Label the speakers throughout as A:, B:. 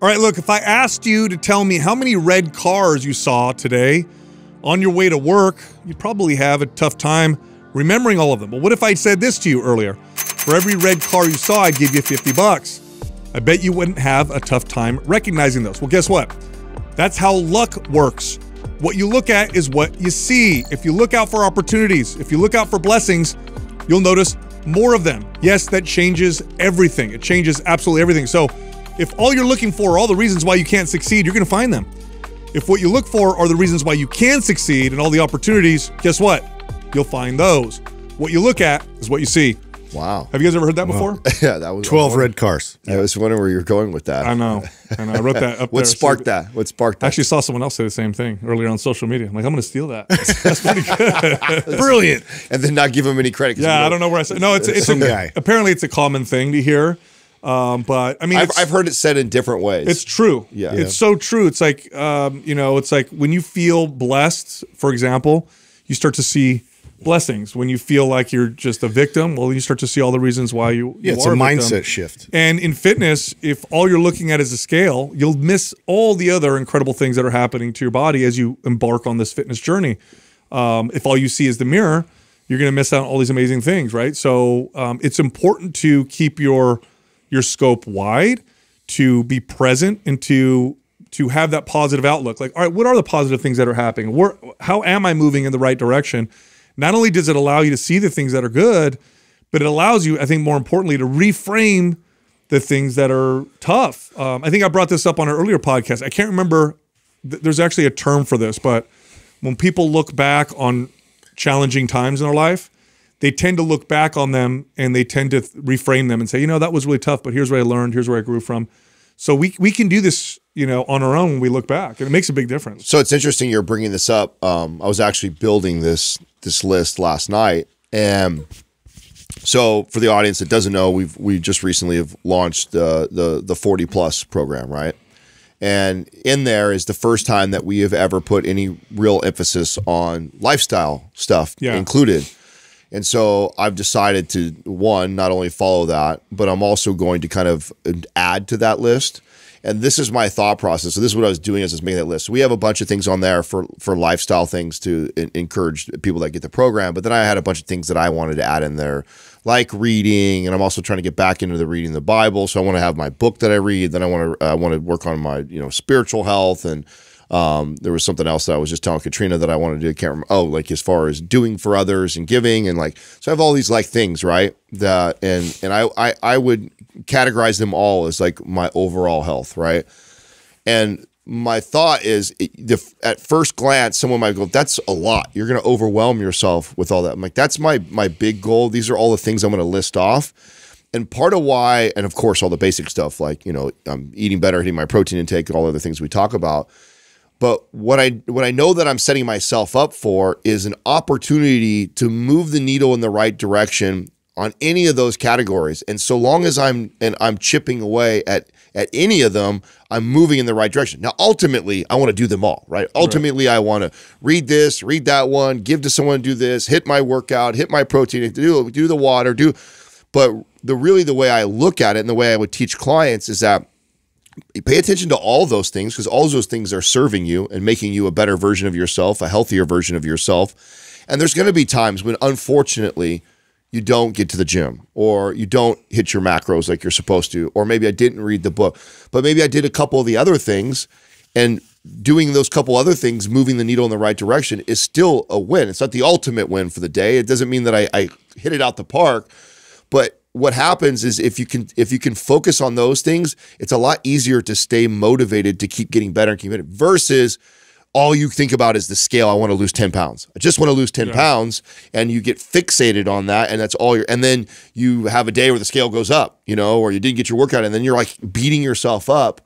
A: All right, look, if I asked you to tell me how many red cars you saw today on your way to work, you'd probably have a tough time remembering all of them. But what if I said this to you earlier? For every red car you saw, I'd give you 50 bucks. I bet you wouldn't have a tough time recognizing those. Well, guess what? That's how luck works. What you look at is what you see. If you look out for opportunities, if you look out for blessings, you'll notice more of them. Yes, that changes everything. It changes absolutely everything. So, if all you're looking for are all the reasons why you can't succeed, you're going to find them. If what you look for are the reasons why you can succeed and all the opportunities, guess what? You'll find those. What you look at is what you see.
B: Wow.
A: Have you guys ever heard that before?
B: yeah, that was
C: 12 red cars.
B: I was wondering where you're going with that.
A: I know. I know. I wrote that up
B: what
A: there.
B: sparked
A: So-
B: that? What sparked that?
A: I actually saw someone else say the same thing earlier on social media. I'm like, I'm going to steal that. That's pretty good.
C: Brilliant.
B: and then not give him any credit.
A: yeah,
B: you
A: I don't know where I said. No, it's it's
C: Some
A: a,
C: guy.
A: apparently it's a common thing to hear. Um, but I mean,
B: I've, I've heard it said in different ways.
A: it's true.
B: Yeah.
A: it's so true. It's like um, you know, it's like when you feel blessed, for example, you start to see blessings. When you feel like you're just a victim, well, you start to see all the reasons why you.
C: Yeah,
A: you
C: it's a
A: victim.
C: mindset shift.
A: And in fitness, if all you're looking at is a scale, you'll miss all the other incredible things that are happening to your body as you embark on this fitness journey. Um, if all you see is the mirror, you're going to miss out on all these amazing things, right? So um, it's important to keep your your scope wide, to be present, and to to have that positive outlook. Like, all right, what are the positive things that are happening? Where, how am I moving in the right direction? Not only does it allow you to see the things that are good, but it allows you, I think, more importantly, to reframe the things that are tough. Um, I think I brought this up on an earlier podcast. I can't remember. Th- there's actually a term for this, but when people look back on challenging times in their life, they tend to look back on them and they tend to th- reframe them and say, you know, that was really tough, but here's what I learned. Here's where I grew from. So we we can do this, you know, on our own when we look back, and it makes a big difference.
B: So it's interesting you're bringing this up. Um, I was actually building this this list last night, and so for the audience that doesn't know, we've we just recently have launched the the the 40 plus program, right? And in there is the first time that we have ever put any real emphasis on lifestyle stuff
A: Yeah.
B: included. And so I've decided to one not only follow that, but I'm also going to kind of add to that list. And this is my thought process. So this is what I was doing as I was making that list. So we have a bunch of things on there for for lifestyle things to encourage people that get the program. But then I had a bunch of things that I wanted to add in there, like reading, and I'm also trying to get back into the reading the Bible. So I want to have my book that I read. Then I want to uh, I want to work on my you know spiritual health and um, there was something else that I was just telling Katrina that I wanted to do. I can't remember. Oh, like as far as doing for others and giving and like, so I have all these like things, right? That, and, and I, I, I would categorize them all as like my overall health, right? And my thought is the, at first glance, someone might go, that's a lot. You're going to overwhelm yourself with all that. I'm like, that's my, my big goal. These are all the things I'm going to list off. And part of why, and of course, all the basic stuff like, you know, I'm eating better, hitting my protein intake, all the other things we talk about. But what I what I know that I'm setting myself up for is an opportunity to move the needle in the right direction on any of those categories. And so long as I'm and I'm chipping away at at any of them, I'm moving in the right direction. Now, ultimately, I want to do them all, right? Ultimately, I want to read this, read that one, give to someone, do this, hit my workout, hit my protein, do do the water, do. But the really the way I look at it and the way I would teach clients is that pay attention to all those things because all those things are serving you and making you a better version of yourself, a healthier version of yourself. And there's going to be times when, unfortunately, you don't get to the gym or you don't hit your macros like you're supposed to, or maybe I didn't read the book, but maybe I did a couple of the other things and doing those couple other things, moving the needle in the right direction is still a win. It's not the ultimate win for the day. It doesn't mean that I, I hit it out the park, but what happens is if you can if you can focus on those things, it's a lot easier to stay motivated to keep getting better and keep it versus all you think about is the scale. I want to lose 10 pounds. I just want to lose 10 pounds. And you get fixated on that. And that's all you're, and then you have a day where the scale goes up, you know, or you didn't get your workout. And then you're like beating yourself up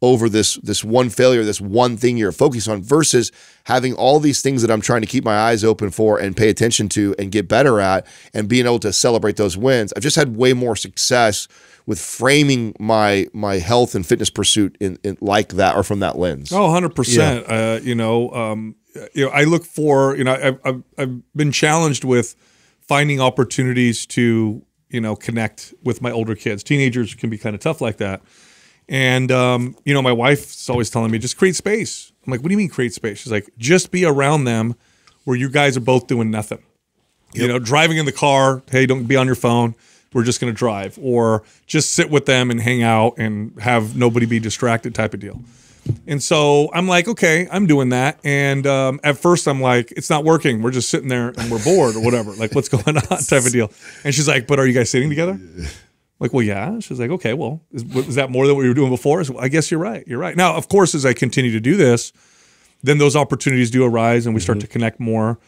B: over this this one failure, this one thing you're focused on versus having all these things that I'm trying to keep my eyes open for and pay attention to and get better at and being able to celebrate those wins. I've just had way more success with framing my my health and fitness pursuit in, in like that or from that lens.
A: Oh, 100%. Uh, you know, um, you know, I look for, you know, I've, I've, I've been challenged with finding opportunities to, you know, connect with my older kids. Teenagers can be kind of tough like that. And um, you know, my wife's always telling me just create space. I'm like, what do you mean create space? She's like, just be around them where you guys are both doing nothing. You know, driving in the car, hey, don't be on your phone. We're just going to drive, or just sit with them and hang out and have nobody be distracted, type of deal. And so I'm like, okay, I'm doing that. And um, at first, I'm like, it's not working. We're just sitting there and we're bored or whatever. Like, what's going on? Type of deal. And she's like, but are you guys sitting together? Like, well, yeah. She's like, okay, well, is, was that more than what you were doing before? I, said, well, I guess you're right. You're right. Now, of course, as I continue to do this, then those opportunities do arise and we start mm-hmm. to connect more.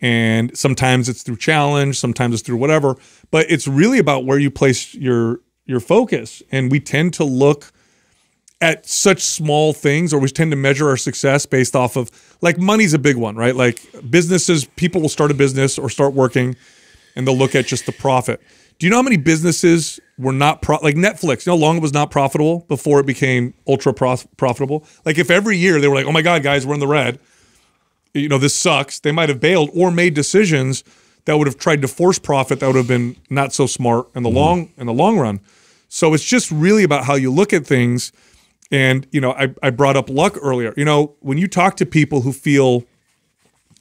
A: And sometimes it's through challenge, sometimes it's through whatever. But it's really about where you place your your focus. And we tend to look at such small things or we tend to measure our success based off of like money's a big one, right? Like businesses, people will start a business or start working and they'll look at just the profit. Do you know how many businesses were not pro- like Netflix? You know how long it was not profitable before it became ultra prof- profitable? Like if every year they were like, "Oh my god, guys, we're in the red." You know, this sucks. They might have bailed or made decisions that would have tried to force profit that would have been not so smart in the mm-hmm. long in the long run. So it's just really about how you look at things. And you know, I, I brought up luck earlier. You know, when you talk to people who feel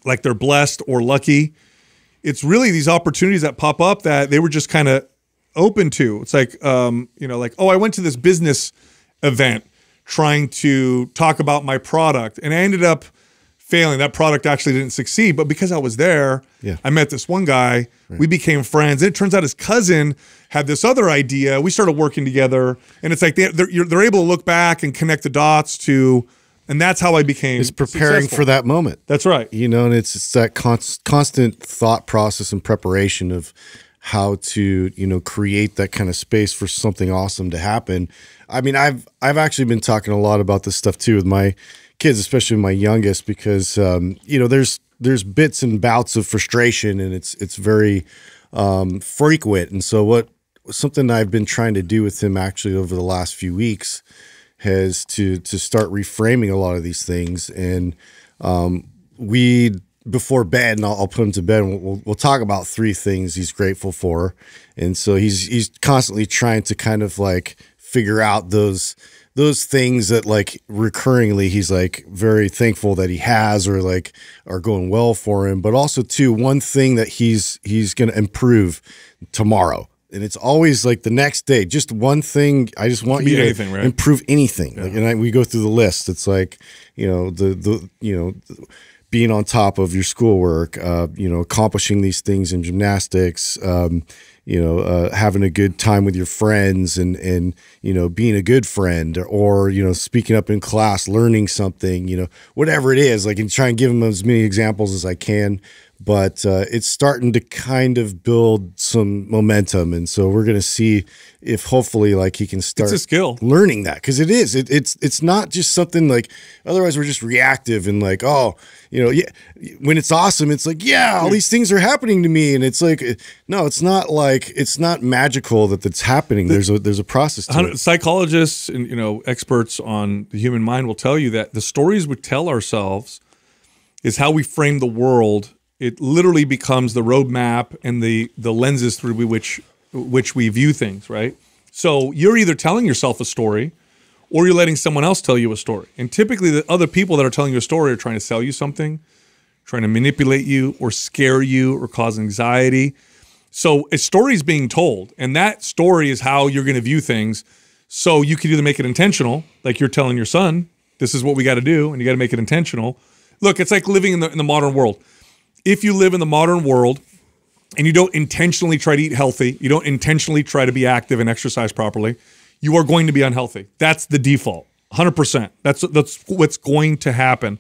A: like they're blessed or lucky, it's really these opportunities that pop up that they were just kind of open to. It's like, um, you know, like, oh, I went to this business event trying to talk about my product and I ended up failing. That product actually didn't succeed, but because I was there,
C: Yeah.
A: I met this one guy. We became friends. And it turns out his cousin had this other idea. We started working together, and it's like they, they're, you're, they're able to look back and connect the dots to, and that's how I became.
C: It's preparing
A: successful.
C: for that moment.
A: That's right.
C: you know, and it's, it's that const, constant thought process and preparation of how to, you know, create that kind of space for something awesome to happen. I mean, I've I've actually been talking a lot about this stuff too with my kids, especially my youngest, because um, you know, there's there's bits and bouts of frustration, and it's it's very um, frequent. And so, what something I've been trying to do with him actually over the last few weeks has to to start reframing a lot of these things and um, we before bed and I'll, I'll put him to bed and we'll, we'll talk about three things he's grateful for. And so he's he's constantly trying to kind of like figure out those those things that like recurringly he's like very thankful that he has or like are going well for him. But also too one thing that he's he's going to improve tomorrow. And it's always like the next day just one thing i just want you to
A: anything, right?
C: improve anything. Like, and I, we go through the list. It's like you know the the you know th- being on top of your schoolwork uh, you know accomplishing these things in gymnastics um, you know uh, having a good time with your friends and and you know being a good friend or you know speaking up in class learning something you know whatever it is like and try and give them as many examples as i can but uh, it's starting to kind of build some momentum and so we're going to see if hopefully like he can start
A: a skill.
C: learning that because it is it, it's it's not just something like otherwise we're just reactive and like oh you know yeah when it's awesome it's like yeah all these things are happening to me and it's like no it's not like it's not magical that that's happening there's a there's a process to it.
A: psychologists and you know experts on the human mind will tell you that the stories we tell ourselves is how we frame the world. It literally becomes the roadmap and the the lenses through which which we view things. Right. So you're either telling yourself a story, or you're letting someone else tell you a story. And typically, the other people that are telling you a story are trying to sell you something, trying to manipulate you, or scare you, or cause anxiety. So a story is being told, and that story is how you're going to view things. So you could either make it intentional, like you're telling your son, "This is what we got to do," and you got to make it intentional. Look, it's like living in the in the modern world. If you live in the modern world and you don't intentionally try to eat healthy, you don't intentionally try to be active and exercise properly, you are going to be unhealthy. That's the default. 100%. That's that's what's going to happen.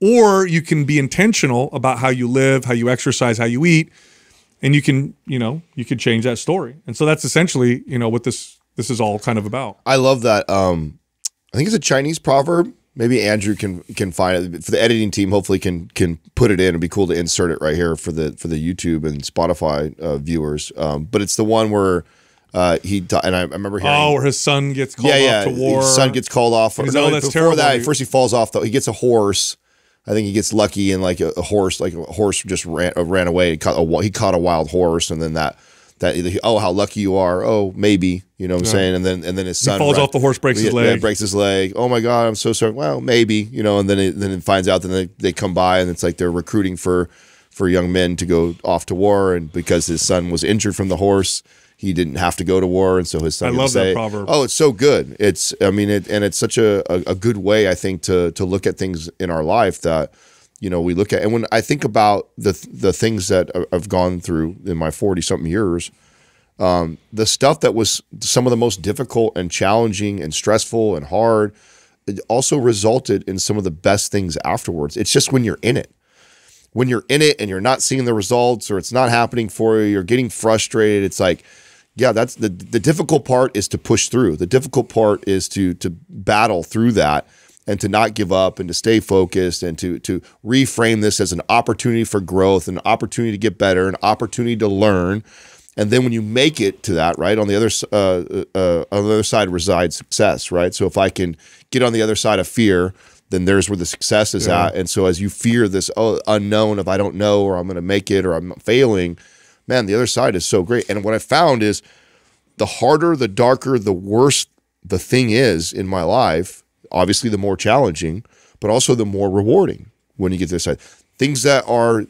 A: Or you can be intentional about how you live, how you exercise, how you eat, and you can, you know, you can change that story. And so that's essentially, you know, what this this is all kind of about.
B: I love that. Um, I think it's a Chinese proverb. Maybe Andrew can can find it for the editing team. Hopefully, can can put it in. It'd be cool to insert it right here for the for the YouTube and Spotify uh, viewers. Um, but it's the one where uh, he and I, I remember hearing.
A: Oh, where his son gets called
B: yeah, yeah.
A: off to war.
B: His son gets called off. No,
A: like, "Oh,
B: before
A: terrible."
B: that, first he falls off. Though he gets a horse. I think he gets lucky and like a, a horse, like a horse just ran uh, ran away. He caught a he caught a wild horse, and then that that oh how lucky you are. Oh maybe you know what I'm
A: Yeah.
B: saying? And then and then his son
A: falls
B: right-
A: off the horse, breaks his
B: Yeah, yeah,
A: leg.
B: breaks his leg. Oh my god I'm so sorry. Well maybe you know and then it, then it finds out that they, they come by and it's like they're recruiting for for young men to go off to war. And because his son was injured from the horse he didn't have to go to war. And so his son
A: I love that proverb.
B: oh it's so good. It's I mean it and it's such a, a, a good way I think to to look at things in our life that you know we look at and when I think about the the things that I've gone through in my 40 something years um, the stuff that was some of the most difficult and challenging and stressful and hard it also resulted in some of the best things afterwards. It's just when you're in it. When you're in it and you're not seeing the results or it's not happening for you you're getting frustrated it's like yeah that's the the difficult part is to push through. The difficult part is to to battle through that and to not give up and to stay focused and to to reframe this as an opportunity for growth an opportunity to get better an opportunity to learn. And then when you make it to that right on the other uh, uh, on the other side resides success right? So if i can get on the other side of fear then there's where the success is at. And so as you fear this oh, unknown of i don't know or i'm going to make it or i'm failing man the other side is so great. And what i found is the harder, the darker, the worse the thing is in my life, obviously the more challenging, but also the more rewarding when you get to this side. Things that are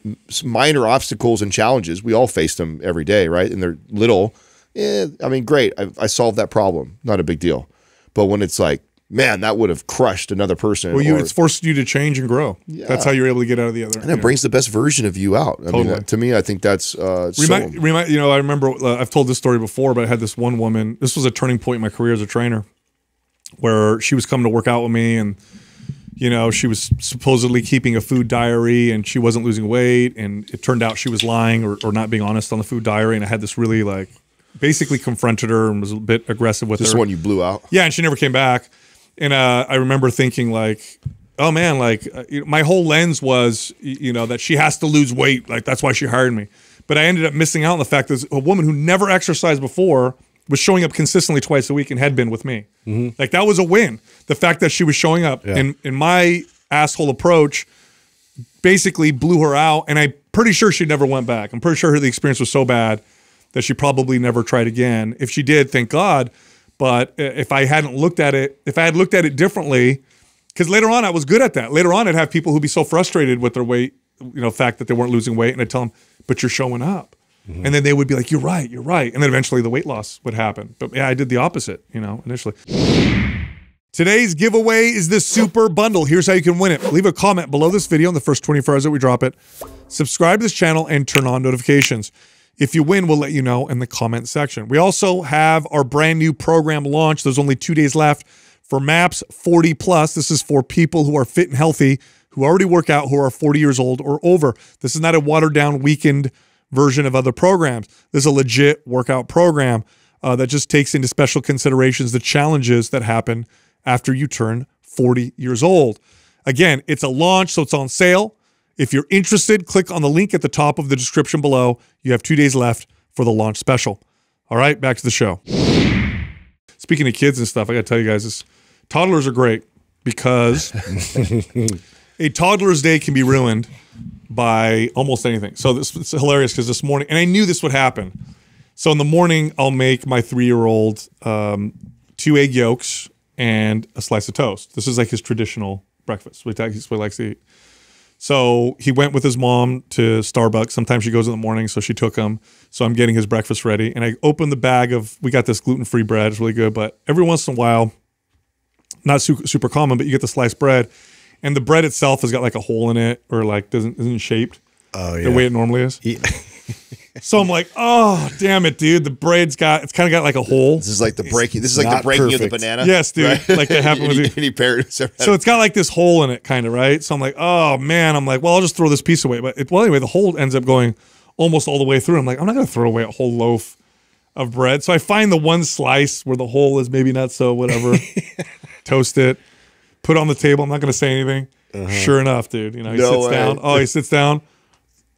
B: minor obstacles and challenges, we all face them every day, right? And they're little. Eh, I mean, great. I, I solved that problem. Not a big deal. But when it's like, man, that would have crushed another person.
A: Well, you
B: or-
A: it's forced you to change and grow. Yeah. That's how you're able to get out of the other.
B: and it brings the best version of you out. I mean,
A: Totally.
B: that- to me, I think that's uh, so
A: Remind, remind, you know, I remember uh, I've told this story before, but I had this one woman. This was a turning point in my career as a trainer, where she was coming to work out with me, and you know, she was supposedly keeping a food diary, and she wasn't losing weight, and it turned out she was lying or, or not being honest on the food diary, and I had this really like, basically confronted her and was a bit aggressive with
B: this
A: her.
B: This one you blew out.
A: Yeah, and she never came back. And uh, I remember thinking like, oh man, like uh, you know, my whole lens was, you know, that she has to lose weight. Like that's why she hired me. But I ended up missing out on the fact that a woman who never exercised before was showing up consistently twice a week and had been with me. Mm-hmm. Like that was a win. The fact that she was showing up and in my asshole approach basically blew her out. And I'm pretty sure she never went back. I'm pretty sure her the experience was so bad that she probably never tried again. If she did, thank God. But if I hadn't looked at it, if I had looked at it differently, because later on I was good at that. Later on, I'd have people who'd be so frustrated with their weight, you know, fact that they weren't losing weight, and I'd tell them, "But you're showing up," and then they would be like, "You're right, you're right," and then eventually the weight loss would happen. But yeah, I did the opposite, you know, initially. Today's giveaway is the super bundle. Here's how you can win it. Leave a comment below this video in the first 24 hours that we drop it. Subscribe to this channel and turn on notifications. If you win, we'll let you know in the comment section. We also have our brand new program launch. There's only two days left for MAPS 40 plus. This is for people who are fit and healthy, who already work out, who are 40 years old or over. This is not a watered down, weakened version of other programs. This is a legit workout program uh, that just takes into special considerations the challenges that happen after you turn 40 years old. Again, it's a launch, so it's on sale. If you're interested, click on the link at the top of the description below. You have two days left for the launch special. All right, back to the show. Speaking of kids and stuff, I got to tell you guys this toddlers are great because a toddler's day can be ruined by almost anything. So this it's hilarious because this morning, and I knew this would happen. So in the morning, I'll make my three-year-old um, two egg yolks and a slice of toast. This is like his traditional breakfast. What he likes to eat. So he went with his mom to Starbucks. Sometimes she goes in the morning, so she took him. So I'm getting his breakfast ready, and I opened the bag of. We got this gluten-free bread. It's really good, but every once in a while, not super common, but you get the sliced bread, and the bread itself has got like a hole in it, or like doesn't isn't shaped
C: Oh
A: the way it normally is. so I'm like, oh damn it, dude! The bread's got it's kind of got like a hole.
B: This is like the breaking. This is like the
C: not
B: breaking of the banana.
A: Yes, dude. Like that happened with
B: any,
A: you.
B: any parent who's ever had
A: So it's got like this hole in it, kind of, right? So I'm like, oh man, I'm like, well, I'll just throw this piece away. But it, well, anyway, the hole ends up going almost all the way through. I'm like, I'm not gonna throw away a whole loaf of bread. So I find the one slice where the hole is maybe not so whatever. toast it, put on the table. I'm not gonna say anything. Uh-huh. Sure enough, dude. You know, he
B: No
A: sits
B: way.
A: down. Oh, he sits down.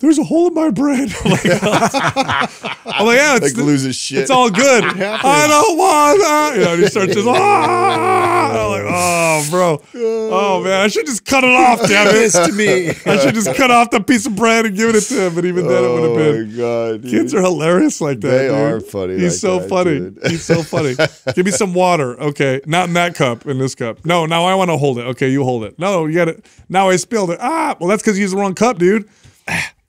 A: There's a hole in my bread. I'm like, I'm like yeah, it's
B: like loses shit.
A: it's all good. I don't want that. You know, and he starts just, ah! I'm like, oh, bro. Oh man, I should just cut it off, damn it.
C: This to me.
A: I should just cut off the piece of bread and give it to him. But even then, it would
B: Oh
A: have
B: my
A: been.
B: god, dude.
A: Kids are hilarious like that.
B: They
A: dude.
B: are funny
A: He's
B: like
A: so
B: that,
A: funny.
B: dude.
A: He's so funny. Give me some water. Okay, not in that cup. In this cup. No, now I want to hold it. Okay, you hold it. No, you got it. Now I spilled it. Ah, well, that's because you used the wrong cup, dude.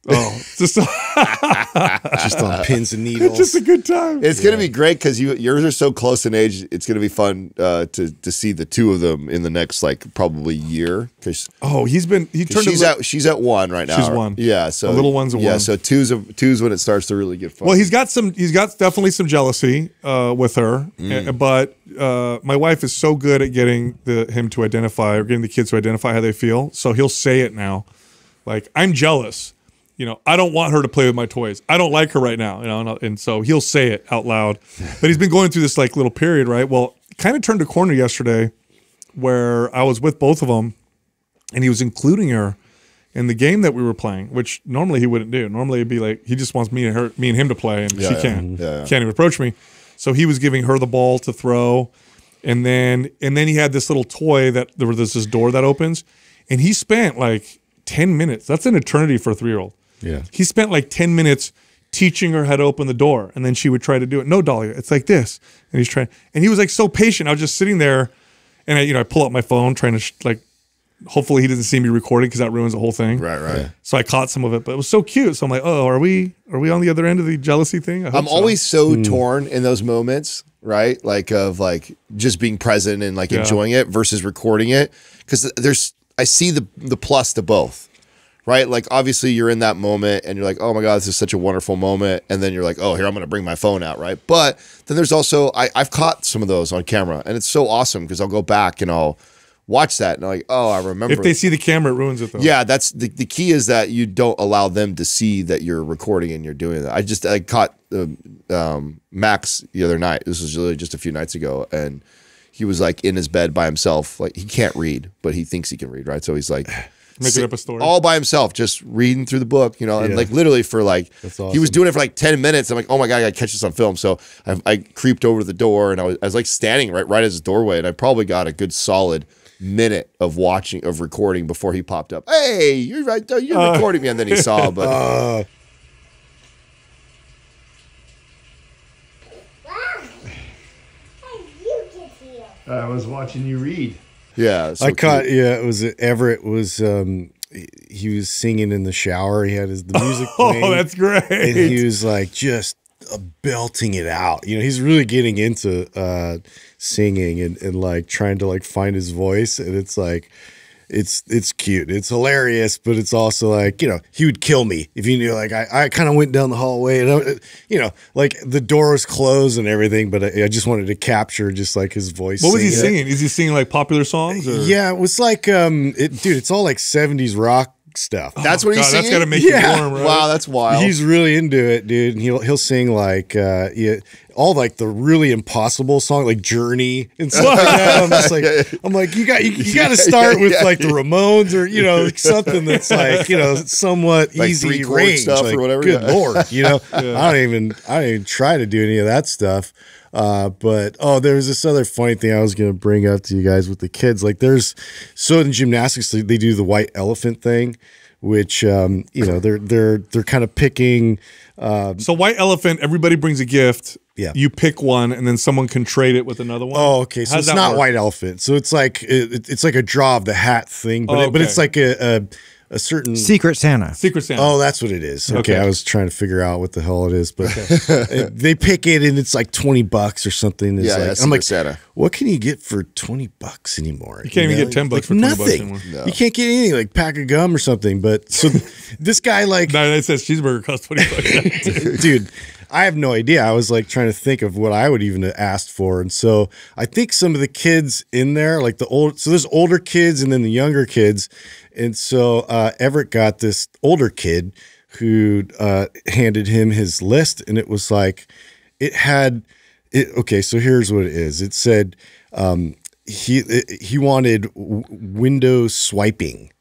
A: Oh, just
C: just on pins and needles.
A: It's just a good time.
B: It's gonna be great because you yours are so close in age. It's gonna be fun uh, to to see the two of them in the next like probably year because
A: Oh, he's been. He turned.
B: she's
A: a li-
B: at she's at one right now.
A: She's one.
B: Yeah, so
A: The little one's a
B: yeah.
A: one.
B: So two's a, two's when it starts to really get fun.
A: Well, he's got some. He's got definitely some jealousy uh, with her,
B: Mm.
A: Uh, but uh, my wife is so good at getting the him to identify or getting the kids to identify how they feel. So he'll say it now, like I'm jealous. You know, I don't want her to play with my toys. I don't like her right now. You know, and, and so he'll say it out loud. But he's been going through this like little period, right? Well, kind of turned a corner yesterday, where I was with both of them, and he was including her in the game that we were playing, which normally he wouldn't do. Normally it'd be like he just wants me and her, me and him to play, and she
B: yeah.
A: can't,
B: Yeah, yeah.
A: can't even approach me. So he was giving her the ball to throw, and then and then he had this little toy that there was this door that opens, and he spent like ten minutes. That's an eternity for a three year old.
C: Yeah.
A: he spent like ten minutes teaching her how to open the door, and then she would try to do it. No, Dahlia, it's like this, and he's trying, and he was like so patient. I was just sitting there, and I, you know, I pull out my phone trying to sh- like. Hopefully he doesn't see me recording because that ruins the whole thing.
B: right, right.
A: So I caught some of it, but it was so cute. So I'm like, oh, are we are we on the other end of the jealousy thing? I hope
B: I'm
A: so.
B: always so hmm. torn in those moments, right? Like of like just being present and like
A: Yeah.
B: enjoying it versus recording it because there's I see the the plus to both. Right? Like obviously you're in that moment and you're like, "Oh my god, this is such a wonderful moment." And then you're like, "Oh, here I'm going to bring my phone out," right? But then there's also I I've caught some of those on camera and it's so awesome because I'll go back and I'll watch that and I'm like, "Oh, I remember."
A: if they see the camera, it ruins it though.
B: Yeah, that's the, the key is that you don't allow them to see that you're recording and you're doing that. I just I caught um, um, Max the other night. This was really just a few nights ago, and he was like in his bed by himself. Like he can't read, but he thinks he can read, right? So he's like
A: Making
B: sit-
A: up a story.
B: all by himself, just reading through the book, you know, and
C: Yeah.
B: like literally for like
C: That's
B: he was doing it for like ten minutes. I'm like, oh my god, I gotta catch this on film. So I, I creeped over to the door and I was, I was like standing right right at his doorway, and I probably got a good solid minute of watching of recording before he popped up. Hey, you're right, you're
A: Uh.
B: recording me, and then he saw, but.
C: Uh,
D: Wow. How you get here?
E: I was watching you read.
B: Yeah, so
C: I caught.
B: cute.
C: Yeah, it was Everett was. um he- was singing in the shower. He had his the music
A: Oh,
C: playing.
A: that's great.
C: and he was like just uh, belting it out. You know, he's really getting into uh, singing and, and like trying to like find his voice. And it's like, it's it's cute. It's hilarious, but it's also like you know he would kill me if you knew. Like I, I kind of went down the hallway and I, you know like the door was closed and everything, but I, I just wanted to capture just like his voice.
A: what was he
C: singing it.
A: singing? Is he singing like popular songs? Or?
C: Yeah, it was like um, it, dude, it's all like '70s rock stuff.
B: That's what he's
A: God, that's
B: singing.
A: got to make
C: Yeah.
A: you warm, right?
B: Wow, that's wild.
C: He's really into it, dude. And he'll he'll sing like uh yeah, all like the really impossible song, like Journey and stuff like that. I'm just like I'm like, you got you, you gotta start with
B: yeah,
C: like the Ramones or you know, something that's like, you know, somewhat
B: Like
C: easy range.
B: stuff or whatever,
C: Good
B: yeah.
C: lord, you know. I don't even I don't even try to do any of that stuff. Uh, but oh, there was this other funny thing I was gonna bring up to you guys with the kids. Like, there's so in gymnastics they do the white elephant thing, which um, you know they're they're they're kind of picking.
A: So white elephant, everybody brings a gift.
C: Yeah.
A: You pick one, and then someone can trade it with another one.
C: Oh, okay. So
A: How's
C: it's not
A: work?
C: white elephant. So it's like it, it's like a draw of the hat thing, but
A: Oh,
C: it, but it's like a a, a certain.
E: Secret Santa.
A: Secret Santa.
C: Oh, that's what it is. Okay,
A: Okay.
C: I was trying to figure out what the hell it is, but uh, they pick it and it's like twenty bucks or something. It's
B: Yeah,
C: like,
B: yeah,
C: I'm
B: Secret
C: like,
B: Santa.
C: what can you get for twenty bucks anymore? You
A: can't even get 10 bucks for 20 bucks
C: nothing.
A: anymore.
C: You can't get anything like pack of gum or something. But so this guy like
A: No, it says cheeseburger costs twenty bucks.
C: dude i have no idea. I was like trying to think of what i would even have asked for. And so i think some of the kids in there like the old so there's older kids and then the younger kids. And so uh, everett got this older kid who uh, handed him his list. And it was like it had it okay so here's what it is. It said um, he he wanted window swiping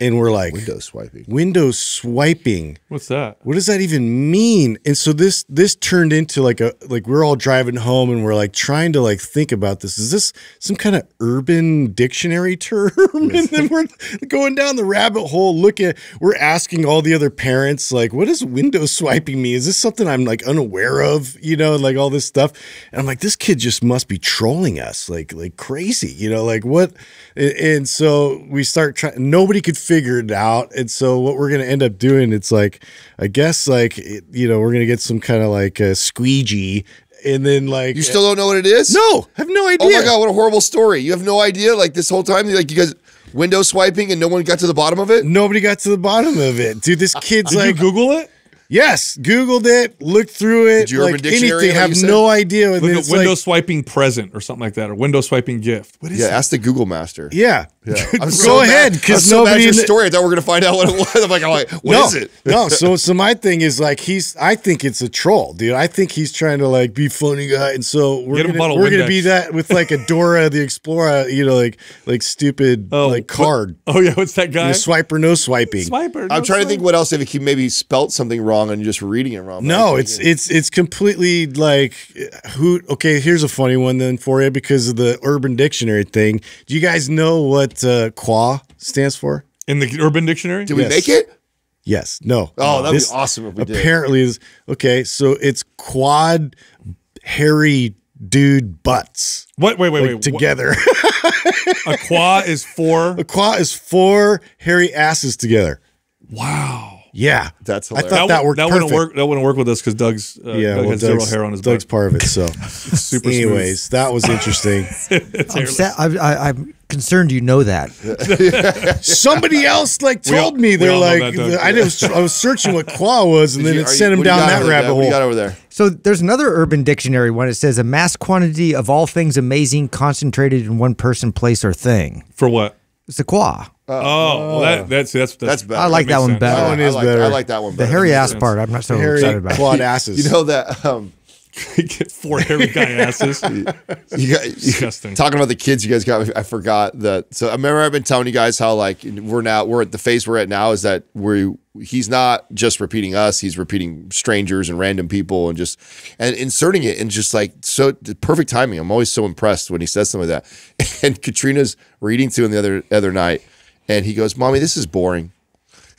C: and we're like,
B: Window swiping.
C: window swiping.
A: What's that?
C: What does that even mean? And so this this turned into like a like we're all driving home and we're like trying to like think about this. Is this some kind of urban dictionary term? and then we're going down the rabbit hole looking we're asking all the other parents like what does window swiping mean? Is this something I'm like unaware of, you know, like all this stuff? And I'm like this kid just must be trolling us like like crazy, you know, like what and, and so we start trying nobody could figure it out. And so what we're gonna end up doing, it's like I guess like it- you know, we're gonna get some kind of like a squeegee and then like
B: You still don't know what it is?
C: No, I have no idea.
B: Oh my god, what a horrible story! You have no idea. Like this whole time, like you guys window swiping and no one got to the bottom of it.
C: Nobody got to the bottom of it. Dude, this kid's
A: Did
C: like
A: you Google it?
C: Yes, Googled it, looked through it,
B: Did you Urban
C: like
B: Dictionary,
C: anything,
B: how
C: have
B: you
C: no idea. And
A: Look
C: then
A: at window
C: like,
A: swiping present or something like that, or window swiping gift. What is
B: Yeah,
A: it?
B: ask the Google master.
C: yeah,
B: Yeah. I'm
C: go
B: so
C: ahead because
B: I'm so mad at
C: nobody.
B: your
C: the-
B: story. I thought we are gonna find out what it was. I'm like, oh, wait, what
C: no,
B: is it?
C: no. So, so my thing is like he's. I think it's a troll, dude. I think he's trying to like be funny guy, and so we're
A: Get
C: gonna, we're gonna be that with like a Dora the Explorer, you know, like like stupid oh, like
A: what-
C: card.
A: Oh yeah, what's that guy?
C: You swipe or no swiping.
A: Swiper.
B: I'm trying to think what else if he maybe spelt something wrong and you're just reading it wrong.
C: No,
B: Like,
C: it's it's it's completely like who. Okay, here's a funny one then for you because of the Urban Dictionary thing. Do you guys know what uh, Quah stands for?
A: in the Urban Dictionary.
B: Did we make it?
C: Yes. No.
B: Oh, that'd
C: This
B: be awesome if we did.
C: Apparently, is okay. So it's quad hairy dude butts
A: What? Wait, wait,
C: like,
A: wait.
C: together.
A: A Quah is four.
C: a Quah is four hairy asses together.
A: Wow.
C: Yeah,
B: That's
C: I thought that,
A: wou-
C: worked.
A: that
C: perfect.
A: wouldn't work. That wouldn't work with us because Doug's uh,
C: Yeah,
A: Doug
C: well,
A: has zero hair on his
C: Doug's
A: butt.
C: part of it. So,
A: Super smooth.
C: anyways, that was interesting.
F: I'm, sa- I, I, I'm concerned you know that.
C: Somebody else like
A: We all-
C: told me they're like
A: that,
C: I was I was searching what Quah was, and
B: Did
C: then
B: you-
C: it sent
B: you-
C: him
B: what do you
C: down that
B: over there?
C: rabbit
B: What do you got
C: hole.
B: over there?
F: So there's another Urban Dictionary one. It says a mass quantity of all things amazing concentrated in one person, place, or thing.
A: For what?
F: It's a Quah.
A: Oh, well, that, that's that's
B: That's better.
F: I like that,
A: makes
F: one
A: sense.
F: better.
C: That one
B: I
C: is
B: like,
C: better.
B: I like that one
F: the
B: better.
F: hairy ass
A: sense.
F: part, I'm not so
C: Hairy
F: excited about.
C: quad asses.
B: You know that um,
A: Get four hairy guy asses.
B: you got
A: Disgusting.
B: talking about the kids you guys got I forgot that so I remember I've been telling you guys how like we're now we're at the phase we're at now is that we he's not just repeating us he's repeating strangers and random people and just and inserting it and just like so the perfect timing I'm always so impressed when he says something like that and Katrina's reading to him the other other night and he goes mommy this is boring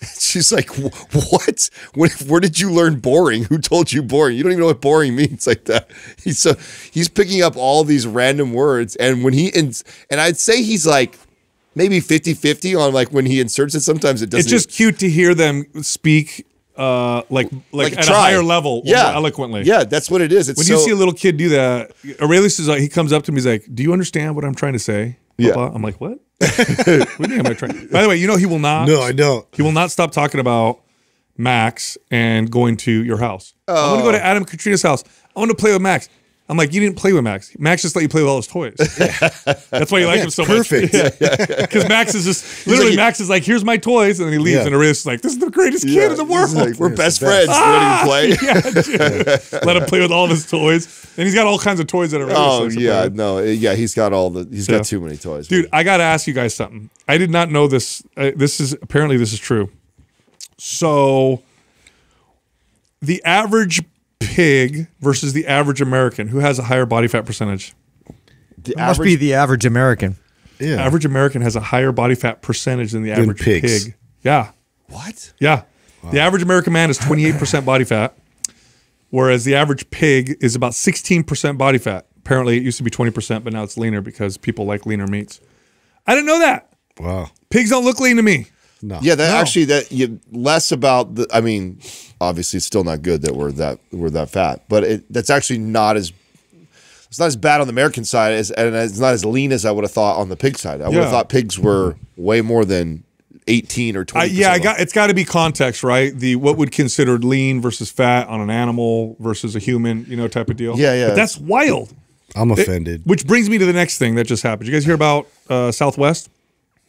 B: She's like, what? Where, where did you learn boring? Who told you boring? You don't even know what boring means like that. He's so he's picking up all these random words, and when he ins- and I'd say he's like maybe 50-50 on like when he inserts it. Sometimes it doesn't.
A: It's just cute to hear them speak uh, like like, at
B: try.
A: a higher level,
B: yeah,
A: eloquently.
B: Yeah, that's what it is. It's
A: When
B: so,
A: you see a little kid do that, Aurelius is like, he comes up to me, he's like, "Do you understand what I'm trying to say?"
B: Yeah.
A: Papa?" I'm like, "What? What do you mean am By the way, you know he will not.
C: No, I don't.
A: He will not stop talking about Max and going to your house. I want to go
B: Oh.
A: to Adam and Katrina's house. I want to play with Max. I'm like, you didn't play with Max. Max just let you play with all his toys. That's why you like him so much.
C: perfect.
A: much. Because Max is just literally
B: like-
A: Max is like, here's my toys, and then he leaves,
C: Yeah.
A: and Aurelius is like, this is the greatest
B: Yeah,
A: kid in the world.
B: like, we're best
C: the best.
B: friends. Ah! Letting him play.
A: yeah. Let him play with all of his toys, and he's got all kinds of toys that are.
B: Oh yeah, no, yeah, he's got all the he's
A: Yeah.
B: got too many toys,
A: dude. I got to ask you guys something. I did not know this. Uh, this is apparently this is true. So, the average pig versus the average American, who has a higher body fat percentage?
B: The
F: It must be the average American.
C: Yeah.
A: Average American has a higher body fat percentage than the average
C: pigs.
A: pig. Yeah,
B: what?
A: yeah. The average American man is 28% body fat, whereas the average pig is about 16% body fat. Apparently, it used to be 20%, but now it's leaner because people like leaner meats. I didn't know that.
C: Wow.
A: Pigs don't look lean to me.
C: No.
B: Yeah, that
A: No.
B: actually that you less about the. I mean, obviously, it's still not good that we're that we're that fat, but it, that's actually not as. It's not as bad on the American side as, and it's not as lean as I would have thought on the pig side. I would have thought pigs were way more than eighteen or
A: I,
B: twenty.
A: yeah, I got it's got to be context, right? The what would considered lean versus fat on an animal versus a human, you know, type of deal.
B: Yeah, yeah.
A: But that's wild.
C: I'm offended.
A: Which brings me to the next thing that just happened. You guys hear about uh, Southwest?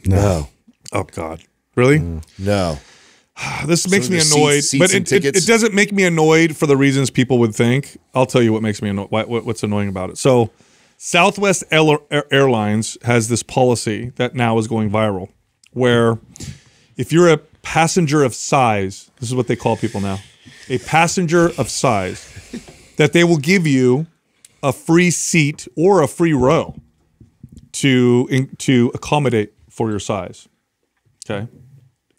C: no.
A: Oh God, really?
B: no.
A: This makes me annoyed,
B: seats
A: but it, it, it doesn't make me annoyed for the reasons people would think. I'll tell you what makes me annoyed. What, what- what's annoying about it? So, Southwest Air- Air- Airlines has this policy that now is going viral, where if you're a passenger of size, this is what they call people now, a passenger of size, that they will give you a free seat or a free row to in, to accommodate for your size. Okay,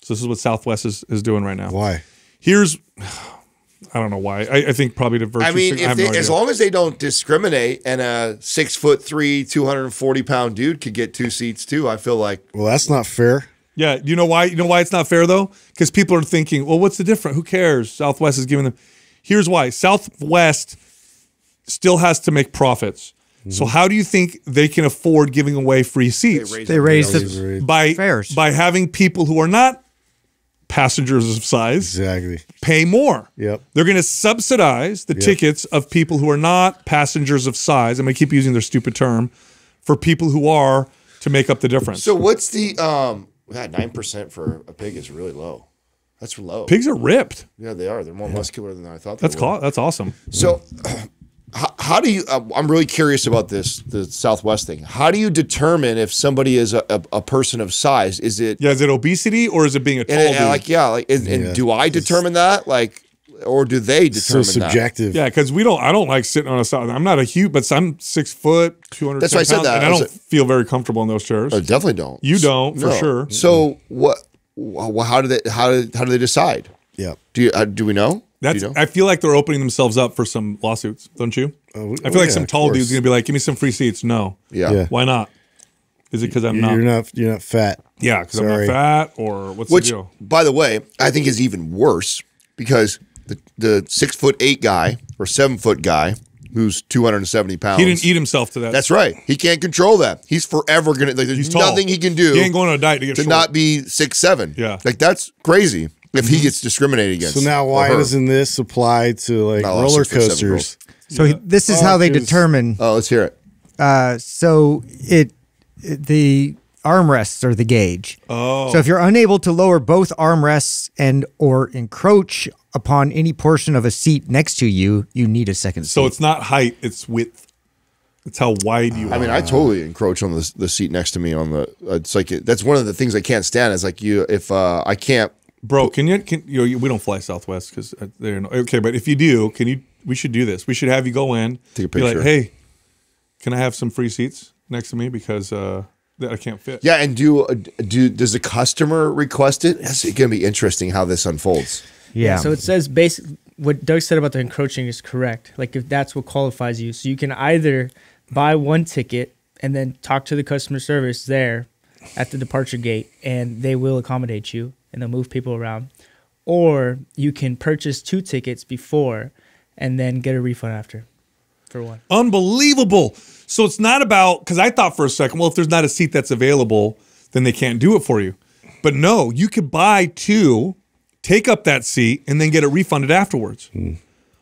A: so this is what Southwest is, is doing right now.
C: Why?
A: Here's, I don't know why. I, I think probably the virtue.
B: I mean,
A: sig-
B: if
A: have
B: they,
A: no
B: as long as they don't discriminate, and a six foot three, two hundred and forty pound dude could get two seats too, I feel like
C: Well, that's not fair.
A: Yeah, you know why? You know why it's not fair though? Because people are thinking, well, what's the difference? Who cares? Southwest is giving them. Here's why: Southwest still has to make profits. So mm-hmm. how do you think they can afford giving away free seats
F: They raised
C: Raise
F: the
C: rate.
A: by
F: fares.
A: by having people who are not passengers of size
C: Exactly.
A: pay more?
C: Yep.
A: They're going to subsidize the tickets of people who are not passengers of size. I'm going to keep using their stupid term for people who are to make up the difference.
B: So what's the um? That nine percent for a pig is really low. That's low.
A: Pigs are ripped.
B: Yeah, they are. They're more muscular than I thought. They
A: That's
B: were.
A: cool. That's awesome.
B: So, how, how do you? Uh, I'm really curious about this the Southwest thing. How do you determine if somebody is a, a, a person of size? Is it
A: Yeah, is it obesity or is it being a tall
B: and, and,
A: dude?
B: like yeah, like and, and do I determine that like, or do they
C: So
B: determine that?
C: subjective.
A: yeah, because we don't. I don't like sitting on a side. I'm not a huge, but I'm six foot, two hundred.
B: That's why I said that.
A: and
B: I
A: I don't
B: like-
A: feel very comfortable in those chairs.
B: I definitely don't.
A: You don't, for sure.
B: So what? wh- How do they? How do how do they decide?
C: Yeah.
B: Do you uh, do we know?
A: That's.
B: you know?
A: I feel like they're opening themselves up for some lawsuits, don't you?
C: Oh,
A: I
C: oh,
A: feel like oh,
C: yeah,
A: some tall dude's gonna be like, "Give me some free seats." No.
B: yeah.
C: Yeah.
A: Why not? Is it because I'm not?
C: You're
A: not?
C: not. You're not fat.
A: Yeah, because I'm not fat, or what's
B: Which,
A: the deal?
B: by the way, I think is even worse because the the six foot eight guy or seven foot guy who's two hundred and seventy pounds.
A: He didn't eat himself to that.
B: That's right. He can't control that. He's forever gonna. Like, there's
A: He's tall.
B: nothing he can do
A: He ain't going on a diet to get
B: to
A: short.
B: not be six seven.
A: Yeah.
B: like that's crazy. If he gets discriminated against.
C: So now, why doesn't this apply to like
B: Not a lot of
C: roller
B: six foot seven
C: coasters?
F: So he- this is
C: Oh,
F: how they
C: 'cause-
F: determine.
B: Oh, let's hear it.
F: Uh, so it, it the armrests are the gauge.
A: Oh.
F: So if you're unable to lower both armrests and or encroach upon any portion of a seat next to you, you need a second seat.
A: So
F: seat.
A: it's not height; it's width. It's how wide you are.
B: I mean, I totally encroach on the the seat next to me on the. Uh, it's like that's one of the things I can't stand. Is like you if uh, I can't.
A: Bro, can you? Can you? know, We don't fly Southwest because they're no, okay. But if you do, can you? We should do this. We should have you go in.
B: Take a
A: Be like,
B: picture.
A: hey, can I have some free seats next to me because uh, that I can't fit.
B: Yeah, and do uh, do does the customer request it? It's going to be interesting how this unfolds.
F: yeah.
G: So it says basic. What Doug said about the encroaching is correct. Like if that's what qualifies you, so you can either buy one ticket and then talk to the customer service there at the departure gate, and they will accommodate you and they'll move people around, or you can purchase two tickets before and then get a refund after for one.
A: Unbelievable. So it's not about because I thought for a second, well, if there's not a seat that's available, then they can't do it for you. But no, you could buy two, take up that seat, and then get it refunded afterwards. Hmm.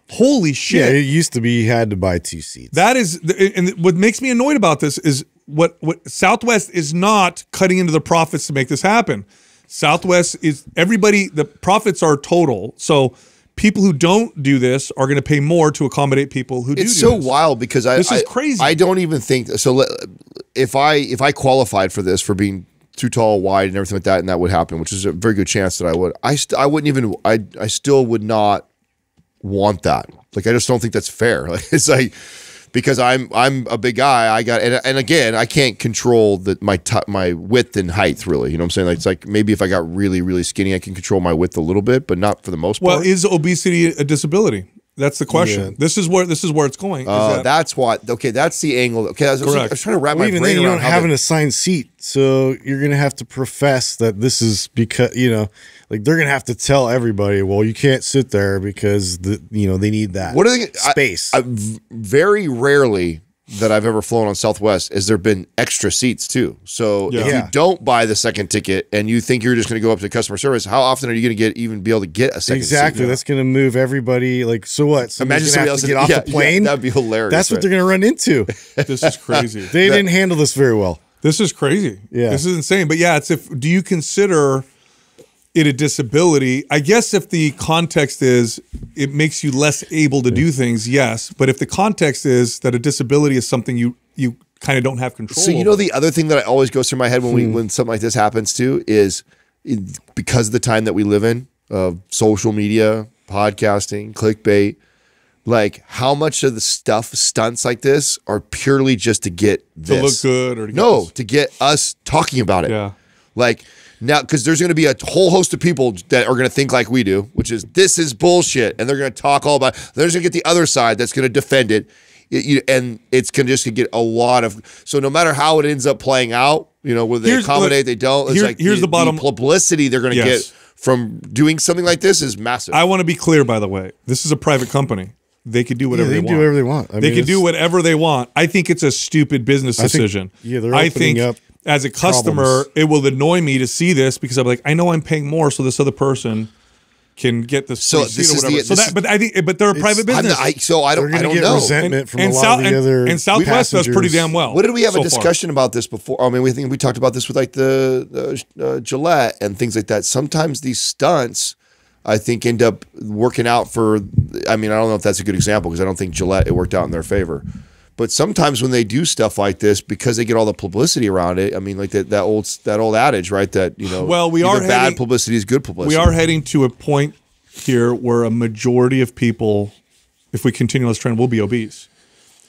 A: Holy shit.
C: Yeah, it used to be you had to buy two seats.
A: That is, and what makes me annoyed about this is what what Southwest is not cutting into the profits to make this happen. Southwest is everybody. The profits are total, so people who don't do this are going to pay more to accommodate people who do.
B: It's
A: do
B: so
A: this.
B: wild because I
A: This is
B: I-
A: crazy.
B: I don't even think so. If I if I qualified for this for being too tall, wide, and everything like that, and that would happen, which is a very good chance that I would. I st- I wouldn't even. I I still would not want that. Like I just don't think that's fair. Like it's like because I'm I'm a big guy. I got and, and again I can't control the my t- my width and height really. You know what I'm saying? Like it's like maybe if I got really really skinny, I can control my width a little bit, but not for the most
A: Well,
B: part.
A: Well, is obesity a disability? That's the question.
C: Yeah.
A: This is where this is where it's going. is
B: Uh,
A: that-
B: that's what. Okay, that's the angle. Okay, I was, I was
A: Correct.
B: trying to wrap
C: Well,
B: my
C: even
B: brain
C: then, you
B: around
C: don't have an assigned seat, so you're gonna have to profess that this is because you know, like they're gonna have to tell everybody, well, you can't sit there because the you know they need that.
B: What are they? I-
C: space?
B: I, v- very rarely that I've ever flown on Southwest is there been extra seats too. So if
A: Yeah.
B: you don't buy the second ticket and you think you're just going to go up to customer service, how often are you going to get even be able to get a second
C: exactly.
B: seat?
C: That's gonna move everybody. Like, so what?
B: Imagine
C: Somebody's
B: somebody
C: gonna
B: else
C: have to get off
B: yeah,
C: the plane.
B: Yeah, that'd be hilarious.
C: That's what they're gonna run into.
A: this is crazy.
C: They didn't handle this very well.
A: This is crazy.
C: Yeah.
A: This is insane. But yeah, it's if do you consider it a disability? I guess if the context is it makes you less able to do things, yes. But if the context is that a disability is something you you kind of don't have control
B: So you know
A: over.
B: the other thing that I always goes through my head when we
C: Hmm.
B: when something like this happens too is because of the time that we live in of social media, podcasting, clickbait, like how much of the stuff stunts like this are purely just to get this
A: To look good or to get
B: no
A: this-
B: to get us talking about it.
A: Yeah.
B: Like now, because there's going to be a whole host of people that are going to think like we do, which is this is bullshit, and they're going to talk all about. There's going to get the other side that's going to defend it, It- you- and it's going to just get a lot of. So no matter how it ends up playing out, you know, whether they
A: Here's-
B: accommodate,
A: look,
B: they don't. It's
A: here-
B: like
A: here's the bottom- the
B: publicity they're going to
A: Yes.
B: get from doing something like this is massive.
A: I want to be clear, by the way. This is a private company. They could do whatever
C: they
A: they,
C: can
A: want.
C: do whatever they want. I
A: they
C: mean,
A: could do whatever they want. I think it's a stupid business
C: think-
A: decision.
C: yeah, they're
A: I
C: opening
A: think
C: up
A: as a customer,
C: problems.
A: it will annoy me to see this because I'm like, I know I'm paying more, so this other person can get this.
B: So
A: free
B: this
A: seat
B: is
A: or
B: the-
A: whatever. so
B: this
A: that,
B: is-
A: but I think, but they're a private business.
B: I, so I don't. I don't
C: get
B: know.
C: resentment from a lot
A: South,
C: of the
A: and,
C: other
A: and Southwest does pretty damn well.
B: What did we have
A: so
B: a
A: far.
B: discussion about this before? I mean, we think we talked about this with like the uh, uh, Gillette and things like that. Sometimes these stunts, I think, end up working out for. I mean, I don't know if that's a good example because I don't think Gillette it worked out in their favor. But sometimes when they do stuff like this, because they get all the publicity around it, I mean, like that, that old that old adage, right? That you know,
A: Well, we
B: either
A: are
B: bad
A: heading-
B: publicity is good publicity.
A: we are heading to a point here where a majority of people, if we continue this trend, will be obese.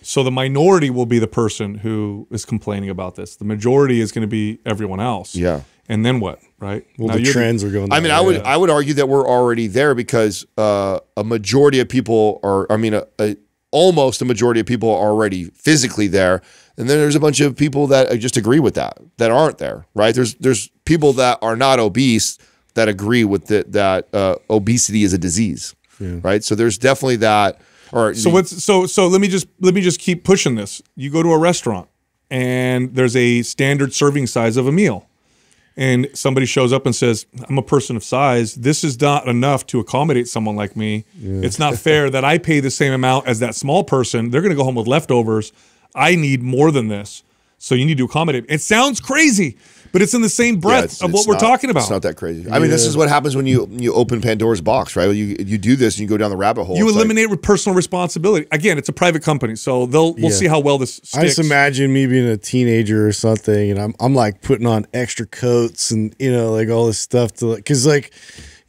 A: So the minority will be the person who is complaining about this. The majority is going to be everyone else.
B: Yeah.
A: And then what? Right.
C: Well,
A: Now
C: the trends are going.
B: I
C: that
B: mean, I
C: way.
B: would I would argue that we're already there because uh, a majority of people are. I mean, a, a, almost a majority of people are already physically there, and then there's a bunch of people that just agree with that that aren't there. Right? There's there's people that are not obese that agree with the, that uh, obesity is a disease. Right? So there's definitely that. Or
A: So what's so so let me just let me just keep pushing this. You go to a restaurant and there's a standard serving size of a meal. And somebody shows up and says, "I'm a person of size. This is not enough to accommodate someone like me. It's not fair that I pay the same amount as that small person. They're going to go home with leftovers. I need more than this. So you need to accommodate." It sounds crazy, but it's in the same
B: Yeah,
A: breath
B: it's-
A: of
B: it's
A: what we're talking about.
B: It's not that crazy. I mean, this is what happens when you you open Pandora's box, right? You you do this and you go down the rabbit hole.
A: you
B: It's like-
A: eliminate with personal responsibility. Again, it's a private company, so they'll we'll
C: Yeah.
A: see how well this sticks.
C: I just imagine me being a teenager or something, and I'm I'm like putting on extra coats and you know like all this stuff to because like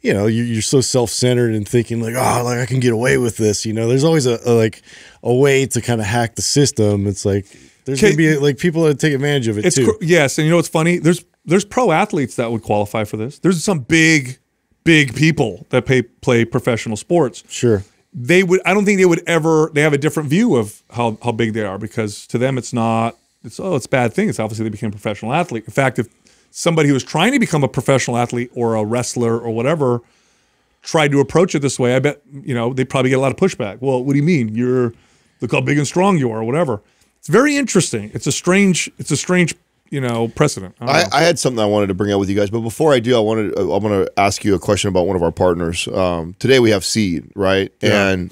C: you know you're, you're so self centered and thinking like oh like I can get away with this. You know, there's always a, a like a way to kind of hack the system. It's like there's
A: Okay.
C: gonna be like people that take advantage of it
A: It's
C: too.
A: yes, and you know what's funny? There's there's pro athletes that would qualify for this. There's some big, big people that pay, play professional sports.
C: sure.
A: They would. I don't think they would ever. They have a different view of how how big they are because to them it's not. It's oh, it's a bad thing. It's obviously they became a professional athlete. In fact, if somebody who was trying to become a professional athlete or a wrestler or whatever tried to approach it this way, I bet you know they'd probably get a lot of pushback. Well, what do you mean? You're look how big and strong you are, or whatever. It's very interesting. It's a strange. It's a strange you know precedent. I know.
B: I had something I wanted to bring up with you guys, but before I do, I wanted I want to ask you a question about one of our partners. Um, today we have Seed, right?
A: Yeah.
B: And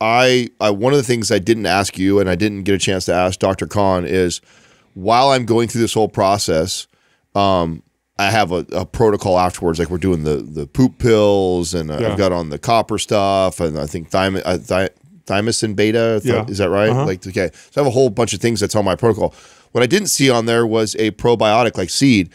B: I, I one of the things I didn't ask you, and I didn't get a chance to ask Dr. Khan is while I'm going through this whole process, um, I have a, a protocol afterwards. Like we're doing the the poop pills, and uh,
A: Yeah.
B: I've got on the copper stuff, and I think thymi- uh, thi- thymosin beta.
A: Yeah.
B: Is that right?
A: Uh-huh.
B: Like okay, so I have a whole bunch of things that's on my protocol. What I didn't see on there was a probiotic like seed.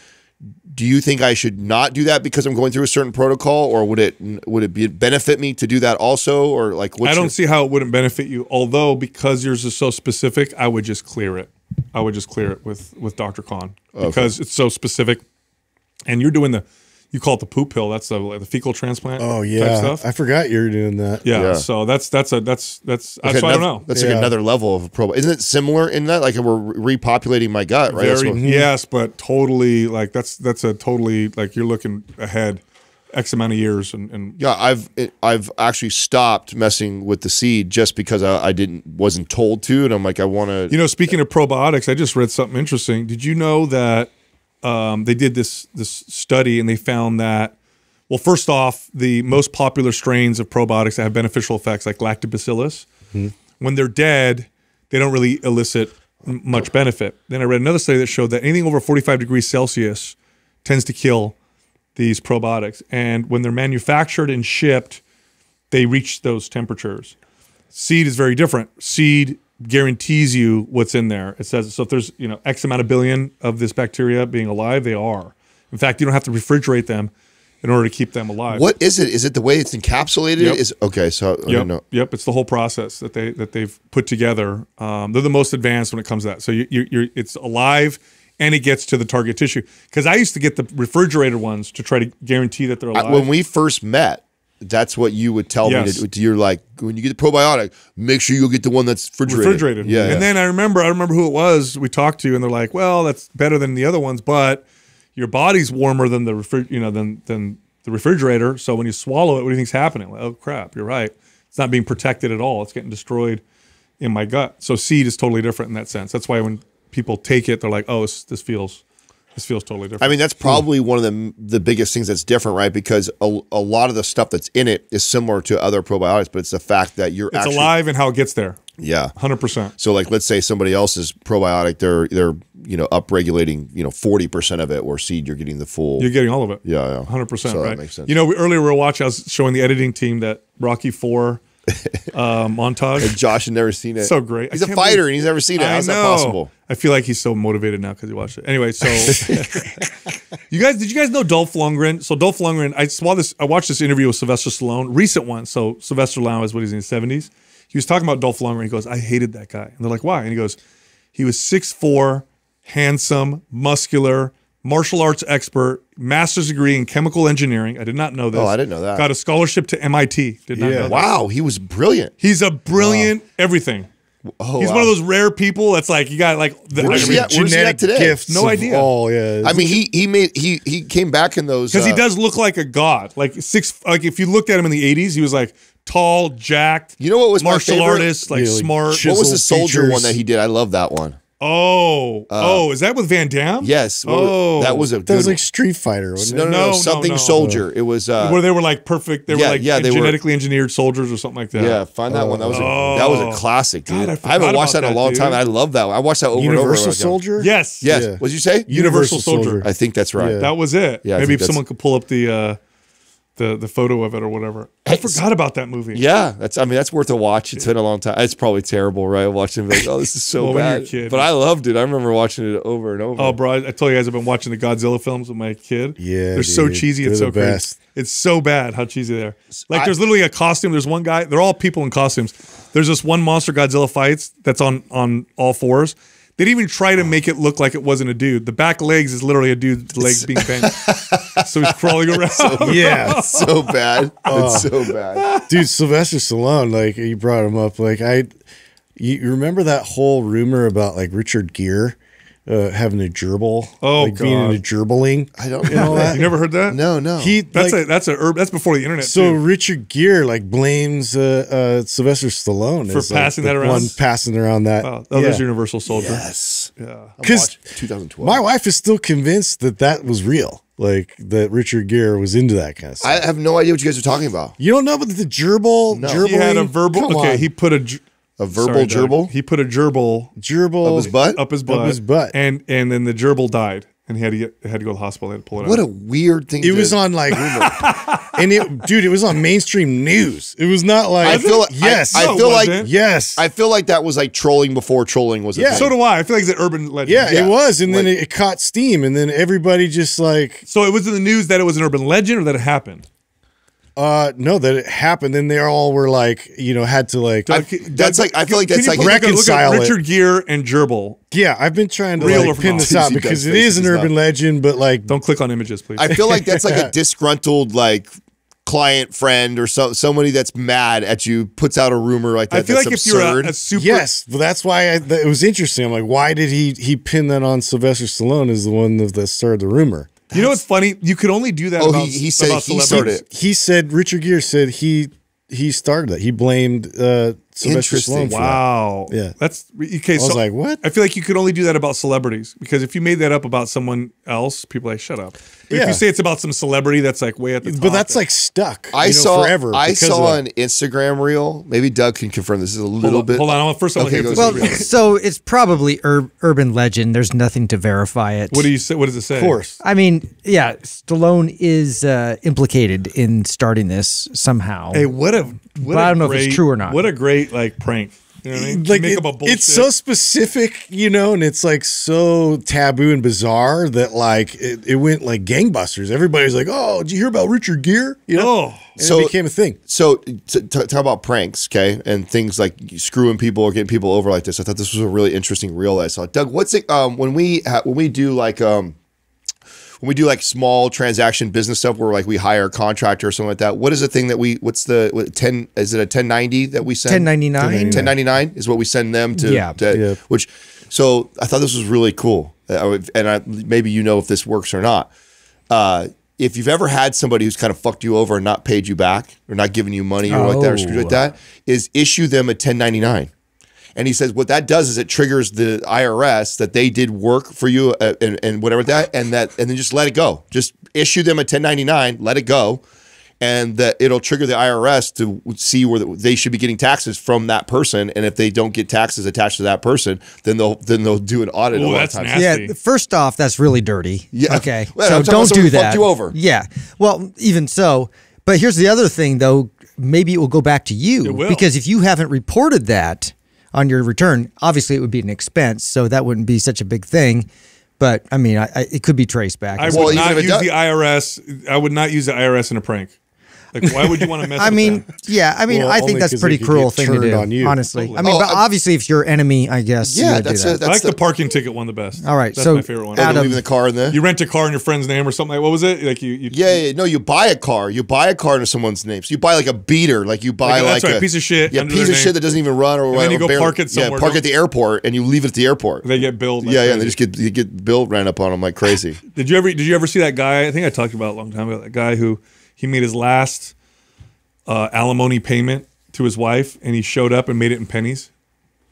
B: Do you think I should not do that because I'm going through a certain protocol, or would it would it be benefit me to do that also, or like what's
A: I don't see how it wouldn't benefit you. Although because yours is so specific, I would just clear it. I would just clear it with with Dr. Khan because it's so specific. And you're doing the, you call it the poop pill. That's the, like the fecal transplant.
C: Oh
A: type
C: yeah,
A: stuff.
C: I forgot you were doing that.
A: yeah,
B: Yeah.
A: So that's that's a that's that's
B: Okay,
A: that's why I don't
B: another-
A: know.
B: That's like another level of probe. Isn't it similar in that? Like we're repopulating my gut, right?
A: Very
B: what-
A: yes, but totally like that's that's a totally like you're looking ahead, x amount of years and, and
B: yeah, I've it, I've actually stopped messing with the seed just because I, I didn't wasn't told to, and I'm like I want to.
A: You know, speaking of probiotics, I just read something interesting. Did you know that um, they did this this study and they found that well, first off, the most popular strains of probiotics that have beneficial effects, like lactobacillus, when they're dead, they don't really elicit m- much benefit. Then I read another study that showed that anything over 45 degrees Celsius tends to kill these probiotics, and when they're manufactured and shipped, they reach those temperatures. Seed is very different. Seed guarantees you what's in there. It says so if there's you know X amount of billion of this bacteria being alive, they are. In fact, you don't have to refrigerate them in order to keep them alive.
B: What is it? Is it the way it's encapsulated?
A: Yep.
B: Is okay. So I
A: Yep.
B: know.
A: Yep. It's the whole process that they that they've put together. Um, they're the most advanced when it comes to that. So you, you, you're it's alive and it gets to the target tissue. Because I used to get the refrigerated ones to try to guarantee that they're alive.
B: when we first met, that's what you would tell
A: Yes.
B: me. To, you're like, when you get the probiotic, make sure you get the one that's refrigerated.
A: refrigerated.
B: Yeah.
A: And
B: yeah.
A: then I remember I remember who it was we talked to, and they're like, "Well, that's better than the other ones, but your body's warmer than the refri- you know than than the refrigerator. So when you swallow it, what do you think's happening? Like, oh crap, you're right. It's not being protected at all. It's getting destroyed in my gut. So seed is totally different in that sense. That's why when people take it, they're like, "Oh, this, this feels this feels totally different."
B: I mean, that's probably one of the the biggest things that's different, right? Because a, a lot of the stuff that's in it is similar to other probiotics, but it's the fact that you're
A: it's
B: actually
A: alive and how it gets there.
B: Yeah.
A: Hundred percent.
B: So, like, let's say somebody else's probiotic, they're they're you know upregulating you know forty percent of it, or seed, you're getting the full.
A: You're getting all of it.
B: yeah, yeah,
A: Hundred percent,
B: So
A: right?
B: That makes sense.
A: You know, we, earlier we were watching. I was showing the editing team that Rocky Four uh, montage.
B: Josh had never seen it.
A: So great.
B: He's
A: I
B: a fighter
A: believe-
B: and he's never seen it.
A: I
B: How's that possible?
A: I feel like he's so motivated now because he watched it. Anyway, so you guys, did you guys know Dolph Lundgren? So Dolph Lundgren, I saw this. I watched this interview with Sylvester Stallone, recent one. So Sylvester Stallone is what he's in his seventies. He was talking about Dolph Lundgren. He goes, "I hated that guy," and they're like, "Why?" And he goes, "He was 6'4", handsome, muscular." Martial arts expert, master's degree in chemical engineering. I did not know this.
B: Oh, I didn't know that.
A: Got a scholarship to MIT. Did not know that.
B: Wow, he was brilliant.
A: He's a brilliant everything.
B: Oh,
A: He's
B: wow.
A: one of those rare people that's like you got like the
B: Where's he at? Where's he at today?
C: gifts.
A: No
C: of
A: idea.
C: All yeah.
B: I mean, he he made he he came back in those
A: because he
B: uh,
A: does look like a god. Like six, like if you looked at him in the '80s, he was like tall, jacked.
B: You know what was
A: martial
B: favorite?
A: artist, like
C: Yeah, like
A: smart.
C: chisel-
B: What was the soldier
C: features.
B: one that he did? I love that one.
A: Oh, oh, is that with Van Damme?
B: Yes. what was-
A: Oh,
B: that was a
C: that was like Street Fighter, wasn't
B: no,
C: it?
B: no, no,
A: No, no,
B: something
A: no.
B: soldier. It was uh,
A: where they were like perfect. They
B: Yeah,
A: were like
B: yeah, they were-
A: genetically engineered soldiers or something like that.
B: yeah, find that one. That was a, that was a classic, dude.
A: God, I
B: I, haven't watched that in a long
A: dude.
B: time. I love that one. I watched that over and over.
C: Universal. Soldier.
A: Yes.
B: Yes.
C: Yeah.
B: What did you say?
A: Universal Soldier.
B: I think that's right.
C: Yeah.
A: That was it.
B: Yeah,
A: Maybe if someone could pull up the uh, the the photo of it or whatever. I forgot about that movie.
B: Yeah, that's. I mean, that's worth a watch. It's been a long time. It's probably terrible, right? Watching it, like, oh, this is so
A: Well, when you're a
B: bad.
A: kid.
B: But I loved it. I remember watching it over and over.
A: Oh, bro, I, I told you guys I've been watching the Godzilla films with my kid.
C: Yeah,
A: they're so cheesy.
C: They're
A: It's
C: the
A: so crazy.
C: best.
A: It's so bad how cheesy they are. Like,
B: I-
A: there's literally a costume. There's one guy. They're all people in costumes. There's this one monster Godzilla fights that's on on all fours. They didn't even try to make it look like it wasn't a dude. The back legs is literally a dude's legs being bent. so he's crawling around.
C: So,
B: Yeah, so bad.
A: Oh.
B: It's so bad.
C: dude, Sylvester Stallone. Like you brought him up. Like I, you you remember that whole rumor about like Richard Gere uh, having a gerbil?
A: Oh,
C: like being
A: God.
C: into gerbiling.
B: I don't
C: know
B: know
C: that?
A: You never heard that?
B: No, no.
C: He
A: That's
C: like,
A: a that's a herb. That's before the internet.
C: So
A: too.
C: Richard Gere like blames uh, uh, Sylvester Stallone
A: For
C: as, like,
A: passing
C: the
A: that around?
C: One passing around that.
A: Oh, oh, there's
C: yeah.
A: Universal Soldier.
B: yes.
A: Yeah.
C: Because
B: 2012.
C: my wife is still convinced that that was real. Like that Richard Gere was into that kind of stuff.
B: I have no idea what you guys are talking about.
C: you don't know about the gerbil?
B: No.
C: Gerbiling?
A: He had a verbal.
C: Come
A: okay,
C: on.
A: he put a ge-
B: A verbal
A: sorry, Doug.
B: gerbil?
A: He put a gerbil
C: gerbil
B: Up his butt?
A: up his butt.
C: his butt.
A: And and then the gerbil died, and he had to get had to go to the hospital. They had to pull it out.
B: What
A: out.
B: a weird thing.
C: It
B: to-
C: was on like, and it, dude, it was on mainstream news. It was not like,
B: I feel like
C: yes,
B: I, I
A: No,
B: feel like
A: wasn't.
C: yes,
B: I feel like that was like trolling before trolling was.
C: Yeah.
B: thing.
A: so do I. I feel like it's an urban legend.
C: yeah,
B: Yeah.
C: it was, and then it, it caught steam, and then everybody just like,
A: So it was in the news that it was an urban legend or that it happened.
C: Uh, no, that it happened. Then they all were like, you know, had to like,
B: I- that's like- I feel like that's like-
C: Reconcile
A: look at Richard Gere and gerbil.
C: yeah, I've been trying to
A: Real
C: like pin this out because
B: does
C: it
B: face
C: is an urban
B: mouth.
C: legend, but like,
A: Don't click on images, please.
B: I feel like that's like a disgruntled like client friend or so somebody that's mad at you puts out a rumor like that.
A: I feel
B: that's
A: like if you're a, a super
C: yes, well, that's why I, that, it was interesting. I'm like, why did he he pin that on Sylvester Stallone as the one that, that started the rumor?
A: You know what's funny? You could only do that.
B: Oh,
A: about,
B: he- he said
A: about
B: he
A: celebrities.
B: started it.
C: He said Richard Gere said he he started that. He blamed uh, Sylvester
B: Interesting.
C: Stallone. For that.
A: Wow.
C: Yeah.
A: That's okay.
C: I was
A: so
C: like, what?
A: I feel like you could only do that about celebrities because if you made that up about someone else, people are like shut up. But if you say it's about some celebrity that's like way at the top,
C: But that's like stuck.
B: I
C: you know,
B: saw
C: forever.
B: I saw an. Instagram reel. Maybe Doug can confirm this is a
A: hold
B: little
A: on,
B: bit.
A: Hold on, I want first. I want
B: Okay,
A: hear
B: go
A: if this
F: Well, so it's probably ur- urban legend. There's nothing to verify it.
A: What do you say? What does it say?
C: Of course.
F: I mean, yeah, Stallone is uh, implicated in starting this somehow.
A: Hey, what a what
F: But I
A: a
F: don't know if it's true or not.
A: What a great like prank. You know what I mean?
C: like
A: Make
C: it-
A: up a bullshit.
C: it's so specific, you know, and it's like so taboo and bizarre that like it, it went like gangbusters. Everybody's like, "Oh, did you hear about Richard Gere?" You know,
A: Oh.
C: and
B: So-
C: it became a thing.
B: So t- t- talk about pranks, okay, and things like screwing people or getting people over like this. I thought this was a really interesting reel I saw. Doug, what's it um, when we ha- when we do like um, when we do like small transaction business stuff where like we hire a contractor or something like that? What is the thing that we? What's the what, ten? Is it a ten ninety that we send?
F: 1099?
B: Ten ninety nine is what we send them to.
F: Yeah.
B: to-
C: Yeah.
B: Which so I thought this was really cool. And I, maybe you know if this works or not uh, if you've ever had somebody who's kind of fucked you over and not paid you back or not giving you money or like that or screwed like that, is issue them a 1099. And he says what that does is it triggers the IRS that they did work for you uh, and, and whatever that, and that, and then just let it go. Just issue them a 1099, let it go, and that it'll trigger the IRS to see where they should be getting taxes from that person. And if they don't get taxes attached to that person, then they'll then they'll do an audit. a
A: Ooh,
B: lot of
A: that's
B: times.
A: nasty.
F: Yeah, first off, that's really dirty.
B: Yeah.
F: Okay.
B: Well,
F: so
B: I'm talking about
F: don't do that.
B: you over.
F: Yeah. Well, even so. But here's the other thing, though. Maybe it will go back to you
A: It will.
F: because if you haven't reported that on your return, obviously it would be an expense, so that wouldn't be such a big thing. But I mean, I, I, it could be traced back.
A: I would
B: even
A: not use the IRS. I would not use the IRS in a prank. Like, why would you want to mess?
F: I
A: with
F: mean,
A: that?
F: yeah, I mean,
C: Well,
F: I think that's pretty
C: they could
F: cruel thing to do.
C: on you.
F: Honestly,
A: Totally.
F: I mean,
B: Oh,
F: but
B: I-
F: obviously, if you're enemy, I guess. you
B: Yeah,
F: would do
B: that's
F: that.
B: a,
A: I
B: that's
A: like the,
B: the,
A: parking ticket one the best.
F: All right,
A: that's
F: so
A: my favorite one.
F: Adam-
B: leaving the car in there.
A: you rent a car in your friend's name or something like what was it? Like you, you
B: Yeah, yeah, no, you buy a car. You buy a car into someone's name. So you buy like a beater, like you buy
A: Like,
B: like,
A: that's right,
B: a
A: piece of shit
B: Yeah, piece of shit that doesn't even run or
A: then you
B: or
A: go
B: barely-
A: park it somewhere,
B: Yeah, park at the airport and you leave it at the airport.
A: they get billed.
B: Yeah, yeah, they just get you get bill ran up on them like crazy.
A: Did you ever did you ever see that guy? I think I talked about a long time ago. That guy who he made his last uh, alimony payment to his wife, and he showed up and made it in pennies.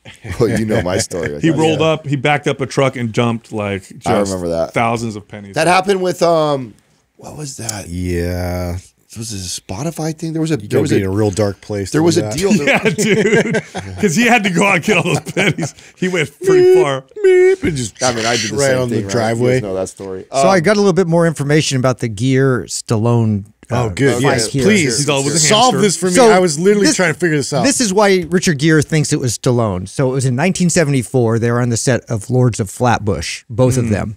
B: well, you know my story.
A: He rolled up, he backed up a truck and jumped like just
B: I remember that.
A: thousands of pennies.
B: That happened with um, what was that?
C: Yeah,
B: Was it a Spotify thing? There was a
C: you
B: there was
C: to be in
B: a
C: a real dark place.
B: there was
C: do
B: a
C: that.
B: deal. That,
A: yeah, dude, because he had to go out and get all those pennies. He went pretty far.
C: Beep, and just
B: I mean, I did the
C: right
B: same
C: on
B: thing.
C: the
B: right?
C: driveway.
B: You guys know that story.
F: So I got a little bit more information about the Gere Stallone. Uh,
C: Oh, good.
B: Okay.
C: Yes,
F: Here.
C: please
A: He's all with a
C: solve this for me.
F: So
C: I was literally
F: this-
C: trying to figure this out.
F: This is why Richard Gere thinks it was Stallone. So it was in 1974. They were on the set of Lords of Flatbush, both of them.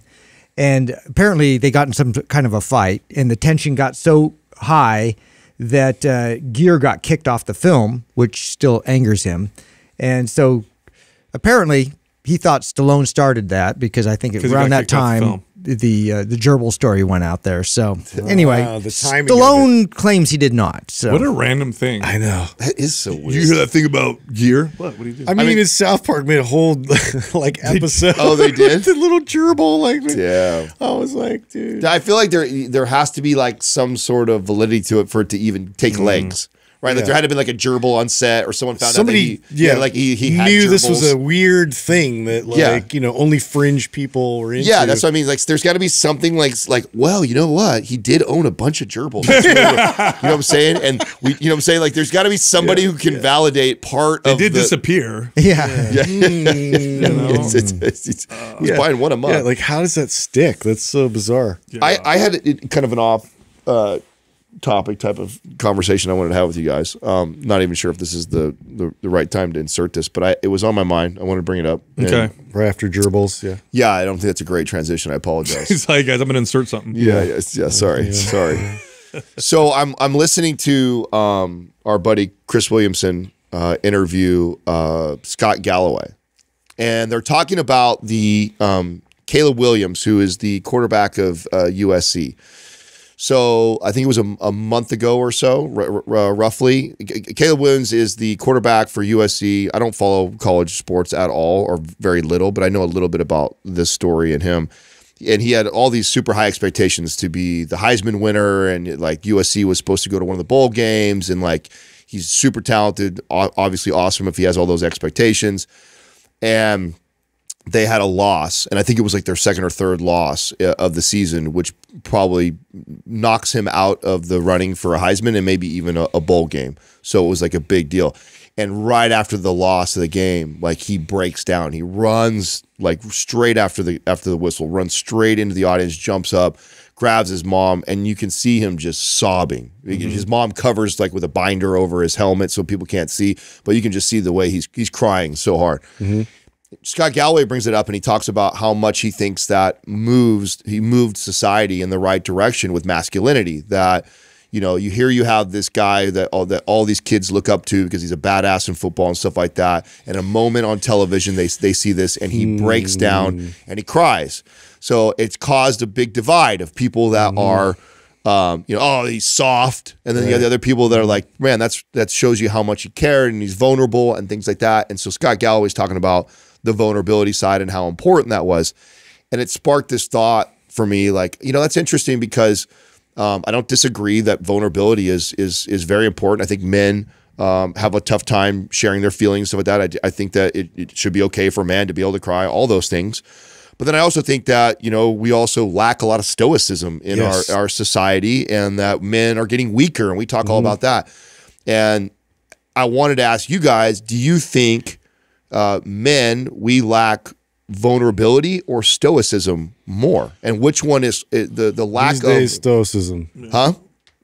F: And apparently they got in some kind of a fight, and the tension got so high that uh, Gere got kicked off the film, which still angers him. And so apparently he thought Stallone started that because I think it,
A: 'Cause he
F: around that
A: kicked off the
F: time
A: film.
F: The uh, the gerbil story went out there. So anyway,
C: Wow, the timing
F: Stallone claims he did not. So
A: What a random thing.
C: I know.
B: that is so weird.
A: You hear that thing about Gere? What? What do you do?
C: I mean,
B: mean-
C: in South Park made a whole like episode.
B: Oh, they did?
C: the little gerbil, like
B: Yeah.
C: I was like, dude.
B: I feel like there there has to be like some sort of validity to it for it to even take
A: Mm-hmm.
B: legs, right? Like
C: Yeah.
B: there had to be like a gerbil on set, or someone found
C: Somebody,
B: out that he,
C: yeah,
B: like he he had
C: knew this was a weird thing that, like,
B: Yeah.
C: you know, only fringe people were into.
B: Yeah, that's what I mean. Like, there's got to be something like, like, well, you know what? He did own a bunch of gerbils. That's really what- you know what I'm saying? And we, you know what I'm saying? Like, there's got to be somebody who can validate part
A: They
B: of
A: did
B: the.
A: disappear.
F: yeah.
B: It's, it's, it's, it's, he's buying one a month.
C: Yeah, like how does that stick? That's so bizarre.
B: I, I had it, kind of an off uh, topic type of conversation I wanted to have with you guys. Um, not even sure if this is the, the, the right time to insert this, but I, it was on my mind. I wanted to bring it up. And
A: Okay.
C: Right after gerbils, yeah.
B: Yeah, I don't think that's a great transition. I apologize.
A: He's like, guys, I'm gonna insert something.
B: Yeah, yeah, yeah. Sorry, sorry. so I'm I'm listening to um, our buddy Chris Williamson uh, interview uh, Scott Galloway, and they're talking about the um, Caleb Williams, who is the quarterback of uh, USC. So I think it was a, a month ago or so, roughly. Caleb Williams is the quarterback for USC. I don't follow college sports at all, or very little, but I know a little bit about this story and him. And he had all these super high expectations to be the Heisman winner, and like USC was supposed to go to one of the bowl games, and like he's super talented, obviously awesome if he has all those expectations. And they had a loss, and I think it was like their second or third loss uh, of the season, which probably knocks him out of the running for a Heisman and maybe even a, a bowl game. So it was like a big deal. And right after the loss of the game, like he breaks down. He runs like straight after the after the whistle, runs straight into the audience, jumps up, grabs his mom, and you can see him just sobbing. His mom covers like with a binder over his helmet so people can't see, but you can just see the way he's he's crying so hard. Scott Galloway brings it up and he talks about how much he thinks that moves he moved society in the right direction with masculinity that you know you hear you have this guy that all that all these kids look up to because he's a badass in football and stuff like that. And a moment on television they they see this and he breaks down and he cries. So it's caused a big divide of people that are um, you know, oh, he's soft, and then you have the other people that are like, man, that's that shows you how much he cared, and he's vulnerable, and things like that. And so Scott Galloway's talking about the vulnerability side and how important that was, and it sparked this thought for me, like, you know, that's interesting because um, I don't disagree that vulnerability is is is very important. I think men. Um, have a tough time sharing their feelings, stuff like that. I, I think that it, it should be okay for a man to be able to cry, all those things. But then I also think that you know we also lack a lot of stoicism in
C: Yes.
B: our our society, and that men are getting weaker, and we talk all about that. And I wanted to ask you guys: Do you think uh, men we lack vulnerability or stoicism more? And which one is uh, the the lack
C: These days,
B: of?
C: stoicism,
B: Huh?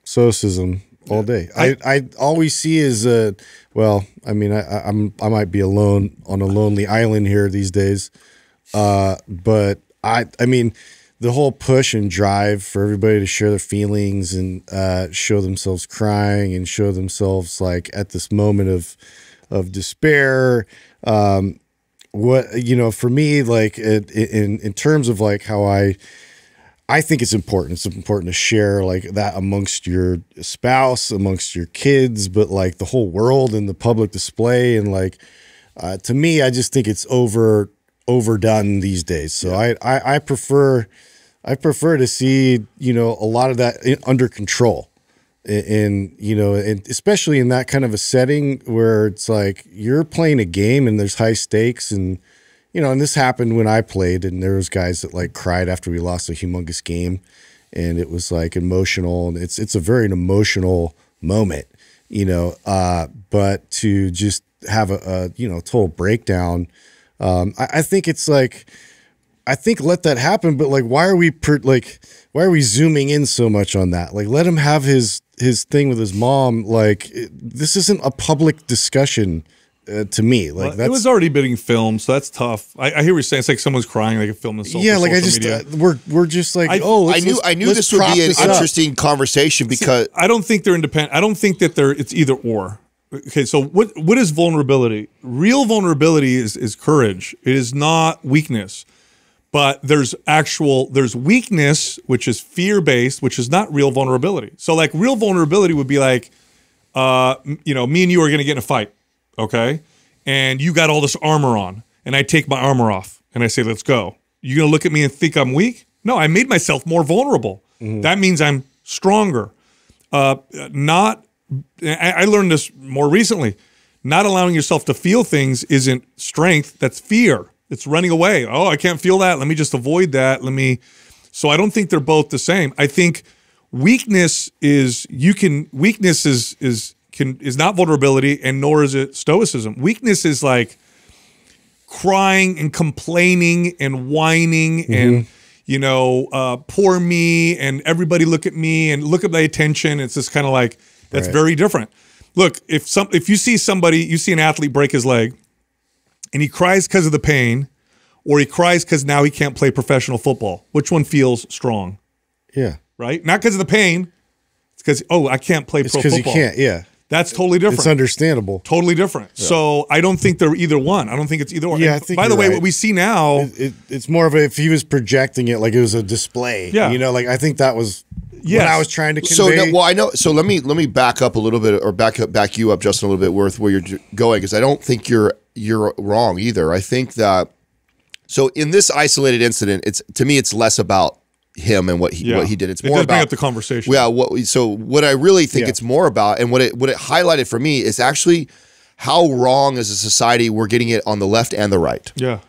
C: stoicism all day. I, I always see is uh well, I mean, I, I- I'm I might be alone on a lonely island here these days, uh, but I I mean, the whole push and drive for everybody to share their feelings and uh, show themselves crying and show themselves like at this moment of of despair. Um, what you know, for me, like it, in in terms of like how I I think it's important. It's important to share like that amongst your spouse, amongst your kids, but like the whole world and the public display. And like, uh, to me, I just think it's over overdone these days. So I, I I prefer I prefer to see you know a lot of that under control. In you know, and especially in that kind of a setting where it's like you're playing a game and there's high stakes and you know, and this happened when I played, and there was guys that like cried after we lost a humongous game, and it was like emotional, and it's it's a very emotional moment, you know. Uh, but to just have a, a you know total breakdown, um, I, I think it's like, I think let that happen, but like, why are we per, like, why are we zooming in so much on that? Like, let him have his his thing with his mom. Like, it- this isn't a public discussion. Uh, to me, like
A: Well,
C: that's
A: it was already being filmed, so that's tough. I, I hear what you're saying. It's like someone's crying, like a film is
C: yeah, like I just uh, we're we're just like
A: I-
C: oh
B: I
C: let's-
B: knew
C: let's-
B: I knew this would be an
C: this up.
B: interesting conversation because
A: I don't think they're independent. I don't think that they're it's either or. Okay, so what what is vulnerability? Real vulnerability is is courage. It is not weakness. But there's actual there's weakness, which is fear based, which is not real vulnerability. So like real vulnerability would be like, uh, you know, me and you are gonna get in a fight, okay? And you got all this armor on, and I take my armor off, and I say, "Let's go." You gonna look at me and think I'm weak? No, I made myself more vulnerable. That means I'm stronger uh, not I, I learned this more recently not allowing yourself to feel things isn't strength that's fear it's running away. Oh i can't feel that. Let me just avoid that. Let me so i don't think they're both the same. I think weakness is you can weakness is is can is not vulnerability and nor is it stoicism. Weakness is like crying and complaining and whining and you know uh, poor me and everybody look at me and look at my attention. It's just kind of like that's very different. Look if some if you see somebody you see an athlete break his leg and he cries because of the pain or he cries because now he can't play professional football. Which one feels strong?
C: Yeah.
A: Right? Not because of the pain. It's because oh i can't play
C: it's
A: pro
C: because you
A: football.
C: can't yeah.
A: That's totally different.
C: It's understandable.
A: Totally different. So i don't think they're either one. I don't think it's either one.
C: Yeah, I think
A: by the way
C: right.
A: what we see now
C: it, it's more of a, if he was projecting it like it was a display
A: Yeah.
C: you know like I think that was
A: Yes.
C: what I was trying to convey
B: So no, well, I know. So let me let me back up a little bit, or back up, back you up, Justin, a little bit worth where you're going, because I don't think you're you're wrong either. I think that so in this isolated incident, it's to me, it's less about him and what he
A: Yeah.
B: what he did. It's
A: It
B: more about
A: up the conversation.
B: Yeah. What so what I really think
C: Yeah.
B: it's more about, and what it what it highlighted for me is actually how wrong as a society we're getting it on the left and the right.
A: yeah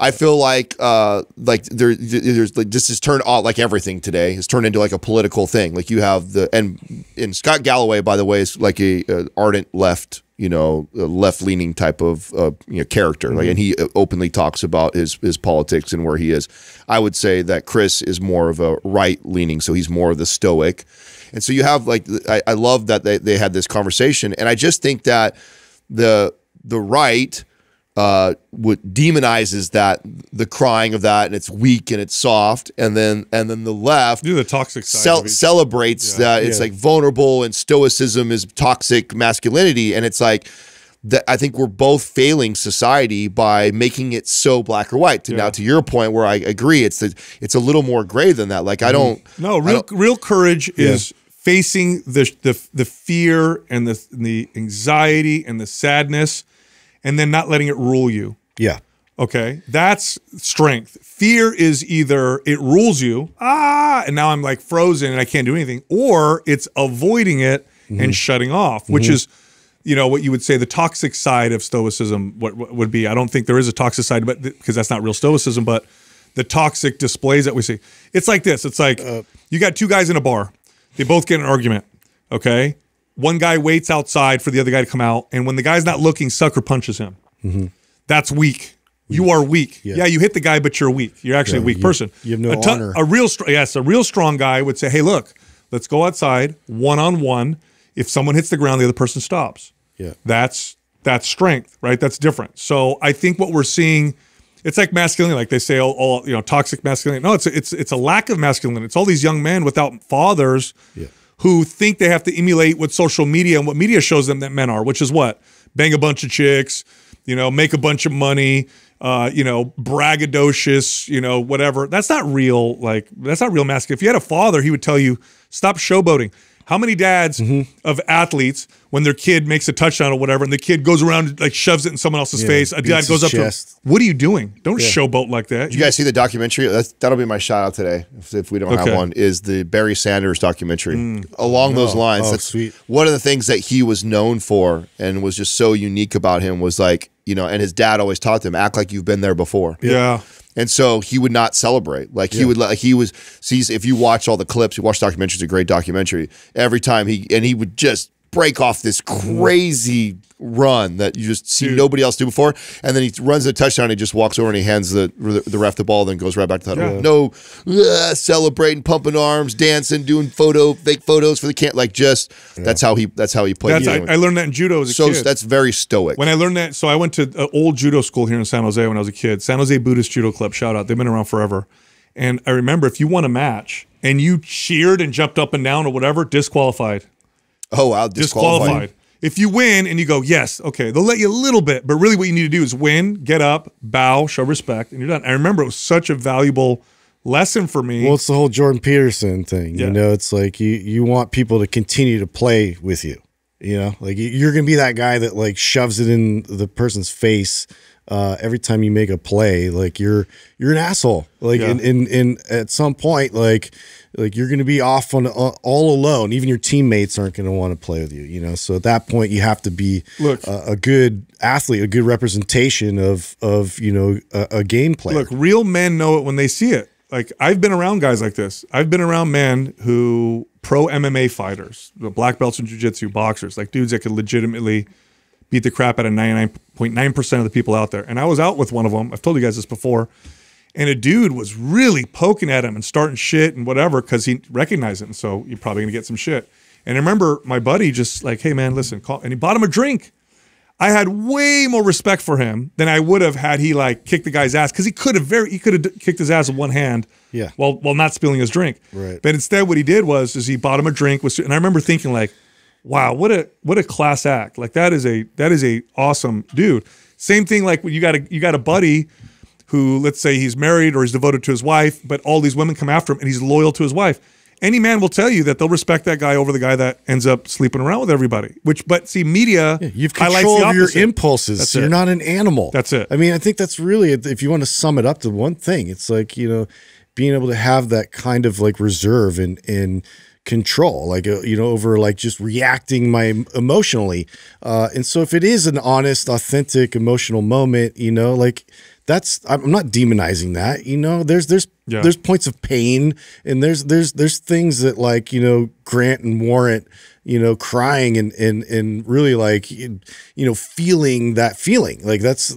B: I feel like uh like there there's like this has turned out like everything today has turned into like a political thing. Like you have the and and Scott Galloway by the way is like a, a ardent left you know, left leaning type of uh, you know character. Like, and he openly talks about his his politics and where he is. I would say that Chris is more of a right leaning, so he's more of the stoic. And so you have like I, I love that they, they had this conversation, and I just think that the the right uh, what demonizes that the crying of that and it's weak and it's soft and then and then the left
A: Do the toxic side.
B: cel-
A: of each-
B: celebrates that it's
C: Yeah.
B: like vulnerable and stoicism is toxic masculinity and it's like that I think we're both failing society by making it so black or white. To now to your point where I agree it's the, it's a little more gray than that. Like I don't
A: No, real
B: don't-
A: real courage is facing the the the fear and the the anxiety and the sadness, and then not letting it rule you.
C: Yeah.
A: Okay, that's strength. Fear is either it rules you, ah, and now I'm like frozen and I can't do anything, or it's avoiding it and mm-hmm. shutting off, which mm-hmm. is, you know, what you would say the toxic side of stoicism. What, what would be? I don't think there is a toxic side, but because that's not real stoicism, but the toxic displays that we see. It's like this. It's like uh, you got two guys in a bar. They both get in an argument. Okay, one guy waits outside for the other guy to come out, and when the guy's not looking, sucker punches him. Mm-hmm. That's weak. You are weak. Yeah. you hit the guy, but you're weak. You're actually a weak
C: you-
A: person.
C: you have no
A: a
C: honor.
A: A real, str- yes, a real strong guy would say, "Hey, look, let's go outside, one on one. If someone hits the ground, the other person stops.
C: Yeah.
A: That's that's strength, right? That's different. So I think what we're seeing, it's like masculinity, like they say, all, all you know, toxic masculinity. No, it's it's it's a lack of masculinity. It's all these young men without fathers who think they have to emulate what social media and what media shows them that men are, which is what bang a bunch of chicks, you know, make a bunch of money, uh, you know, braggadocious, you know, whatever. That's not real. Like that's not real masculine. If you had a father, he would tell you stop showboating. How many dads of athletes, when their kid makes a touchdown or whatever, and the kid goes around like shoves it in someone else's face, a dad goes
C: his
A: up to him, "What are you doing? Don't showboat like that."
B: Did you guys see the documentary? That's, that'll be my shout out today. If, if we don't
A: Okay.
B: have one, is the Barry Sanders documentary. Mm. Along those lines,
C: Oh,
B: that's
C: sweet.
B: one of the things that he was known for and was just so unique about him was like you know, and his dad always taught him act like you've been there before.
A: yeah.
B: And so he would not celebrate. Like he would like he was sees if you watch all the clips, you watch documentaries, a great documentary. Every time he and he would just break off this crazy run that you just see nobody else do before. And then he runs the touchdown and he just walks over and he hands the the ref the ball, then goes right back to the huddle. No uh, celebrating, pumping arms, dancing, doing photo fake photos for the camp. Like just that's how he that's how he played.
A: That's
B: the
A: I. I learned that in judo as a
B: so
A: kid.
B: that's very stoic.
A: When I learned that, so I went to an old judo school here in San Jose when I was a kid. San Jose Buddhist Judo Club, shout out. They've been around forever. And I remember if you won a match and you cheered and jumped up and down or whatever, disqualified.
B: Oh wow, disqualified.
A: Disqualified. If you win and you go, yes, okay, they'll let you a little bit, but really what you need to do is win, get up, bow, show respect, and you're done. I remember it was such a valuable lesson for me.
C: Well, it's the whole Jordan Peterson thing.
A: Yeah.
C: You know, it's like you you want people to continue to play with you. You know, like you- you're gonna be that guy that like shoves it in the person's face uh, every time you make a play. Like you're you're an asshole. Like
A: Yeah.
C: in, in in at some point, like like you're gonna be off on uh, all alone. Even your teammates aren't gonna want to play with you. You know, so at that point, you have to be
A: Look.
C: a, a good athlete, a good representation of of you know a, a game player.
A: Look, real men know it when they see it. Like I've been around guys like this. I've been around men who pro MMA fighters, the black belts in jiu-jitsu, boxers, like dudes that could legitimately beat the crap out of 99.9% of the people out there. And I was out with one of them. I've told you guys this before. And a dude was really poking at him and starting shit and whatever because he recognized it. And so you're probably going to get some shit. And I remember my buddy just like, hey, man, listen, call. And he bought him a drink. I had way more respect for him than I would have had he like kicked the guy's ass because he could have very he could have kicked his ass with one hand,
C: Yeah.
A: while while not spilling his drink.
C: Right.
A: But instead, what he did was is he bought him a drink. Was and I remember thinking like, wow, what a what a class act. Like that is a that is a awesome dude. Same thing like when you got a you got a buddy who let's say he's married or he's devoted to his wife, but all these women come after him and he's loyal to his wife. Any man will tell you that they'll respect that guy over the guy that ends up sleeping around with everybody. Which, but see, media
C: You've
A: highlights
C: control of your impulses.
A: That's
C: so
A: it.
C: you're not an animal.
A: That's it.
C: I mean, I think that's really, if you want to sum it up to one thing, it's like, you know, being able to have that kind of like reserve and, and control, like, uh, you know, over like just reacting my emotionally. Uh, and so if it is an honest, authentic, emotional moment, you know, like, that's I'm not demonizing that. You know, there's there's
A: Yeah.
C: there's points of pain and there's there's there's things that like you know grant and warrant you know crying and and and really like you know feeling that feeling like that's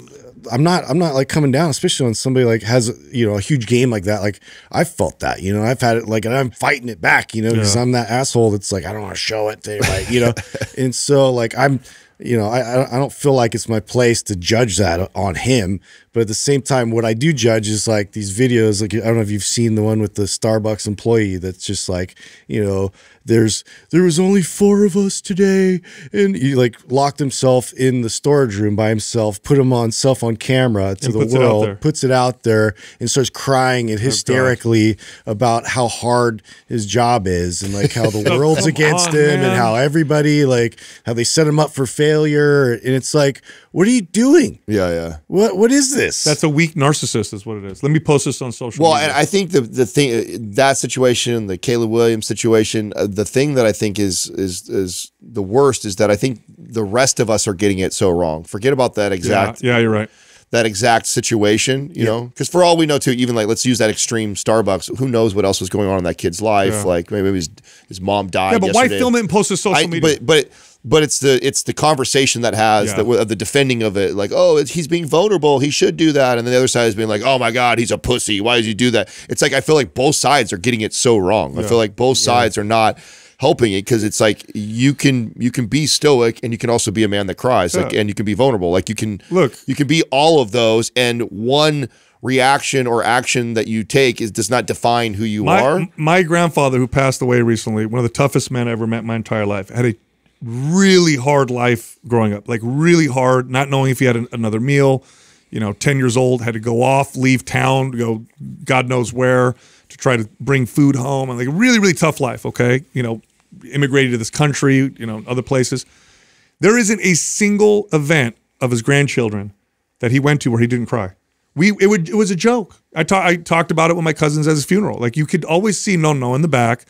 C: I'm not I'm not like coming down especially when somebody like has you know a huge game like that like I've felt that you know I've had it like and I'm fighting it back you know because
A: Yeah.
C: I'm that asshole that's like I don't want to show it to anybody you know and so like I'm you know, I I- I don't feel like it's my place to judge that on him. But at the same time, what I do judge is like these videos. Like I don't know if you've seen the one with the Starbucks employee that's just like, you know, there's there was only four of us today, and he like locked himself in the storage room by himself, put him on self on camera to
A: And
C: the
A: puts
C: world,
A: there.
C: puts it out there, and starts crying and oh, hysterically about how hard his job is and like how the world's
A: oh,
C: against
A: on,
C: him and how everybody like how they set him up for failure and it's like what are you doing
B: Yeah, yeah.
C: what what is this
A: That's a weak narcissist, is what it is. Let me post this on social
B: Well,
A: media.
B: and I think the the thing that situation, the Caleb Williams situation, uh, the thing that I think is is is the worst is that I think the rest of us are getting it so wrong. Forget about that
A: yeah,
B: exact
A: yeah, you're right.
B: That exact situation, you know, because for all we know, too, even like let's use that extreme Starbucks. Who knows what else was going on in that kid's life?
A: Yeah.
B: Like maybe his his mom died.
A: Yeah, but why film it and post it social
B: I,
A: media?
B: but but but it's the it's the conversation that has
A: Yeah.
B: the, of the defending of it. Like, oh, it's, he's being vulnerable. He should do that. And then the other side is being like, oh my god, he's a pussy. Why does he do that? It's like I feel like both sides are getting it so wrong. I feel like both sides are not helping it because it's like you can you can be stoic and you can also be a man that cries like and you can be vulnerable like you can
A: Look.
B: you can be all of those and one reaction or action that you take is does not define who you
A: my,
B: are
A: my grandfather, who passed away recently, one of the toughest men I ever met in my entire life, had a really hard life growing up. Like really hard, not knowing if he had an, another meal. You know, ten years old, had to go off, leave town, go God knows where to try to bring food home, and like a really really tough life. Okay, you know, immigrated to this country, you know, other places. There isn't a single event of his grandchildren that he went to where he didn't cry. We it would it was a joke. I ta- I talked about it with my cousins at his funeral. Like you could always see no no in the back,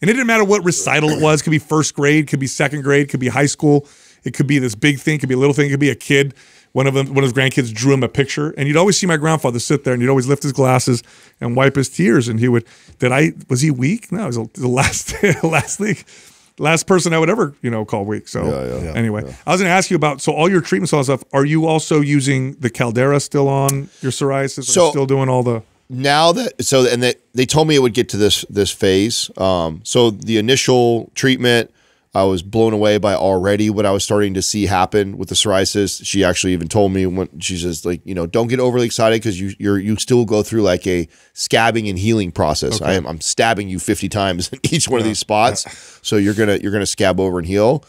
A: and it didn't matter what recital it was. Could be first grade, could be second grade, could be high school. It could be this big thing, could be a little thing, it could be a kid. One of them, one of his grandkids drew him a picture, and you'd always see my grandfather sit there, and he'd always lift his glasses and wipe his tears, and he would. Did I? Was he weak? No, he was the last last league. Last person I would ever, you know, call weak. So
B: Yeah, yeah.
A: anyway, I was going to ask you about so all your treatments, all that stuff. Are you also using the Caldera still on your psoriasis? Are
B: So-
A: you still doing all the?
B: now that so and they, they told me it would get to this this phase um so the initial treatment i was blown away by already what i was starting to see happen with the psoriasis. She actually even told me when she says like you know don't get overly excited because you you're you still go through like a scabbing and healing process. I am i'm stabbing you 50 times in each one of these spots. So you're gonna you're gonna scab over and heal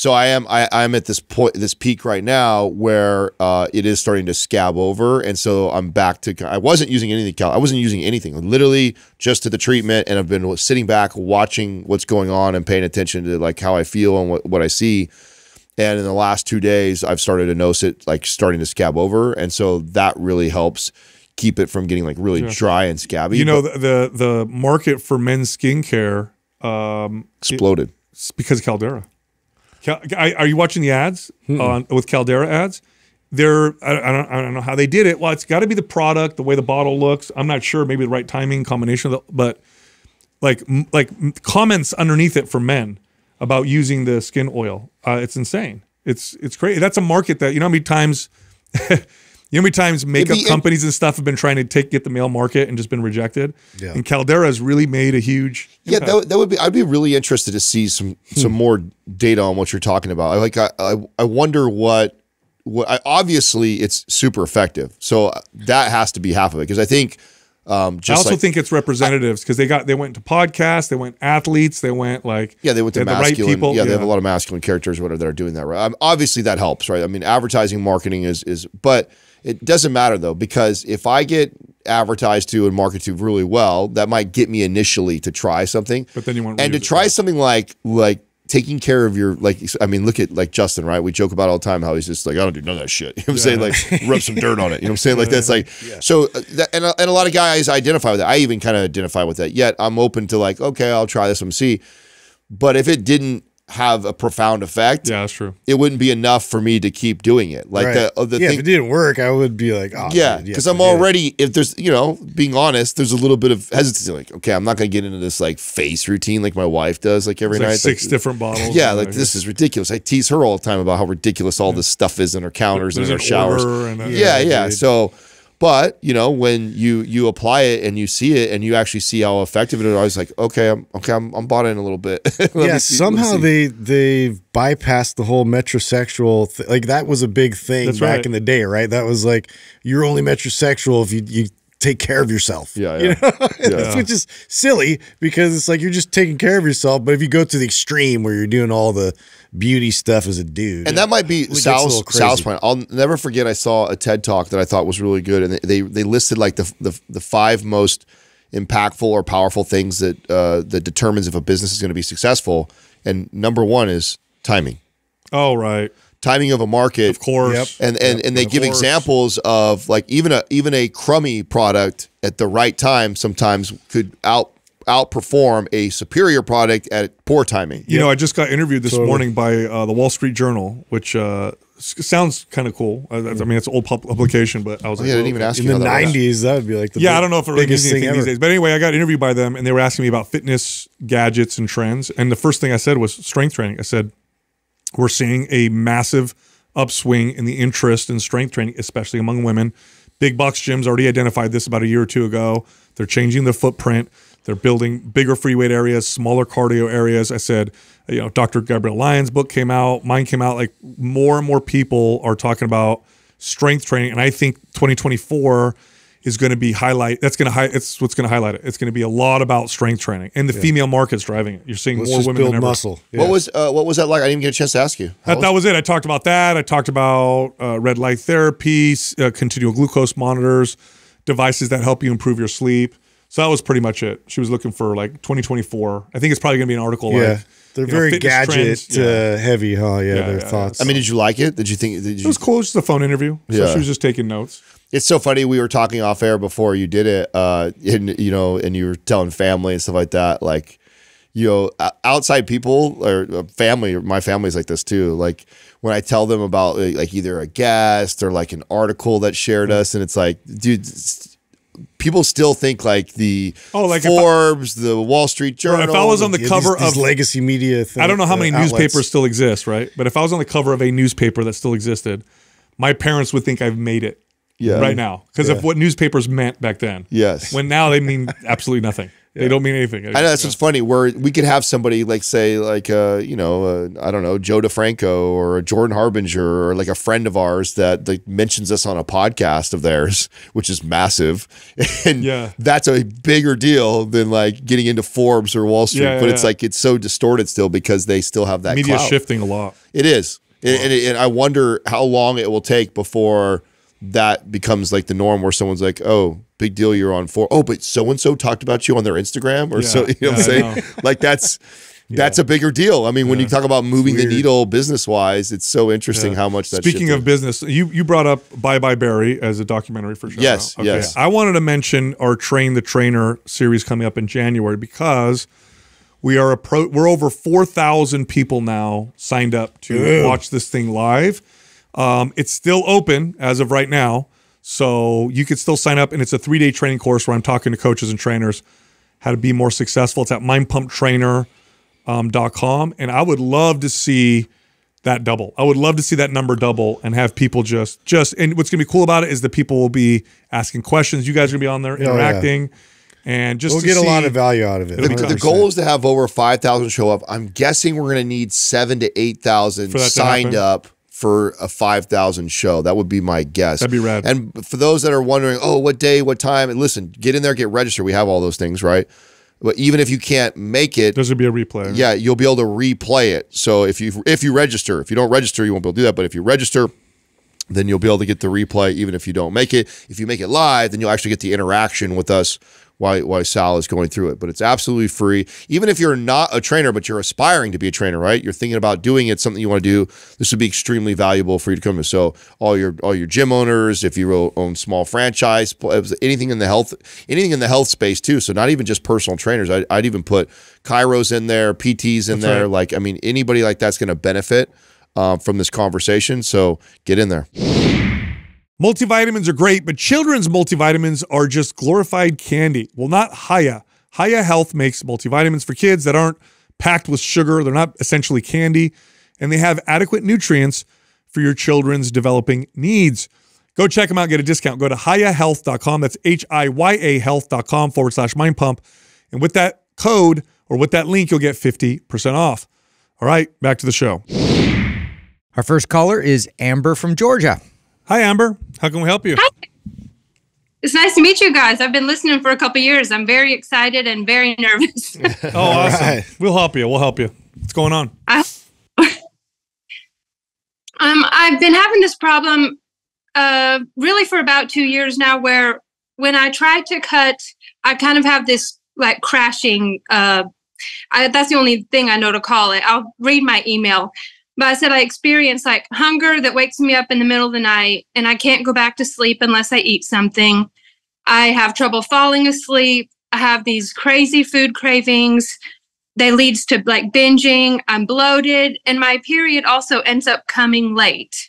B: so I am I, I'm at this point this peak right now where uh, it is starting to scab over, and so I'm back to I wasn't using anything I wasn't using anything literally just to the treatment, and I've been sitting back watching what's going on and paying attention to like how I feel and what, what I see. And in the last two days, I've started to notice it like starting to scab over, and so that really helps keep it from getting like really dry and scabby.
A: You know the, the the market for men's skincare um,
B: exploded.
A: it's because of Caldera. Cal- I- are you watching the ads on with Caldera ads? They're I, I don't I don't know how they did it. Well, it's got to be the product, the way the bottle looks. I'm not sure. Maybe the right timing combination of the, but like like comments underneath it for men about using the skin oil. Uh, it's insane. It's it's crazy. That's a market that you know how many times. You know how many times makeup
B: be-
A: companies and stuff have been trying to take get the male market and just been rejected?
C: Yeah.
A: And Caldera has really made a huge
B: Yeah, that, would- that would be. I'd be really interested to see some some more data on what you're talking about. I like. I I, I wonder what what. I, obviously, it's super effective. So that has to be half of it because I think. Um,
A: I also
B: like,
A: think it's representatives because they got they went to podcasts, they went athletes, they went like
B: yeah, they went to
A: had the right
B: masculine.
A: people.
B: yeah, they have a lot of masculine characters, or whatever that are doing that. Right. Um, obviously, that helps, right? I mean, advertising, marketing is is, but it doesn't matter though because if I get advertised to and marketed to really well, that might get me initially to try something.
A: But then you won't
B: and to
A: reuse it.
B: try something like like taking care of your like I mean look at like Justin right? We joke about all the time how he's just like I don't do none of that shit. You know what I'm saying? Like rub some dirt on it. You know what I'm saying? Like that's like so uh, that, and, a, and a lot of guys identify with that. I even kind of identify with that. Yet I'm open to like okay I'll try this. And see. But if it didn't have a profound effect,
A: Yeah, that's true.
B: it wouldn't be enough for me to keep doing it. Like
C: Right.
B: the the
C: yeah,
B: thing,
C: if it didn't work, I would be like, oh,
B: yeah,
C: dude,
B: because I'm
C: forget it.
B: already if there's you know being honest, there's a little bit of hesitancy. Like, okay, I'm not gonna get into this like face routine like my wife does like every
A: It's like
B: night.
A: six
B: Like,
A: different bottles.
B: Yeah,
A: and,
B: like this is ridiculous. I tease her all the time about how ridiculous all this stuff is in her counters and in her
A: an
B: showers.
A: and a-
B: yeah, yeah.
C: dude.
B: So, but you know, when you you apply it and you see it and you actually see how effective it is, I was like, okay, I'm okay, I'm, I'm bought in a little bit. Let
C: yeah,
B: see-
C: somehow
B: let me see.
C: they they bypassed the whole metrosexual th- like that was a big thing
A: That's
C: back
A: right.
C: in the day, right? That was like you're only metrosexual if you you take care of yourself.
B: Yeah,
C: You
B: yeah.
C: know?
B: Yeah.
C: Which is silly because it's like you're just taking care of yourself, but if you go to the extreme where you're doing all the beauty stuff as a dude.
B: And that might be
C: gets a
B: Sal's. Sal's plan. I'll never forget. I saw a TED talk that I thought was really good, and they they listed like the the, the five most impactful or powerful things that uh, that determines if a business is going to be successful. And number one is timing,
A: Oh, right.
B: Timing of a market,
A: Of course.
C: Yep.
B: and and and they
A: Of
B: give
A: course.
B: examples of like even a even a crummy product at the right time sometimes could out outperform a superior product at poor timing.
A: You know, I just got interviewed this
C: Totally.
A: morning by uh, the Wall Street Journal, which uh, sounds kind of cool. I, I mean, it's an old pub- publication, but I was
B: Oh,
A: like,
B: yeah, I didn't even ask
C: in
B: you
C: the
B: that works.
C: '90s, that would be like the
A: Yeah,
C: big-
A: I don't know if it really
C: biggest
A: means
C: thing
A: anything these days. But anyway, I got interviewed by them, and they were asking me about fitness gadgets and trends. And the first thing I said was strength training. I said, we're seeing a massive upswing in the interest in strength training, especially among women. Big box gyms already identified this about a year or two ago. They're changing their footprint. They're building bigger free weight areas, smaller cardio areas. I said, you know, Dr. Gabrielle Lyon's book came out, mine came out. Like more and more people are talking about strength training, and I think 2024 is going to be highlight. That's going to hi- It's what's going to highlight it. It's going to be a lot about strength training, and the female market's driving it. You're seeing
C: Let's
A: more
C: just
A: women
C: build
A: than ever.
C: muscle.
B: What was uh, what was that like? I didn't even get a chance to ask you. How
A: That, that was it. I talked about that. I talked about uh, red light therapy, uh, continual glucose monitors, devices that help you improve your sleep. So that was pretty much it. She was looking for like 2024. I think it's probably going to be an article.
C: Yeah,
A: like,
C: they're
A: you know,
C: very gadget
A: trends. Yeah.
C: uh, heavy, huh? Yeah,
A: Yeah,
C: their
A: yeah,
C: thoughts.
B: I mean, did you like it? Did you think? Did
A: It was cool. It was just a phone interview. So
B: Yeah.
A: she was just taking notes.
B: It's so funny. We were talking off air before you did it, uh, and you know, and you were telling family and stuff like that. Like, you know, outside people or uh, family, my family's like this too. Like when I tell them about uh, like either a guest or like an article that shared us, and it's like, dude. People still think like the
A: Oh, like if I-
B: Forbes, the Wall Street Journal.
A: if I was on the
C: Yeah,
A: cover
C: these, these
A: of
C: legacy media. Thing,
A: I don't know how
C: uh,
A: many
C: outlets.
A: newspapers still exist, right? But if I was on the cover of a newspaper that still existed, my parents would think I've made it
B: Yeah.
A: right now because
B: Yeah.
A: of what newspapers meant back then.
B: Yes.
A: When now they mean absolutely nothing. They don't mean anything.
B: I know that's what's funny. Where we could have somebody like say like uh you know uh, I don't know Joe DeFranco or a Jordan Harbinger or like a friend of ours that like mentions us on a podcast of theirs, which is massive, and
A: Yeah.
B: that's a bigger deal than like getting into Forbes or Wall Street.
A: Yeah,
B: but it's
A: yeah.
B: like it's so distorted still because they still have that
A: Media
B: clout.
A: shifting a lot.
B: It is, and, and, and I wonder how long it will take before that becomes like the norm, where someone's like, "Oh, big deal, you're on four. Oh, but so and so talked about you on their Instagram, or
A: Yeah,
B: so you know what I'm saying? Like that's that's a bigger deal. I mean, when you talk about moving the needle business wise, it's so interesting how much that.
A: Speaking of business, you you brought up Bye Bye Barry as a documentary for sure.
B: Yes, yes.
A: I wanted to mention our Train the Trainer series coming up in January because we are appro- we're over four thousand people now signed up to watch this thing live. Um, it's still open as of right now, so you could still sign up, and it's a three day training course where I'm talking to coaches and trainers how to be more successful. It's at mindpumptrainer.com, um, dot and I would love to see that double. I would love to see that number double and have people just just and what's gonna be cool about it is that people will be asking questions. You guys are gonna be on there
C: yeah.
A: interacting and just
C: We'll
A: to
C: get a lot of value out of it.
B: The, the goal is to have over 5,000 show up. I'm guessing we're going to need seven to 8,000
A: For that to
B: signed up for a 5,000 show. That would be my guess.
A: That'd be rad.
B: And for those that are wondering, oh, what day, what time? And listen, get in there, get registered. We have all those things, right? But even if you can't make it,
A: There's gonna be a replay.
B: yeah, you'll be able to replay it. So if you if you register, if you don't register, you won't be able to do that. But if you register, then you'll be able to get the replay even if you don't make it. If you make it live, then you'll actually get the interaction with us while, while Sal is going through it. But it's absolutely free. Even if you're not a trainer, but you're aspiring to be a trainer, right? You're thinking about doing it, something you want to do. This would be extremely valuable for you to come to. So all your all your gym owners, if you own small franchise, uh, anything in the health, anything in the health space too. So not even just personal trainers. I, would even put chiros in there, PTs in
A: That's
B: there.
A: right.
B: Like I mean, anybody like that's going to benefit um, from this conversation. So get in there.
A: Multivitamins are great, but children's multivitamins are just glorified candy. Well, not Hiya. Hiya Health makes multivitamins for kids that aren't packed with sugar. They're not essentially candy, and they have adequate nutrients for your children's developing needs. Go check them out, get a discount. Go to hiyahealth.com. That's H I Y A health.com forward slash mind pump. And with that code or with that link, you'll get 50% off. All right, back to the show.
F: Our first caller is Amber from Georgia.
A: Hi, Amber. How can we help you?
H: Hi. It's nice to meet you guys. I've been listening for a couple years. I'm very excited and very nervous.
A: Oh, awesome.
C: right.
A: We'll help you. We'll help you. What's going on?
H: I, um, I've been having this problem uh, really for about two years now where when I try to cut, I kind of have this like crashing. Uh, I, that's the only thing I know to call it. I'll read my email. But I said I experience like hunger that wakes me up in the middle of the night and I can't go back to sleep unless I eat something. I have trouble falling asleep. I have these crazy food cravings. They leads to like binging. I'm bloated and my period also ends up coming late.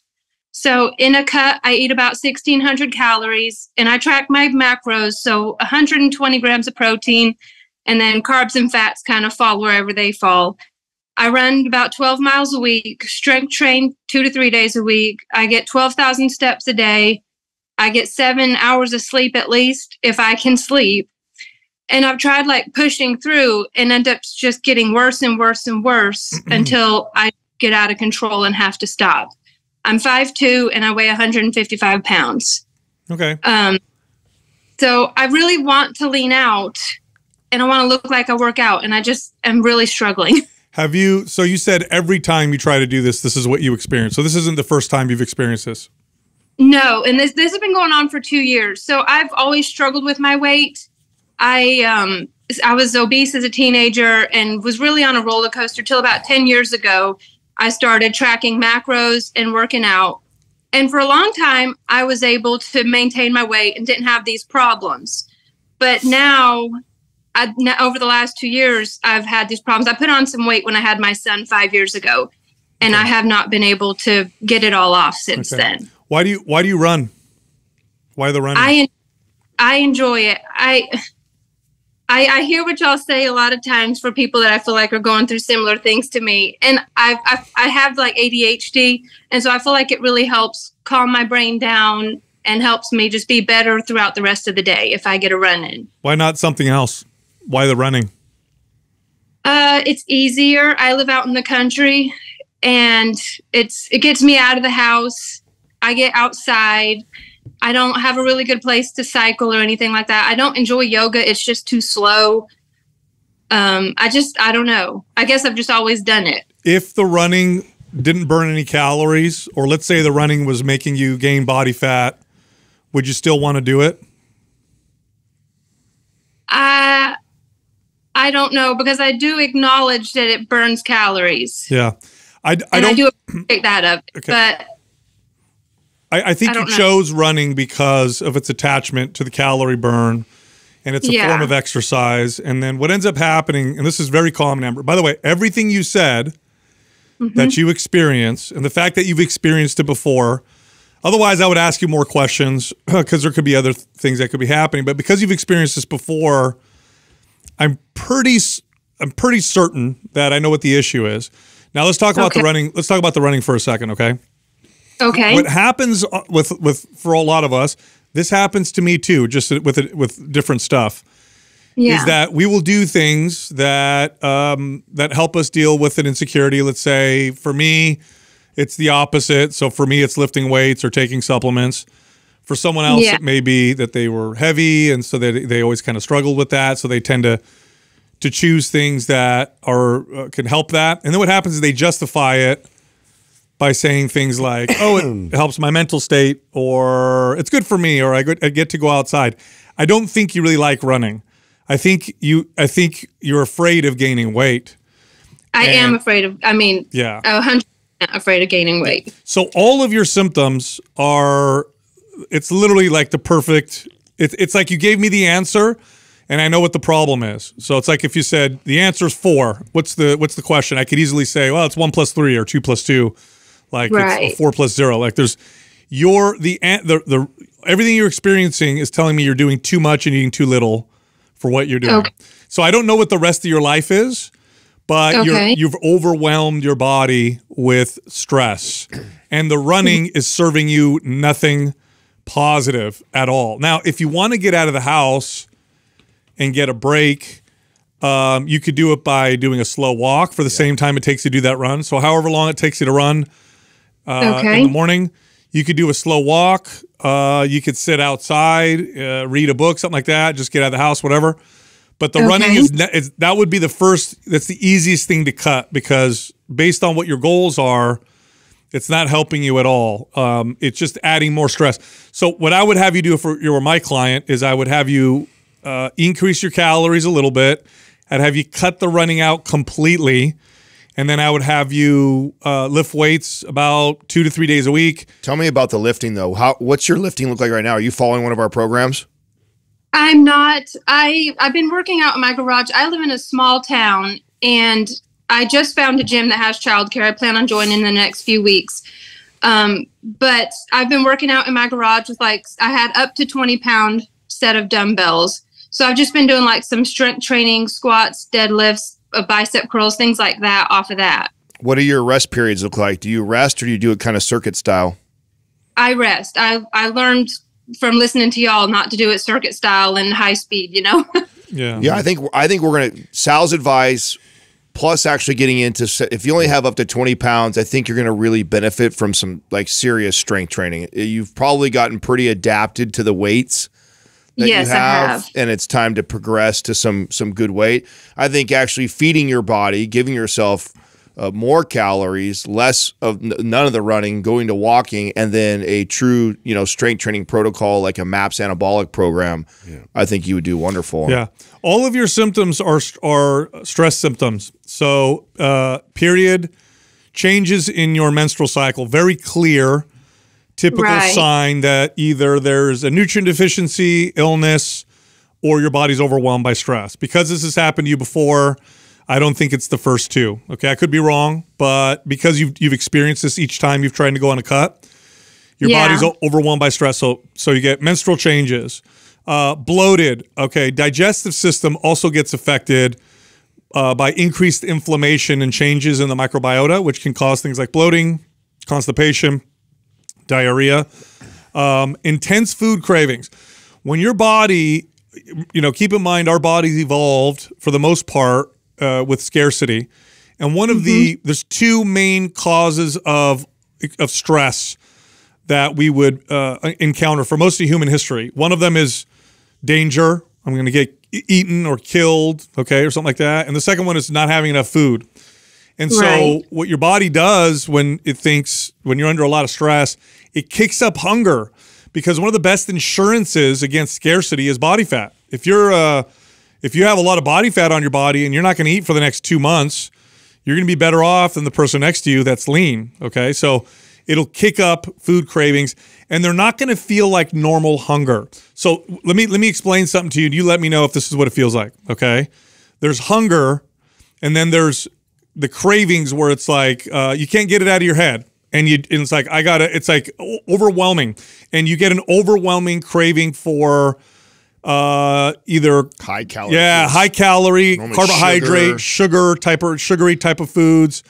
H: So in a cut, I eat about 1600 calories and I track my macros. So 120 grams of protein and then carbs and fats kind of fall wherever they fall. I run about 12 miles a week, strength train two to three days a week. I get 12,000 steps a day. I get seven hours of sleep at least if I can sleep. And I've tried like pushing through and end up just getting worse and worse and worse until I get out of control and have to stop. I'm 5'2 and I weigh 155 pounds.
A: Okay.
H: Um, so I really want to lean out and I want to look like I work out and I just am really struggling.
A: Have you? So you said every time you try to do this, this is what you experience. So this isn't the first time you've experienced this.
H: No, and this this has been going on for two years. So I've always struggled with my weight. I um I was obese as a teenager and was really on a roller coaster till about ten years ago. I started tracking macros and working out, and for a long time I was able to maintain my weight and didn't have these problems. But now, I, now over the last two years, I've had these problems. I put on some weight when I had my son five years ago, and I have not been able to get it all off since
A: Okay.
H: then.
A: Why do you? Why do you run? Why the running?
H: I I enjoy it. I I I hear what y'all say a lot of times for people that I feel like are going through similar things to me, and I've, I've I have like ADHD, and so I feel like it really helps calm my brain down and helps me just be better throughout the rest of the day if I get a run in.
A: Why not something else? Why the running?
H: Uh, it's easier. I live out in the country, and it's it gets me out of the house. I get outside. I don't have a really good place to cycle or anything like that. I don't enjoy yoga. It's just too slow. Um, I just I don't know. I guess I've just always done it.
A: If the running didn't burn any calories, or let's say the running was making you gain body fat, would you still want to do it?
H: I I don't know because I do acknowledge that it burns calories,
A: Yeah. I, I
H: and
A: don't.
H: do appreciate that of it.
A: Okay.
H: But
A: I, I think
H: I
A: you
H: know.
A: chose running because of its attachment to the calorie burn, and it's a
H: Yeah.
A: form of exercise. And then what ends up happening, and this is very common, Amber. By the way, everything you said
H: Mm-hmm.
A: that you experience, and the fact that you've experienced it before. Otherwise, I would ask you more questions because there could be other th- things that could be happening. But because you've experienced this before, I'm pretty I'm pretty certain that I know what the issue is. Now let's talk about the running. Let's talk about the running for a second, okay?
H: okay,
A: what happens uh, with with for a lot of us this happens to me too just with it with different stuff
H: yeah,
A: is that we will do things that um, that help us deal with an insecurity let's say for me it's the opposite so for me it's lifting weights or taking supplements for someone else
H: Yeah.
A: it may be that they were heavy and so they, they always kind of struggled with that so they tend to to choose things that are uh, can help that and then what happens is they justify it by saying things like, "Oh, it helps my mental state," or "It's good for me," or "I get, to go outside." I don't think you really like running. I think you. I think you're afraid of gaining weight.
H: I am afraid of. I mean,
A: Yeah.
H: a hundred percent afraid of gaining weight.
A: So all of your symptoms are. It's literally like the perfect. It's it's like you gave me the answer, and I know what the problem is. So it's like if you said the answer is four. What's the what's the question? I could easily say, well, it's one plus three or two plus two, like
H: Right.
A: it's four plus zero. Like there's your the the the everything you're experiencing is telling me you're doing too much and eating too little for what you're doing.
H: Okay.
A: So I don't know what the rest of your life is, but
H: Okay.
A: you're, you've overwhelmed your body with stress, and the running mm-hmm. is serving you nothing positive at all. Now, if you want to get out of the house and get a break, um, you could do it by doing a slow walk for the same time it takes you to do that run. So, however long it takes you to run uh, in the morning, you could do a slow walk. Uh, you could sit outside, uh, read a book, something like that. Just get out of the house, whatever. But the running is, ne- is that would be the first. That's the easiest thing to cut because based on what your goals are, it's not helping you at all. Um, it's just adding more stress. So what I would have you do if you were my client is I would have you uh, increase your calories a little bit. I'd have you cut the running out completely, and then I would have you uh, lift weights about two to three days a week.
B: Tell me about the lifting though. How what's your lifting look like right now? Are you following one of our programs?
H: I'm not. I I've been working out in my garage. I live in a small town, and I just found a gym that has childcare. I plan on joining in the next few weeks. Um, but I've been working out in my garage with like I had up to 20 pound set of dumbbells. So I've just been doing like some strength training, squats, deadlifts, uh, bicep curls, things like that off of that.
B: What do your rest periods look like? Do you rest or do you do it kind of circuit style?
H: I rest. I I learned from listening to y'all not to do it circuit style and high speed, you know.
A: Yeah.
B: Yeah, I think I think we're gonna Sal's advice plus actually getting into if you only have up to 20 pounds i think you're going to really benefit from some like serious strength training eh, you've probably gotten pretty adapted to the weights that
H: Yes,
B: you
H: I
B: have,
H: have.
B: and it's time to progress to some some good weight i think actually feeding your body giving yourself uh, more calories less of n- none of the running going to walking and then a true you know strength training protocol like a maps anabolic program i think you would do wonderful
A: Yeah. All of your symptoms are are stress symptoms. So, uh, period, changes in your menstrual cycle, very clear, typical
H: Right.
A: sign that either there's a nutrient deficiency, illness, or your body's overwhelmed by stress. Because this has happened to you before, I don't think it's the first two. Okay, I could be wrong, but because you've you've experienced this each time you've tried to go on a cut, your
H: Yeah.
A: body's overwhelmed by stress. So so you get menstrual changes, uh, bloated. Okay, digestive system also gets affected uh, by increased inflammation and changes in the microbiota, which can cause things like bloating, constipation, diarrhea, um, intense food cravings. When your body, you know, keep in mind our bodies evolved for the most part uh, with scarcity, and one of the there's two main causes of of stress that we would uh, encounter for most of human history. One of them is danger. I'm going to get eaten or killed, okay, or something like that. And the second one is not having enough food. And so,
H: Right.
A: what your body does when it thinks, when you're under a lot of stress, it kicks up hunger because one of the best insurances against scarcity is body fat. If you're, uh, if you have a lot of body fat on your body and you're not going to eat for the next two months, you're going to be better off than the person next to you that's lean. Okay. So it'll kick up food cravings and they're not going to feel like normal hunger. So let me, let me explain something to you. You let me know if this is what it feels like. Okay. There's hunger and then there's the cravings where it's like, uh, you can't get it out of your head. And you, and it's like, I gotta, it's like overwhelming. And you get an overwhelming craving for, uh, either
B: high calorie
A: yeah,
B: foods.
A: high calorie,
B: Normally
A: carbohydrate, sugar. type of sugary type of foods,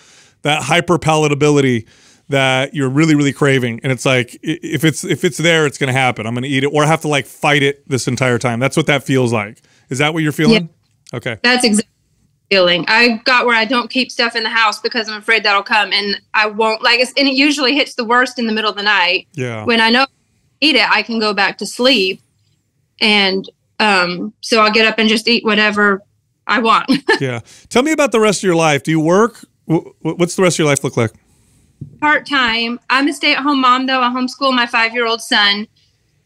A: that hyper palatability that you're really really craving, and it's like if it's if it's there, it's gonna happen. I'm gonna eat it, or I have to like fight it this entire time. That's what that feels like. Is that what you're feeling? Okay.
H: That's exactly feeling. I got where I don't keep stuff in the house because I'm afraid that'll come, and I won't like. It's, and it usually hits the worst in the middle of the night.
A: Yeah.
H: When I know I eat it, I can go back to sleep, and um, so I'll get up and just eat whatever I want.
A: yeah. Tell me about the rest of your life. Do you work? Wh- wh- What's the rest of your life look like?
H: part time. I'm a stay at home mom though. I homeschool my five year old son,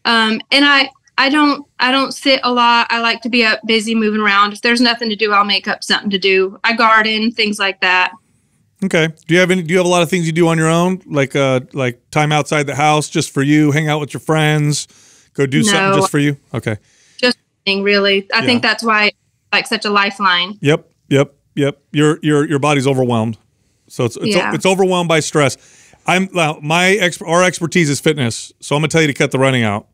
H: um, and I I don't I don't sit a lot. I like to be up busy moving around. If there's nothing to do, I'll make up something to do. I garden, things like that.
A: Okay. Do you have any? Do you have a lot of things you do on your own, like uh, like time outside the house, just for you, hang out with your friends, go do something just for you? Okay.
H: Just really. I think that's why like such a lifeline.
A: Yep. Yep. Yep. Your your your body's overwhelmed, so it's it's,
H: Yeah.
A: it's overwhelmed by stress. I'm my ex, our expertise is fitness, so I'm gonna tell you to cut the running out.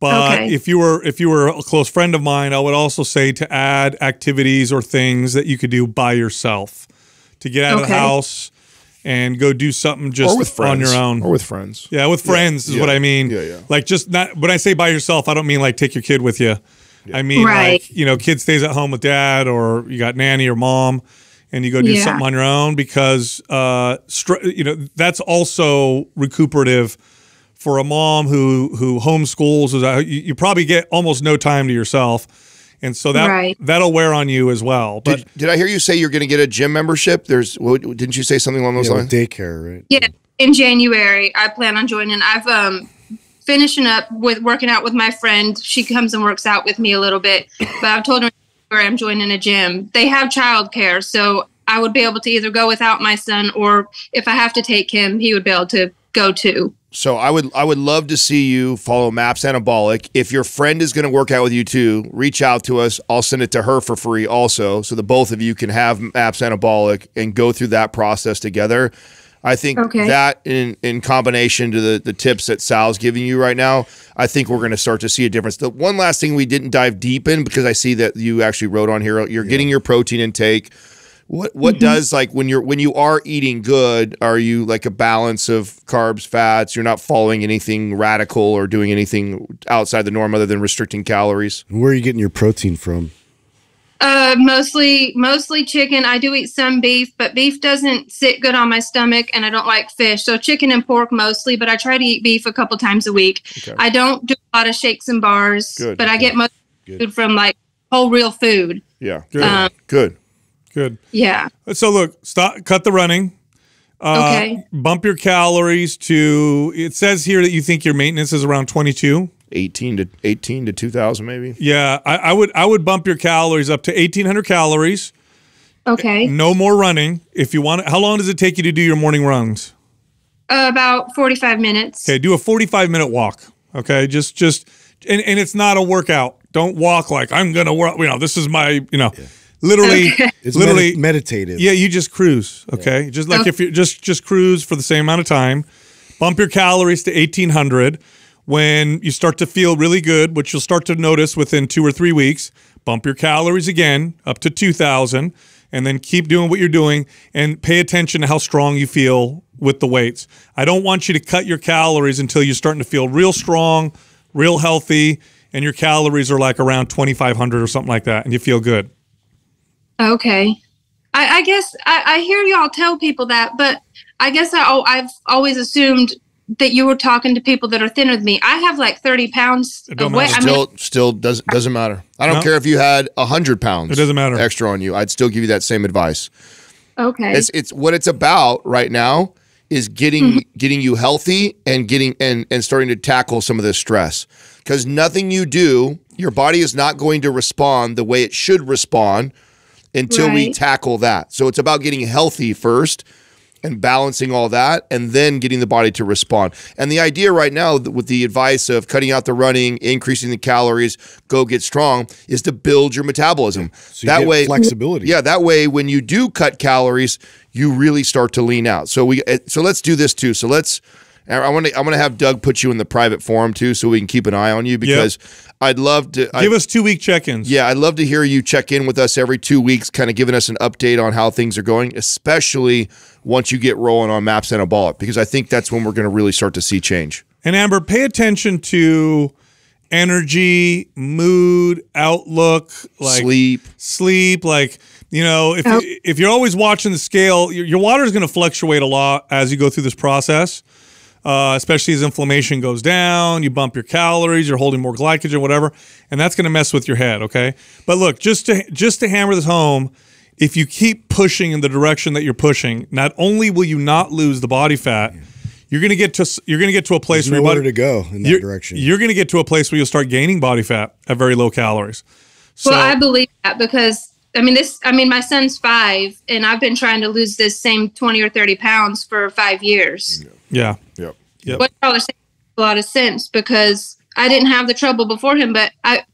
A: But
H: Okay.
A: if you were if you were a close friend of mine, I would also say to add activities or things that you could do by yourself to get out of the
H: Okay.
A: house and go do something just
B: with
A: on your own.
B: Or with friends.
A: Yeah, with friends is
B: yeah,
A: what I mean.
B: yeah, yeah.
A: Like just not when I say by yourself, I don't mean like take your kid with you. I mean
H: Right.
A: like, you know, kid stays at home with dad or you got nanny or mom and you go do
H: Yeah.
A: something on your own because uh you know, that's also recuperative for a mom who who homeschools is uh, you, you probably get almost no time to yourself. And so that
H: Right.
A: that'll wear on you as well. But
B: Did, did I hear you say you're going to get a gym membership? There's, what, didn't you say something along those
C: Yeah,
B: lines?
C: daycare, right?
H: Yeah, in January, I plan on joining. I've um finishing up with working out with my friend. She comes and works out with me a little bit, but I've told her I'm joining a gym. They have childcare, so I would be able to either go without my son, or if I have to take him, he would be able to go too.
B: So I would I would love to see you follow Maps Anabolic. If your friend is going to work out with you too, reach out to us. I'll send it to her for free also, so the both of you can have Maps Anabolic and go through that process together. I think
H: Okay.
B: that in in combination to the the tips that Sal's giving you right now, I think we're going to start to see a difference. The one last thing we didn't dive deep in because I see that you actually wrote on here, you're getting your protein intake. What what does like when you're when you are eating good, are you like a balance of carbs, fats? You're not following anything radical or doing anything outside the norm other than restricting calories.
C: Where are you getting your protein from?
H: Uh, mostly, mostly chicken. I do eat some beef, but beef doesn't sit good on my stomach, and I don't like fish. So chicken and pork mostly, but I try to eat beef a couple times a week. I don't do a lot of shakes and bars,
B: Good.
H: but I get most food from like whole real food.
B: Yeah.
A: Good.
H: Um,
B: Good.
A: Good.
H: Yeah.
A: So look, stop cut the running. Uh,
H: Okay.
A: Bump your calories to. It says here that you think your maintenance is around 22.
B: 18 to 18 to 2000 maybe.
A: Yeah, I, I would I would bump your calories up to 1800 calories.
H: Okay.
A: No more running. If you want, how long does it take you to do your morning runs?
H: Uh, about forty-five minutes.
A: Okay, do a 45 minute walk. Okay, just just and, and it's not a workout. Don't walk like I'm gonna work. You know, this is my you know, literally
C: It's
A: literally
C: medi- meditative.
A: Yeah, you just cruise. Okay, just like
H: Okay.
A: if you just just cruise for the same amount of time. Bump your calories to eighteen hundred. When you start to feel really good, which you'll start to notice within two or three weeks, bump your calories again up to two thousand, and then keep doing what you're doing and pay attention to how strong you feel with the weights. I don't want you to cut your calories until you're starting to feel real strong, real healthy, and your calories are like around twenty five hundred or something like that, and you feel good.
H: Okay. I, I guess I, I hear y'all tell people that, but I guess I, oh, I've always assumed that you were talking to people that are thinner than me. I have like 30 pounds
A: It don't
H: of weight.
A: matter.
H: I mean,
B: Still still doesn't doesn't matter. I don't
A: No.
B: care if you had 100 pounds.
A: It doesn't matter.
B: extra on you. I'd still give you that same advice.
H: okay.
B: It's it's what it's about right now is getting mm-hmm. getting you healthy and getting and and starting to tackle some of this stress. Cuz nothing you do, your body is not going to respond the way it should respond until we tackle that. So it's about getting healthy first and balancing all that and then getting the body to respond. And the idea right now with the advice of cutting out the running, increasing the calories, go get strong is to build your metabolism.
C: So you
B: that
C: get
B: way
C: flexibility.
B: Yeah, that way when you do cut calories, you really start to lean out. So we eh, so let's do this too. So let's I want to I'm going to have Doug put you in the private forum too so we can keep an eye on you because I'd love to I-
A: Give us two week check ins.
B: yeah, I'd love to hear you check in with us every two weeks, kind of giving us an update on how things are going, especially once you get rolling on Maps Anabolic, because I think that's when we're going to really start to see change.
A: And Amber, pay attention to energy, mood, outlook, like
B: Sleep.
A: sleep. Like you know, if
H: Oh.
A: if you're always watching the scale, your, your water is going to fluctuate a lot as you go through this process. Uh, especially as inflammation goes down, you bump your calories, you're holding more glycogen, whatever, and that's going to mess with your head. Okay, but look, just to just to hammer this home, if you keep pushing in the direction that you're pushing, not only will you not lose the body fat, you're gonna get to you're gonna get to a place
C: There's
A: where your
C: nowhere
A: body,
C: to go in that
A: you're,
C: direction.
A: You're gonna get to a place where you'll start gaining body fat at very low calories. So
H: well, I believe that because I mean this. I mean, my son's five, and I've been trying to lose this same twenty or thirty pounds for five years.
A: yeah,
B: Yep.
A: Yep.
H: What y'all are saying makes a lot of sense because I didn't have the trouble before him, but I,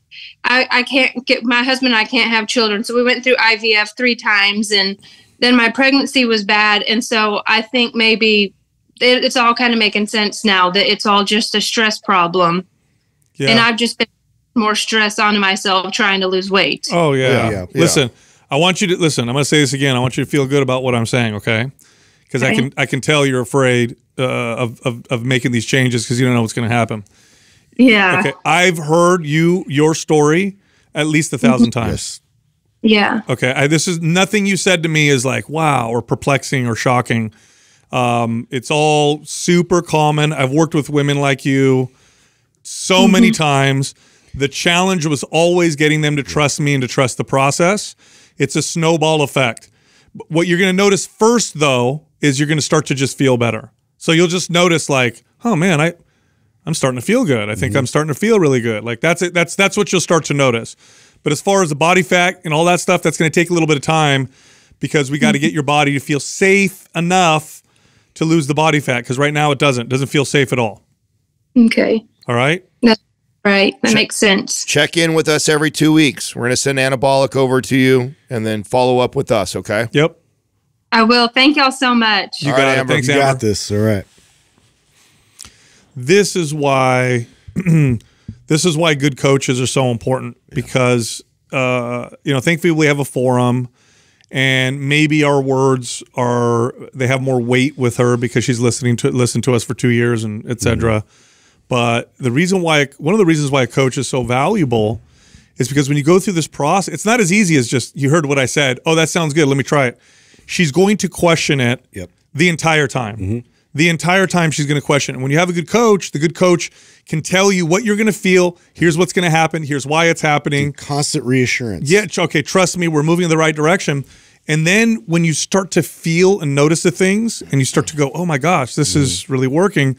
H: I, I can't get my husband. and I can't have children, so we went through IVF three times, and then my pregnancy was bad, and so I think maybe it, it's all kind of making sense now that it's all just a stress problem,
A: yeah.
H: and I've just been more stress onto myself trying to lose weight.
A: Oh yeah.
C: Yeah, yeah.
A: Listen, I want you to listen. I'm going to say this again. I want you to feel good about what I'm saying, okay? Because I can I can tell you're afraid uh, of, of of making these changes because you don't know what's going to happen.
H: Yeah,
A: Okay, I've heard you your story at least a 1000 times.
H: yeah.
A: Okay, I, this is nothing you said to me is like wow or perplexing or shocking. Um, it's all super common. I've worked with women like you so many times. The challenge was always getting them to trust me and to trust the process. It's a snowball effect. What you're going to notice first, though, is you're going to start to just feel better. So you'll just notice, like, oh man, I, I'm starting to feel good. I think mm-hmm. I'm starting to feel really good. Like that's it. That's that's what you'll start to notice. But as far as the body fat and all that stuff, that's going to take a little bit of time because we got to mm-hmm. get your body to feel safe enough to lose the body fat. Because right now it doesn't. Doesn't feel safe at all.
H: Okay,
A: All right.
H: That's right. That makes sense.
B: Check in with us every two weeks. We're going to send anabolic over to you and then follow up with us, okay?
A: Yep.
H: I will. Thank y'all so much.
A: You
B: All
A: got
B: right. Amber.
A: Thanks,
C: you
A: Amber.
C: got this. All right.
A: this is why this is why good coaches are so important because uh, you know thankfully we have a forum and maybe our words are they have more weight with her because she's listening to listened to us for two years and etc but the reason why one of the reasons why a coach is so valuable is because when you go through this process it's not as easy as just you heard what i said oh that sounds good let me try it she's going to question it
C: Yep.
A: the entire time. Mm-hmm. The entire time she's going to question. it. And when you have a good coach, the good coach can tell you what you're going to feel. Here's what's going to happen. Here's why it's happening.
C: Constant reassurance.
A: Yeah, okay, trust me, we're moving in the right direction. And then when you start to feel and notice the things and you start to go, oh my gosh, this is mm-hmm. really working,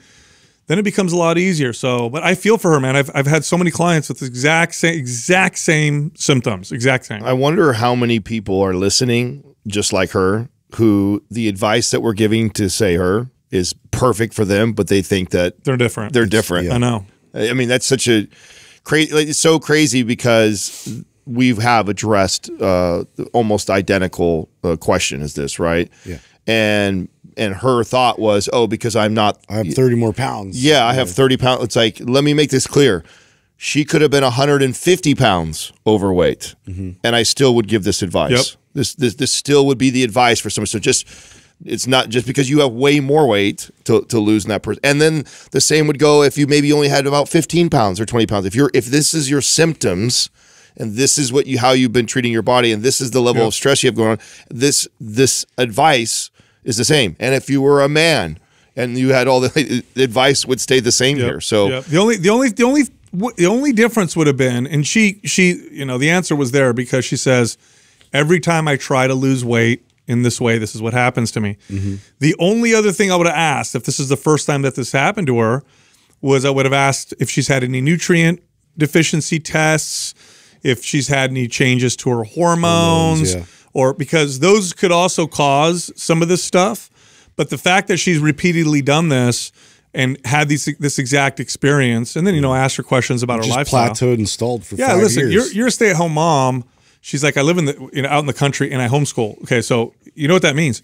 A: then it becomes a lot easier. So, but I feel for her, man. I've, I've had so many clients with the exact same, exact same symptoms, exact same.
B: I wonder how many people are listening just like her who the advice that we're giving to say her is perfect for them, but they think that
A: They're different.
B: they're different.
A: I know.
B: I mean, that's such a crazy. Like, it's so crazy because we have have addressed uh, almost identical uh, question as this, right?
C: Yeah.
B: And and her thought was, oh, because I'm not.
C: I have 30 more pounds.
B: yeah, I have 30 pounds. It's like, let me make this clear. She could have been 150 pounds overweight, and I still would give this advice.
A: Yep.
B: This, this this still would be the advice for someone. So just it's not just because you have way more weight to, to lose in that person. And then the same would go if you maybe only had about 15 pounds or 20 pounds. If you're if this is your symptoms and this is what you how you've been treating your body and this is the level of stress you have going on, this this advice is the same. And if you were a man and you had all the, the advice would stay the same
A: Yep,
B: here. So
A: yep. the only the only the only the only difference would have been, and she she you know the answer was there because she says every time I try to lose weight in this way, this is what happens to me. The only other thing I would have asked if this is the first time that this happened to her was I would have asked if she's had any nutrient deficiency tests, if she's had any changes to her hormones,
C: Hormones, yeah.
A: or because those could also cause some of this stuff. But the fact that she's repeatedly done this and had these this exact experience, and then you know ask her questions about her
C: Just
A: lifestyle.
C: plateaued and stalled for
A: Yeah,
C: five
A: listen,
C: years.
A: you're you're a stay at home mom. She's like, I live in the you know out in the country and I homeschool. Okay, so you know what that means.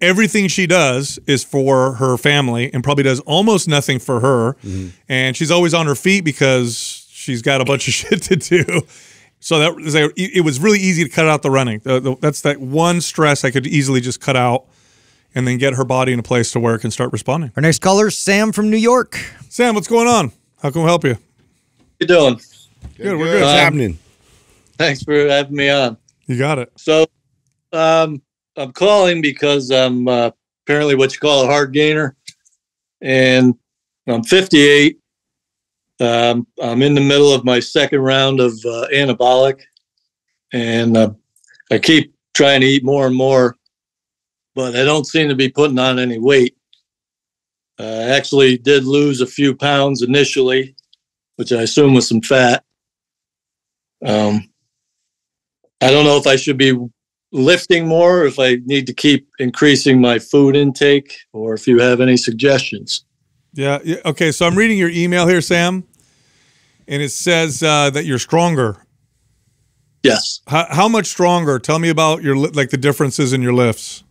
A: Everything she does is for her family and probably does almost nothing for her.
C: Mm-hmm.
A: And she's always on her feet because she's got a bunch of shit to do. So that was like, it it was really easy to cut out the running. The- the- that's that one stress I could easily just cut out and then get her body in a place to where it can start responding.
F: Our next caller, Sam from New York.
A: Sam, what's going on? How can we help you?
I: How you doing?
A: Good, we're good.
C: What's
I: Um,
C: happening?
I: Thanks for having me on.
A: You got it.
I: So, um, I'm calling because I'm uh, apparently what you call a hard gainer, and I'm 58. Um, I'm in the middle of my second round of uh, anabolic, and uh, I keep trying to eat more and more, but I don't seem to be putting on any weight. Uh, I actually did lose a few pounds initially, which I assume was some fat. Um, I don't know if I should be lifting more, or if I need to keep increasing my food intake, or if you have any suggestions.
A: Yeah, yeah. Okay. So I'm reading your email here, Sam, and it says uh, that you're stronger.
I: Yes.
A: How, how much stronger? Tell me about your like the differences in your lifts.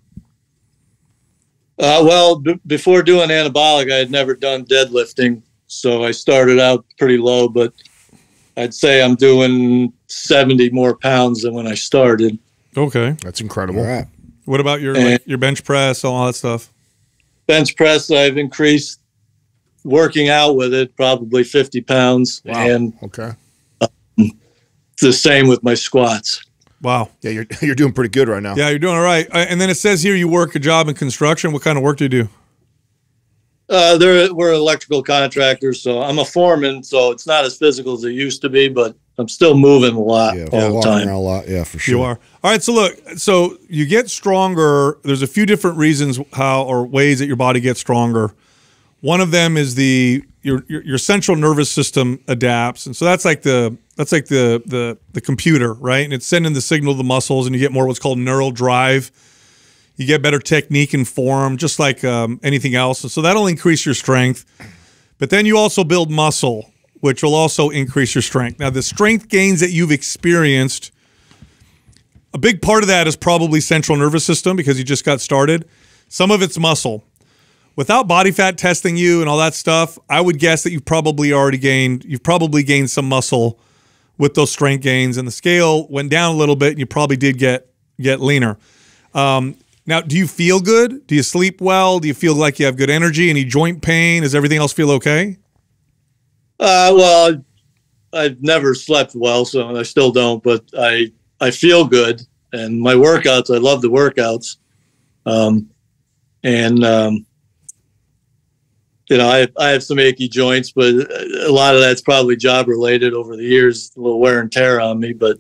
I: Uh, well, b- before doing anabolic, I had never done deadlifting, so I started out pretty low, but I'd say I'm doing 70 more pounds than when I started.
A: Okay.
B: That's incredible.
C: All right.
A: What about your like, your bench press, all that stuff?
I: Bench press, I've increased working out with it probably 50 pounds,
B: Wow.
I: and
B: Okay.
I: the same with my squats.
A: Wow.
B: Yeah, you're you're doing pretty good right now.
A: Yeah, you're doing all right. Uh, And then it says here you work a job in construction. What kind of work do you do?
I: Uh, they're, we're electrical contractors, so I'm a foreman, so it's not as physical as it used to be, but I'm still moving a lot
C: Yeah,
I: all the time.
C: a lot. Yeah, for sure.
A: You are. All right. So look, so you get stronger. There's a few different reasons how or ways that your body gets stronger. One of them is the your your, your central nervous system adapts, and so that's like the that's like the the the computer, right? And it's sending the signal to the muscles, and you get more what's called neural drive. You get better technique and form, just like um, anything else. And so that'll increase your strength. But then you also build muscle, which will also increase your strength. Now, the strength gains that you've experienced, a big part of that is probably central nervous system because you just got started. Some of it's muscle. Without body fat testing you and all that stuff, I would guess that you've probably already gained, you've probably gained some muscle with those strength gains, and the scale went down a little bit, and you probably did get get leaner. Um, now, do you feel good? Do you sleep well? Do you feel like you have good energy? Any joint pain? Does everything else feel okay?
I: Uh, well, I've never slept well, so I still don't. But I I feel good, and my workouts. I love the workouts, um, and um, you know I I have some achy joints, but a lot of that's probably job related over the years, a little wear and tear on me. But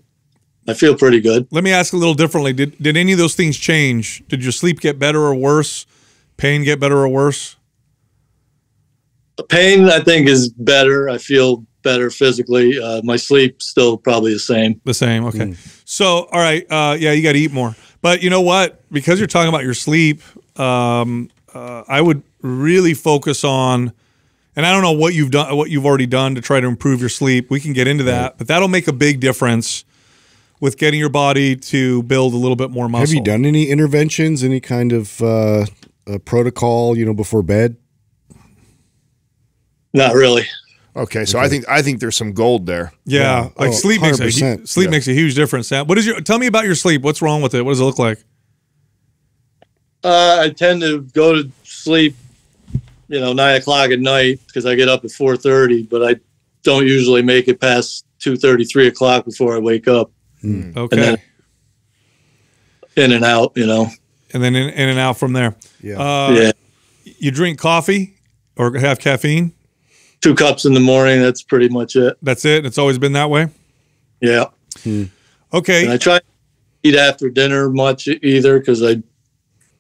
I: I feel pretty good.
A: Let me ask a little differently. Did did any of those things change? Did your sleep get better or worse? Pain get better or worse?
I: The pain I think is better. I feel better physically. Uh, my sleep still probably the same.
A: The same. Okay. So, all right. Uh, yeah, you got to eat more. But you know what? Because you're talking about your sleep, um, uh, I would really focus on. And I don't know what you've done, what you've already done to try to improve your sleep. We can get into that, but that'll make a big difference with getting your body to build a little bit more muscle.
C: Have you done any interventions, any kind of uh, uh, protocol, you know, before bed?
I: Not really.
B: Okay, so I think I think there's some gold there.
A: Yeah,
C: Yeah.
A: like
C: Oh,
A: sleep makes a sleep
B: Yeah.
A: makes a huge difference. Sam, what is your? Tell me about your sleep. What's wrong with it? What does it look like?
I: Uh, I tend to go to sleep, you know, nine o'clock at night because I get up at four thirty. But I don't usually make it past two thirty, three o'clock before I wake up.
A: Okay,
I: And in and out, you know.
A: and then in, in and out from there.
C: Yeah.
A: Uh,
I: yeah,
A: You drink coffee or have caffeine.
I: Two cups in the morning. That's pretty much it.
A: That's it. It's always been that way.
I: Yeah,
A: Okay.
I: and I try to eat after dinner much either because I.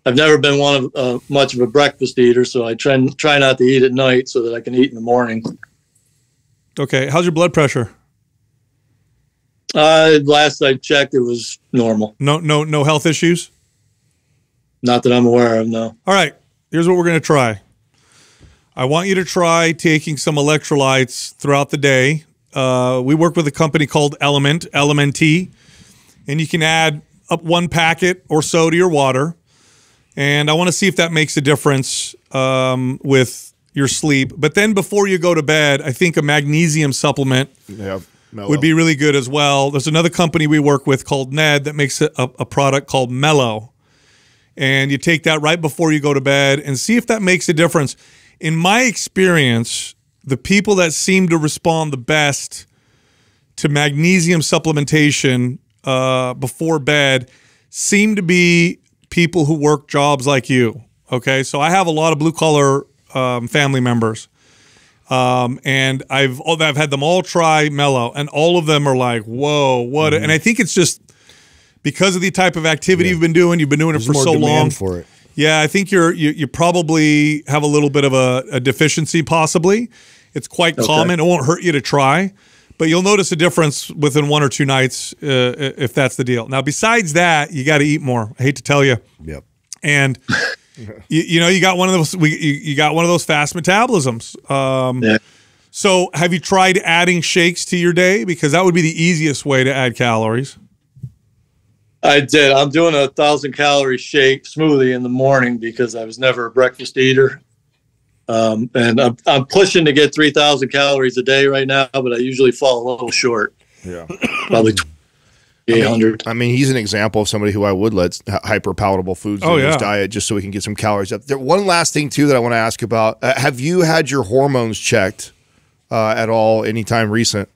I: I've never been one of uh, much of a breakfast eater, so I try try not to eat at night so that I can eat in the morning.
A: Okay. How's your blood pressure?
I: Uh, last I checked, it was normal.
A: No, no, no health issues.
I: Not that I'm aware of. No.
A: All right. Here's what we're going to try. I want you to try taking some electrolytes throughout the day. Uh, we work with a company called Element, LMNT, and you can add up one packet or so to your water. And I want to see if that makes a difference um, with your sleep. But then before you go to bed, I think a magnesium supplement
B: Yeah,
A: would be really good as well. There's another company we work with called Ned that makes a, a, a product called Mellow. And you take that right before you go to bed and see if that makes a difference. In my experience, the people that seem to respond the best to magnesium supplementation uh, before bed seem to be people who work jobs like you. Okay, so I have a lot of blue collar um, family members um, and I've I've had them all try mellow, and all of them are like, "Whoa, what?" And I think it's just because of the type of activity you've been doing. You've been doing it for so long.
C: for it.
A: Yeah, I think you're you, you probably have a little bit of a, a deficiency, possibly. It's quite common. It won't hurt you to try, but you'll notice a difference within one or two nights uh, if that's the deal. Now, besides that, you got to eat more. I hate to tell you,
C: Yep.
A: and you, you know you got one of those we, you, you got one of those fast metabolisms. Um,
I: Yeah.
A: So, have you tried adding shakes to your day? Because that would be the easiest way to add calories.
I: I did. I'm doing a thousand calorie shake smoothie in the morning because I was never a breakfast eater. Um, and I'm, I'm pushing to get 3,000 calories a day right now, but I usually fall a little short.
B: Yeah.
I: Probably 800.
B: I mean, he's an example of somebody who I would let hyper palatable foods
A: Oh,
B: in his
A: yeah.
B: diet just so he can get some calories up. There, one last thing too that I want to ask about: uh, Have you had your hormones checked uh, at all anytime recent?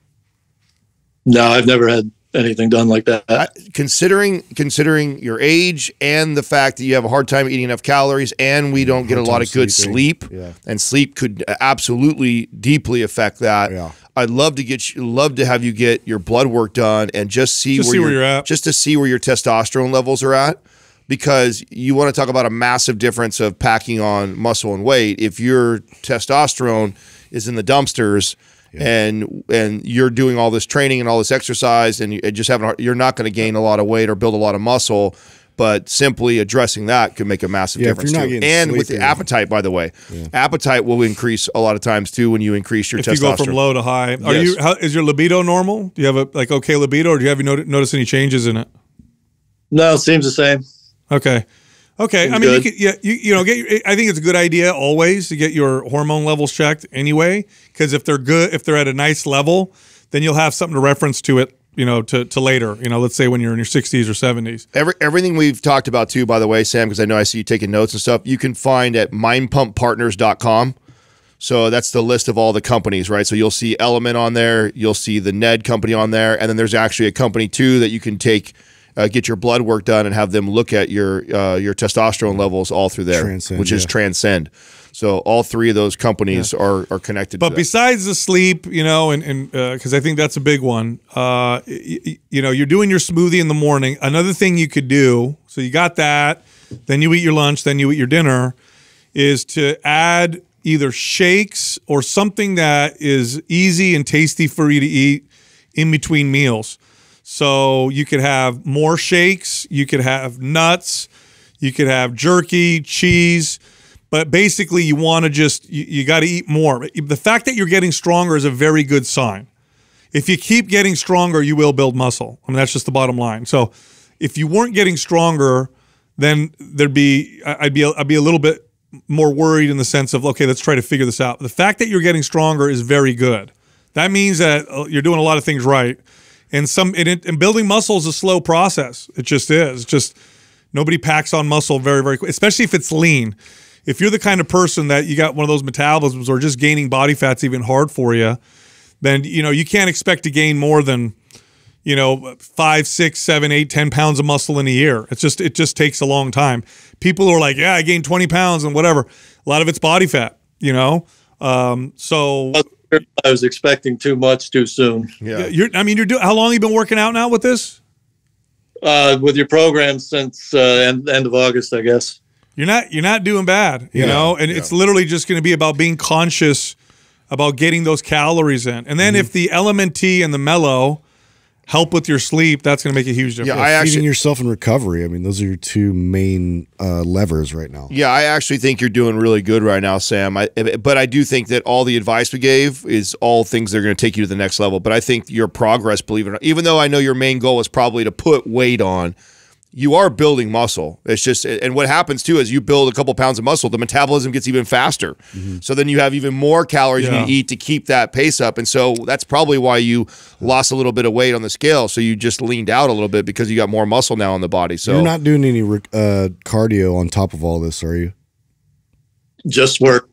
I: No, I've never had anything done like that.
B: Uh, considering considering your age and the fact that you have a hard time eating enough calories and we don't get a lot
C: time
B: of good
C: sleeping.
B: sleep
C: Yeah.
B: and sleep could absolutely deeply affect that
C: Yeah.
B: i'd love to get you love to have you get your blood work done and just see,
A: Just
B: where,
A: see where you're at.
B: just to see where your testosterone levels are at because you want to talk about a massive difference of packing on muscle and weight if your testosterone is in the dumpsters and and you're doing all this training and all this exercise and you and just having a hard- you're not going to gain a lot of weight or build a lot of muscle but simply addressing that could make a massive
C: Yeah,
B: difference too. and with the appetite by the way appetite will increase a lot of times too when you increase your
A: If
B: testosterone
A: you go from low to high, are
B: Yes.
A: you? How, is your libido normal? Do you have a like okay libido, or do you have you not- notice any changes in it?
I: no, it seems the same.
A: Okay. Okay. I mean, you
I: good.
A: could, yeah, you, you know, get. Your, I think it's a good idea always to get your hormone levels checked anyway, because if they're good, if they're at a nice level, then you'll have something to reference to it. You know, to to later. You know, let's say when you're in your 60s or 70s.
B: Every, everything we've talked about too, by the way, Sam, because I know I see you taking notes and stuff, you can find at mindpumppartners.com. So that's the list of all the companies, right? So you'll see LMNT on there, you'll see the Ned company on there, and then there's actually a company too that you can take, uh, get your blood work done, and have them look at your uh, your testosterone levels all through there,
C: Transcend,
B: which is
C: yeah.
B: Transcend. So all three of those companies are are connected.
A: But
B: to that.
A: besides the sleep, you know, and and because I think that's a big one. Uh, y- y- you know, you're doing your smoothie in the morning. Another thing you could do. So you got that. Then you eat your lunch. Then you eat your dinner. Is to add either shakes or something that is easy and tasty for you to eat in between meals. So you could have more shakes. You could have nuts. You could have jerky, cheese but basically you want to just you, you got to eat more the fact that you're getting stronger is a very good sign if you keep getting stronger you will build muscle i mean that's just the bottom line so if you weren't getting stronger then there'd be i'd be i'd be a little bit more worried in the sense of okay let's try to figure this out the fact that you're getting stronger is very good that means that uh, you're doing a lot of things right and some and, it, and building muscle is a slow process it just is just Nobody packs on muscle very, very quick, especially if it's lean. If you're the kind of person that you got one of those metabolisms or just gaining body fat's even hard for you, then you know you can't expect to gain more than you know five, six, seven, eight, ten pounds of muscle in a year. It's just it just takes a long time. People are like, yeah, I gained 20 pounds and whatever. A lot of it's body fat, you know. Um, so
I: I was expecting too much too soon.
B: yeah.
A: you're, I mean, you're doing. How long have you been working out now with this?
I: Uh, with your program since uh, end, end of August, I guess.
A: you're not you're not doing bad you
C: Yeah,
A: know and it's literally just going to be about being conscious about getting those calories in and
C: Mm-hmm.
A: then if the element t and the mellow help with your sleep that's going to make a huge difference
B: Yeah, I
C: Feeding yourself in recovery. I mean, those are your two main uh, levers right now.
B: Yeah, I actually think you're doing really good right now, Sam. I, but I do think that all the advice we gave is all things that are going to take you to the next level. But I think your progress, believe it or not, even though I know your main goal is probably to put weight on, you are building muscle. It's just, and what happens too is you build a couple pounds of muscle, the metabolism gets even faster. So then you have even more calories you
A: Yeah.
B: need to eat to keep that pace up. And so that's probably why you lost a little bit of weight on the scale. So you just leaned out a little bit because you got more muscle now in the body. So
C: You're not doing any re- uh, cardio on top of all this, are you?
I: Just work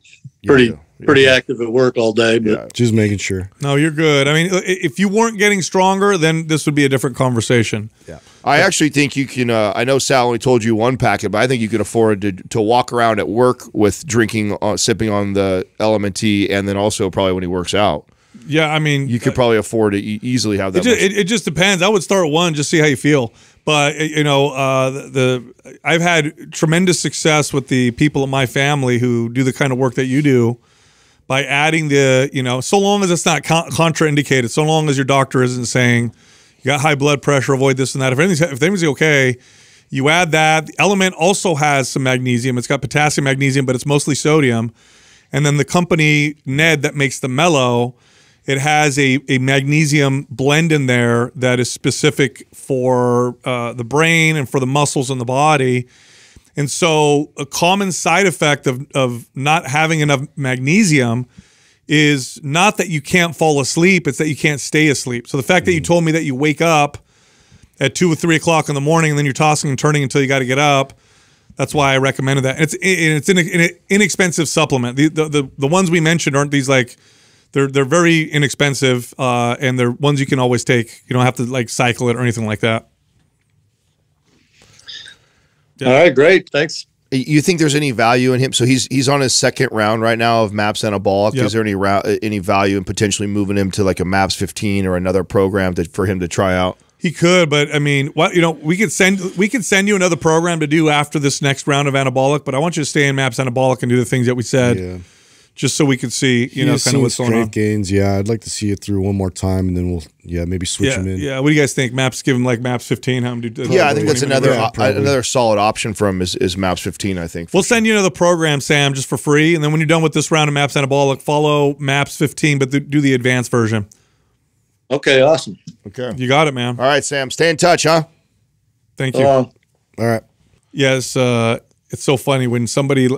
I: pretty
B: yeah, yeah.
I: Pretty active at work all day, but
C: Just making sure.
A: no you're good i mean if you weren't getting stronger then this would be a different conversation Yeah,
B: I actually think you can. Uh, I know Sal only told you one packet, but I think you can afford to to walk around at work with drinking, uh, sipping on the Element Tea, and then also probably when he works out.
A: Yeah, I mean,
B: you could probably afford to e- easily have that.
A: It just, it, it just depends. I would start one, just see how you feel. But uh, you know, uh, the, the I've had tremendous success with the people in my family who do the kind of work that you do by adding the you know, so long as it's not con- contraindicated, so long as your doctor isn't saying you got high blood pressure, avoid this and that. If anything's if everything's okay, you add that. The LMNT also has some magnesium. It's got potassium, magnesium, but it's mostly sodium. And then the company Ned that makes the mellow, it has a, a magnesium blend in there that is specific for uh, the brain and for the muscles in the body. And so, a common side effect of, of not having enough magnesium is not that you can't fall asleep, it's that you can't stay asleep. So, the fact that you told me that you wake up at two or three o'clock in the morning and then you're tossing and turning until you got to get up, that's why I recommended that. And it's and it's an, an inexpensive supplement. The, the the the ones we mentioned aren't these like they're they're very inexpensive uh, and they're ones you can always take. You don't have to like cycle it or anything like that.
I: All right, great. Thanks.
B: You think there's any value in him? So he's he's on his second round right now of Maps and Anabolic.
A: Yep.
B: Is there any rou- uh, any value in potentially moving him to like a Maps 15 or another program to, for him to try out?
A: He could, but I mean, what you know, we could send we could send you another program to do after this next round of anabolic. But I want you to stay in Maps Anabolic and do the things that we said,
C: Yeah.
A: Just so we could see, you
C: He
A: know, kind of what's going
C: strength
A: on.
C: gains. Yeah, I'd like to see it through one more time, and then we'll yeah maybe switch
A: Yeah,
C: him in.
A: yeah. What do you guys think? Maps give him like Maps 15. Have him do.
B: Yeah, I think that's another
A: minutes?
B: uh, another solid option for him is, is Maps 15. I think.
A: We'll send you another program, Sam, just for free. And then when you're done with this round of Maps Anabolic, follow Maps 15, but do the advanced version.
I: Okay, awesome.
B: Okay.
A: You got it, man.
B: All right, Sam. Stay in touch, huh?
A: Thank you.
I: Uh,
C: All right.
A: Yes, uh, it's so funny when somebody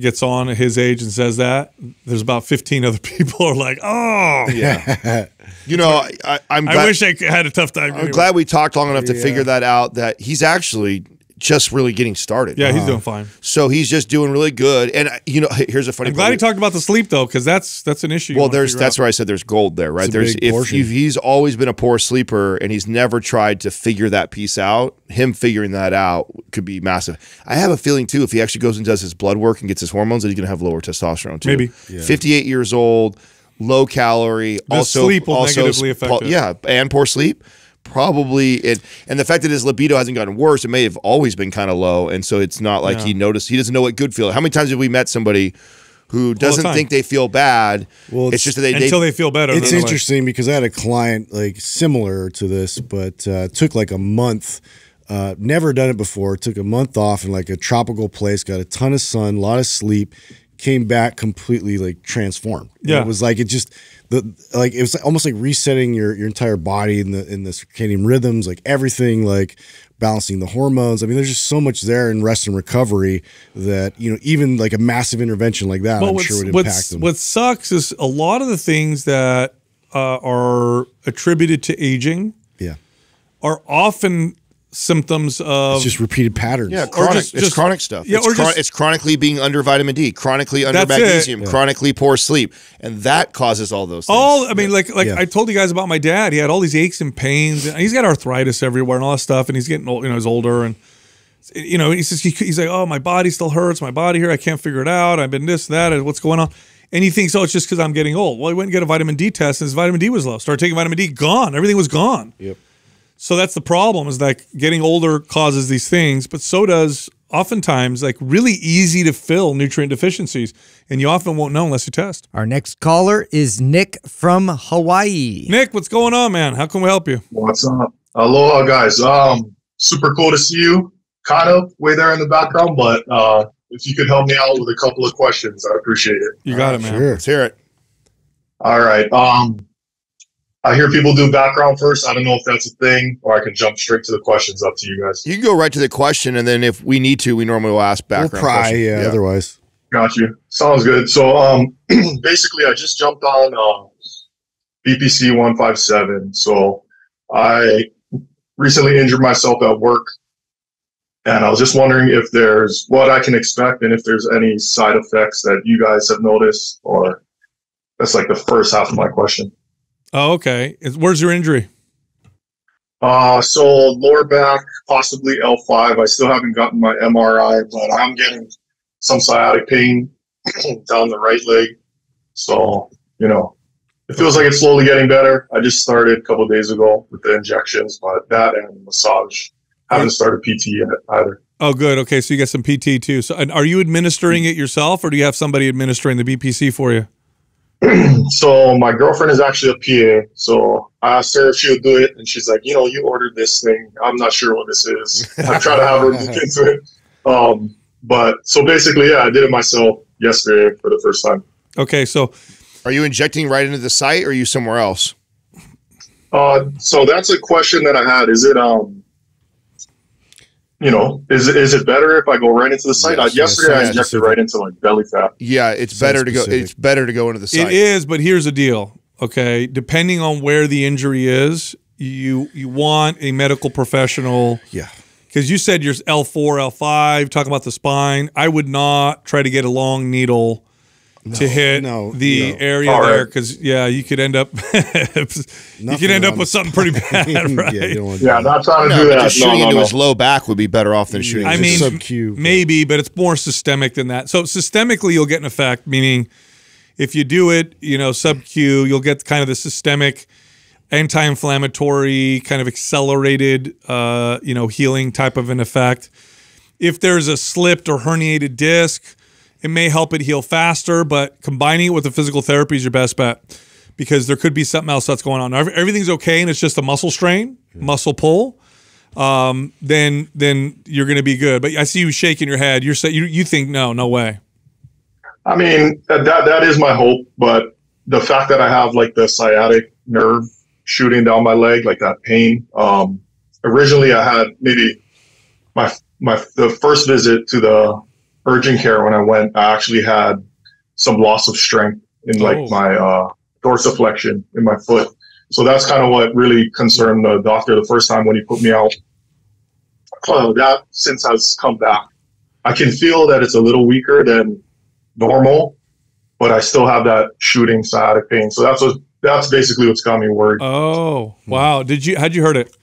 A: gets on at his age and says that. There's about 15 other people are like, "Oh,
B: Yeah. you know, I, I, I'm
A: I wish I c- had a tough time."
B: I'm
A: anyway.
B: glad we talked long enough to
C: Yeah.
B: figure that out. That he's actually just really getting started.
A: Yeah, he's doing fine.
B: So he's just doing really good. And uh, you know, here's a funny.
A: I'm glad he talked about the sleep though, because that's that's an issue.
B: Well, there's that's
A: out.
B: where I said there's gold there, right? There's if, if he's always been a poor sleeper and he's never tried to figure that piece out, him figuring that out could be massive. I have a feeling too, if he actually goes and does his blood work and gets his hormones, that he's gonna have lower testosterone too.
A: Maybe.
B: 58 years old, low calorie, also
A: sleep will
B: also
A: negatively affect.
B: Yeah, and poor sleep. Probably it, and the fact that his libido hasn't gotten worse, it may have always been kind of low, and so it's not like
A: Yeah.
B: he noticed. He doesn't know what good feel. How many times have we met somebody who doesn't
A: time.
B: think they feel bad?
C: Well,
B: it's
C: it's-
B: just that they,
A: until
B: they
A: they feel better.
C: It's
A: they're like-
C: interesting because I had a client like similar to this, but uh, took like a month. Uh, never done it before. Took a month off in like a tropical place. Got a ton of sun, a lot of sleep. Came back completely like transformed.
A: Yeah.
C: it was like it just the like it was almost like resetting your your entire body in the in the circadian rhythms, like everything, like balancing the hormones. I mean, there's just so much there in rest and recovery that you know even like a massive intervention like that,
A: But
C: I'm sure would impact them.
A: what sucks is a lot of the things that uh, are attributed to aging
C: yeah,
A: are often symptoms of
C: it's just repeated patterns.
B: Yeah, chronic.
A: just-
B: it's
A: just-
B: chronic stuff.
A: yeah,
B: it's,
A: or
B: chron-
A: just-
B: it's chronically being under vitamin D, chronically under
A: That's it.
B: magnesium, chronically poor sleep, and that causes all those things.
A: all. I mean, like like
C: Yeah.
A: I told you guys about my dad. He had all these aches and pains. And he's got arthritis everywhere and all that stuff. And he's getting old. You know, he's older and. You know, he says he, he's like, oh, my body still hurts. My body here, I can't figure it out. I've been this, that, and what's going on? And he thinks, oh, it's just because I'm getting old. Well, he went and get a vitamin D test, and his vitamin D was low. Started taking vitamin D, gone. Everything was gone.
C: Yep.
A: So that's the problem is like getting older causes these things, but so does oftentimes like really easy to fill nutrient deficiencies. And you often won't know unless you test.
F: Our next caller is Nick from Hawaii.
A: Nick, what's going on, man? How can we help you?
J: What's up? Aloha, guys. Um, super cool to see you. Kind of way there in the background, but uh, if you could help me out with a couple of questions, I appreciate it.
A: You got it, man.
C: Sure.
B: Let's hear it.
J: All right. Um, I hear people do background first. I don't know if that's a thing, or I can jump straight to the questions. Up to you guys.
B: You can go right to the question, and then if we need to, we normally will ask
C: We'll
B: background.
C: pry,
B: questions.
C: yeah, Otherwise,
J: Got you. Sounds good. So, um, basically, I just jumped on uh, BPC one five seven. So, I recently injured myself at work, and I was just wondering if there's what I can expect, and if there's any side effects that you guys have noticed, or that's like the first half of my question.
A: Oh, okay. Where's your injury?
J: Uh, so lower back, possibly L5. I still haven't gotten my MRI, but I'm getting some sciatic pain down the right leg. So, you know, it feels like it's slowly getting better. I just started a couple days ago with the injections, but that and massage. Haven't started PT yet either.
A: Oh, good. Okay, so you got some PT too. So, and are you administering it yourself, or do you have somebody administering the BPC for you?
J: So my girlfriend is actually a PA. So I asked her if she would do it, and she's like, you know, you ordered this thing. I'm not sure what this is. I'm trying to have her look into it. Um, but so basically, yeah, I did it myself yesterday for the first time.
A: Okay, so
B: Are you injecting right into the site or are you somewhere else?
J: Uh, so that's a question that I had. Is it um, you know, is it is it better if I go right into the site?
B: Yes,
J: yesterday
B: yes,
J: I
B: yes.
J: injected right into like belly fat.
B: Yeah, it's
C: Site
B: better to go. It's better to go into the site.
A: It is, but here's the deal. Okay, depending on where the injury is, you you want a medical professional
C: Yeah.
A: because you said you're L4, L5, talking about the spine. I would not try to get a long needle to hit
C: no,
A: the
C: no.
A: area
J: All
A: there
J: right.
A: because yeah, you could end up you could end up with something pretty bad,
C: yeah, you
A: right?
C: don't to
J: Yeah,
C: do that.
J: not trying to
B: No,
J: do that.
B: just
J: No,
B: shooting
J: no,
B: into
J: no.
B: his low back would be better off than shooting.
A: I mean,
C: sub-Q,
A: maybe, but it's more systemic than that. So systemically, you'll get an effect. Meaning, if you do it, you know, sub Q, you'll get kind of the systemic anti-inflammatory kind of accelerated, uh, you know, healing type of an effect. If there's a slipped or herniated disc, it may help it heal faster, but combining it with the physical therapy is your best bet because there could be something else that's going on. Now, everything's okay and it's just a muscle strain, muscle pull, um, then then you're going to be good. But I see you shaking your head. You're say you you think no, no way.
J: I mean, that that that is my hope, but the fact that I have like the sciatic nerve shooting down my leg, like that pain. Um, originally, I had maybe my my the first visit to the urgent care when I went, I actually had some loss of strength in like
A: Oh.
J: my uh, dorsiflexion in my foot. So that's kind of what really concerned the doctor the first time when he put me out. Uh, that since has come back. I can feel that it's a little weaker than normal, but I still have that shooting sciatic pain. So that's what that's basically what's got me worried.
A: Oh wow! Did you how'd you heard it?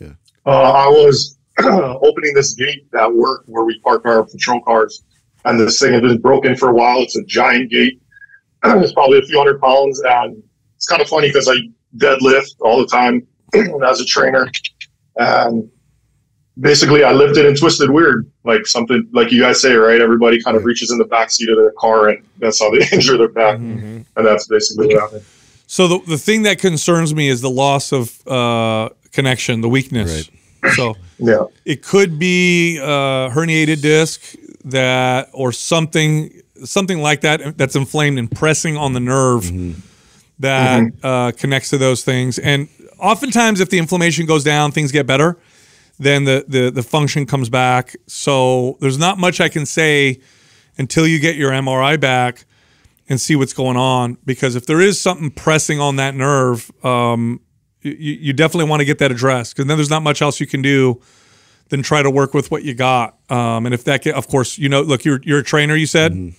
J: Yeah, uh, I was opening this gate at work where we park our patrol cars, and this thing has been broken for a while. It's a giant gate. it's probably a few hundred pounds, and it's kind of funny because I deadlift all the time as a trainer, and basically I lifted and twisted weird, like something like you guys say, right? Everybody kind of reaches in the back seat of their car, and that's how they injure their back, and that's basically what happened.
A: So the the thing that concerns me is the loss of uh, connection, the weakness. So
J: Yeah.
A: it could be uh, herniated disc that or something something like that that's inflamed and pressing on the nerve that uh, connects to those things. And oftentimes, if the inflammation goes down, things get better. Then the the the function comes back. So there's not much I can say until you get your MRI back and see what's going on. Because if there is something pressing on that nerve, um, you, you definitely want to get that addressed. Because then there's not much else you can do than try to work with what you got. Um, and if that, get, of course, you know, look, you're you're a trainer. You said.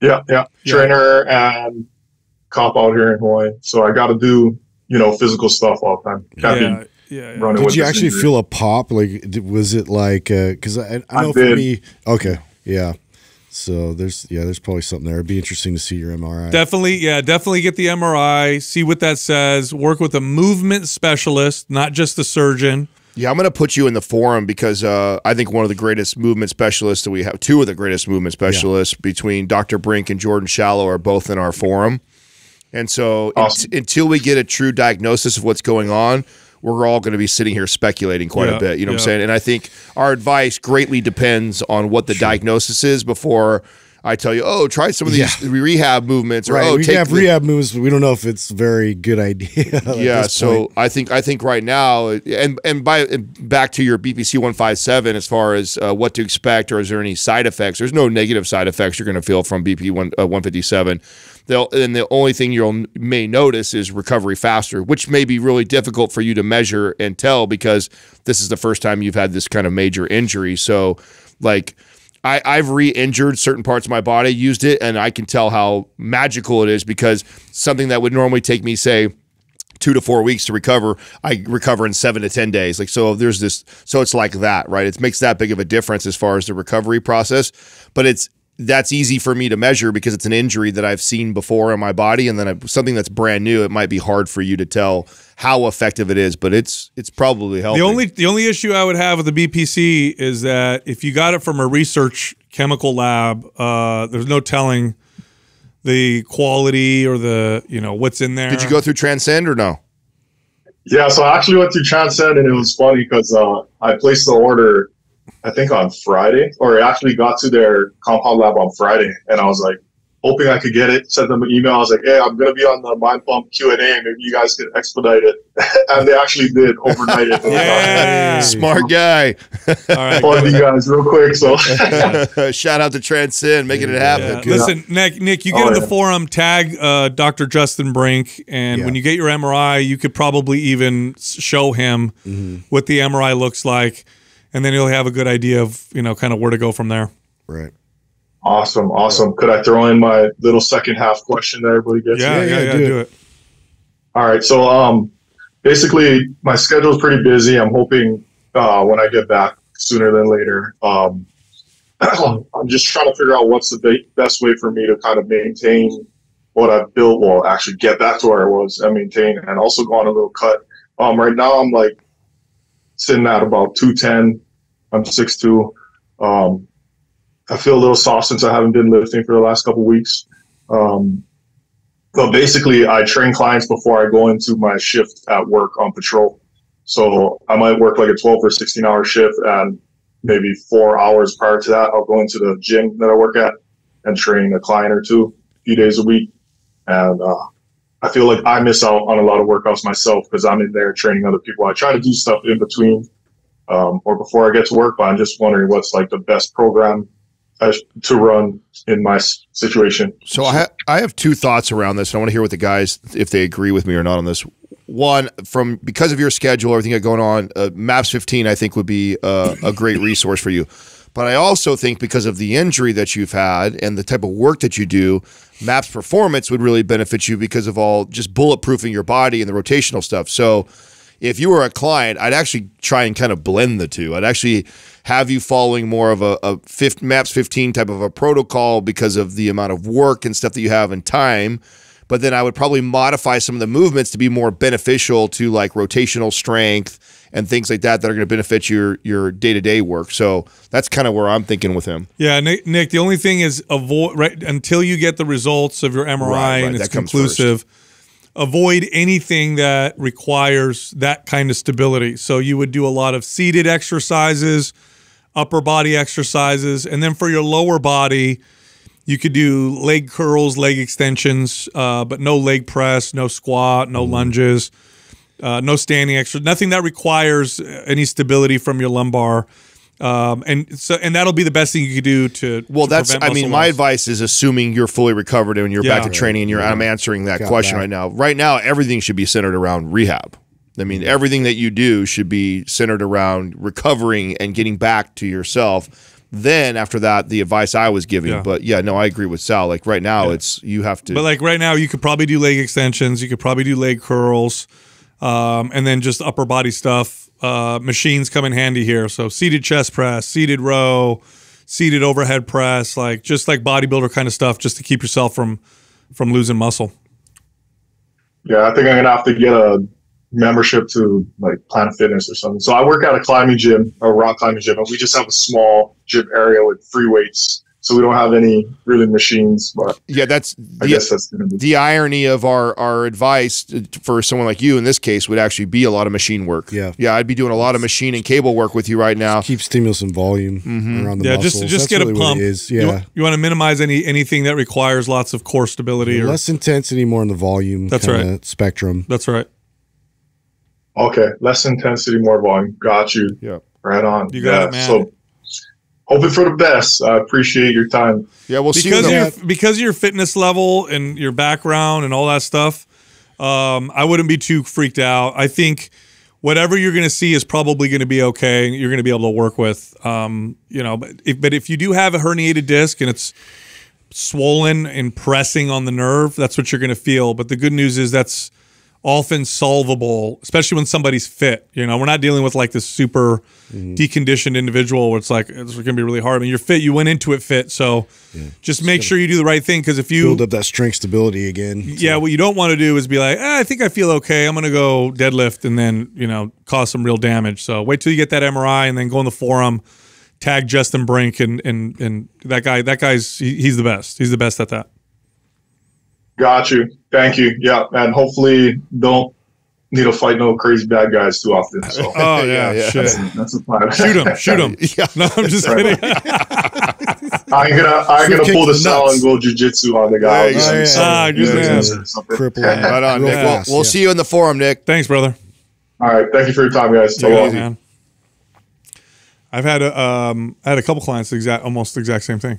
J: Yeah, yeah.
A: Yeah.
J: Trainer and cop out here in Hawaii. So I got to do, you know, physical stuff all the time. Can't be
A: Yeah, yeah, yeah.
C: Did you actually
J: injury.
C: feel a pop? Like, was it like? Because I, I
J: I
C: know for me. Okay, yeah. So there's yeah, there's probably something there. It'd be interesting to see your MRI.
A: Definitely, yeah, definitely get the MRI, see what that says. Work with a movement specialist, not just the surgeon.
B: Yeah, I'm going to put you in the forum because uh, I think one of the greatest movement specialists that we have, two of the greatest movement specialists between Dr. Brink and Jordan Shallow are both in our forum. And so
J: Awesome.
B: unt- until we get a true diagnosis of what's going on, we're all going to be sitting here speculating quite
A: Yeah,
B: a bit. You know what I'm saying? And I think our advice greatly depends on what the diagnosis is before I tell you, oh, try some of these rehab movements or
C: right.
B: oh,
C: we
B: take
C: have
B: the-
C: rehab moves, but we don't know if it's a very good idea.
B: yeah so
C: point.
B: i think i think right now and and by and back to your bpc 157 as far as uh, what to expect or is there any side effects there's no negative side effects you're going to feel from bp 1, uh, 157 They'll, and the only thing you'll may notice is recovery faster which may be really difficult for you to measure and tell because this is the first time you've had this kind of major injury so like I, I've re-injured certain parts of my body, used it, and I can tell how magical it is because something that would normally take me, say, two to four weeks to recover, I recover in seven to ten days. Like so, there's this. So it's like that, right? It makes that big of a difference as far as the recovery process, but it's that's easy for me to measure because it's an injury that I've seen before in my body, and then I, something that's brand new. It might be hard for you to tell how effective it is, but it's it's probably helping.
A: The only the only issue I would have with the BPC is that if you got it from a research chemical lab, uh, there's no telling the quality or the you know what's in there.
B: Did you go through Transcend or no?
J: Yeah, so I actually went through Transcend, and it was funny because uh, I placed the order, I think on Friday, or it actually got to their compound lab on Friday, and I was like hoping I could get it. Sent them an email. I was like, "Hey, I'm gonna be on the Mind Pump Q and A. Maybe you guys could expedite it." and they actually did overnight it.
A: Yeah.
B: Smart guy.
A: All right.
J: Called you guys real quick. So
B: Shout out to Transcend, making it happen.
A: Yeah. Listen, Nick, Nick, you get
J: Oh,
A: in the
J: yeah.
A: forum, tag uh, Dr. Justin Brink, and
C: Yeah.
A: when you get your MRI, you could probably even show him
C: Mm-hmm.
A: what the MRI looks like, and then you'll have a good idea of you know kind of where to go from there.
C: Right.
J: awesome, awesome. Could I throw in my little second half question that everybody gets?
A: Yeah, yeah,
C: yeah,
A: yeah,
C: do
A: do,
C: it.
A: it.
J: All right. So, um, basically, my schedule is pretty busy. I'm hoping uh, when I get back sooner than later. Um, I'm just trying to figure out what's the best way for me to kind of maintain what I've built. Well, actually, get back to where I was and maintain, and also go on a little cut. Um, right now, I'm like sitting at about 210. I'm 6'2. Um, I feel a little soft since I haven't been lifting for the last couple weeks. Um, but basically, I train clients before I go into my shift at work on patrol. So I might work like a 12 or 16 hour shift, and maybe four hours prior to that, I'll go into the gym that I work at and train a client or two a few days a week. And uh, I feel like I miss out on a lot of workouts myself because I'm in there training other people. I try to do stuff in between um, or before I get to work, but I'm just wondering what's like the best program to run in my situation.
B: So I ha- I have two thoughts around this, and I want to hear what the guys if they agree with me or not on this. One, from because of your schedule, everything got going on, uh, Maps 15 I think would be uh, a great resource for you. But I also think because of the injury that you've had and the type of work that you do, Maps Performance would really benefit you because of all just bulletproofing your body and the rotational stuff. So if you were a client, I'd actually try and kind of blend the two. I'd actually have you following more of a, a fifth, Maps 15 type of a protocol because of the amount of work and stuff that you have and time. But then I would probably modify some of the movements to be more beneficial to like rotational strength and things like that that are going to benefit your your day to day work. So that's kind of where I'm thinking with him.
A: Yeah, Nick, Nick. The only thing is avoid right until you get the results of your MRI
B: Right, right,
A: and it's conclusive. Avoid anything that requires that kind of stability. So you would do a lot of seated exercises, upper body exercises, and then for your lower body, you could do leg curls, leg extensions, uh, but no leg press, no squat, no lunges, uh, no standing exercise, nothing that requires any stability from your lumbar. Um, and so, and that'll be the best thing you could do to.
B: Well,
A: to
B: that's. I mean,
A: muscle
B: my advice is assuming you're fully recovered and you're back
A: Yeah.
B: to training. And you're. I'm answering that
C: Got
B: question
C: that.
B: right now. Right now, everything should be centered around rehab. I mean, everything that you do should be centered around recovering and getting back to yourself. Then after that, the advice I was giving.
A: Yeah.
B: But yeah, no, I agree with Sal. Like right now, it's you have to.
A: But like right now, you could probably do leg extensions. You could probably do leg curls, um, and then just upper body stuff. Uh, machines come in handy here. So seated chest press, seated row, seated overhead press, like just like bodybuilder kind of stuff, just to keep yourself from from losing muscle.
J: Yeah, I think I'm gonna have to get a membership to like Planet Fitness or something. So I work at a climbing gym, a rock climbing gym, and we just have a small gym area with free weights. So we don't have any really machines, but
B: yeah, that's
J: I
B: the,
J: guess that's gonna be
B: the irony of our our advice for someone like you in this case would actually be a lot of machine work.
C: Yeah.
B: yeah, I'd be doing a lot of machine and cable work with you right now.
C: Keep stimulus and volume mm-hmm. around the
A: yeah,
C: muscles.
A: just just
C: That's
A: get
C: really
A: a pump.
C: It is.
A: You,
C: Yeah.
A: you want to minimize any anything that requires lots of core stability. Or,
C: Less intensity, more in the volume.
A: That's right.
C: Spectrum.
A: that's right.
J: okay. Less intensity, more volume. Got you.
B: Yeah.
J: Right on.
A: You got
J: yeah.
A: it, man.
J: So hoping for the best. I appreciate your time.
B: Yeah, we'll see.
A: because
B: you
A: of your because of your fitness level and your background and all that stuff, um, I wouldn't be too freaked out. I think whatever you're going to see is probably going to be okay. You're going to be able to work with, um, you know. But if, but if you do have a herniated disc and it's swollen and pressing on the nerve, that's what you're going to feel. But the good news is that's often solvable, especially when somebody's fit. You know, we're not dealing with like this super deconditioned individual where it's like it's going to be really hard. I mean, you're fit, you went into it fit, so just make sure you do the right thing because if you
C: Build up that strength stability again.
A: yeah, what you don't want to do is be like, eh, I think I feel okay. I'm going to go deadlift and then, you know, cause some real damage. So wait till you get that MRI and then go in the forum, tag Justin Brink and and and that guy. That guy's he, he's the best. He's the best at that.
J: Got you. Thank you. Yeah, and hopefully don't need to fight no crazy bad guys too often. So
A: Oh yeah,
B: yeah.
A: shit.
J: that's, that's the plan.
A: Shoot him, shoot him.
B: Yeah.
A: No, I'm just
J: Right.
A: kidding.
J: I'm gonna I'm gonna pull the
C: the
J: cell and go jujitsu on the guy.
B: There you go.
J: So-
A: Ah,
J: yeah,
A: man.
J: or something.
C: Cripple him.
B: Right on, Nick. We'll, we'll
C: yeah.
B: see you in the forum, Nick.
A: Thanks, brother.
J: All right. Thank you for your time, guys.
A: Take it
J: Bye-bye.
A: man. I've had a um, I had a couple clients exact almost the exact same thing,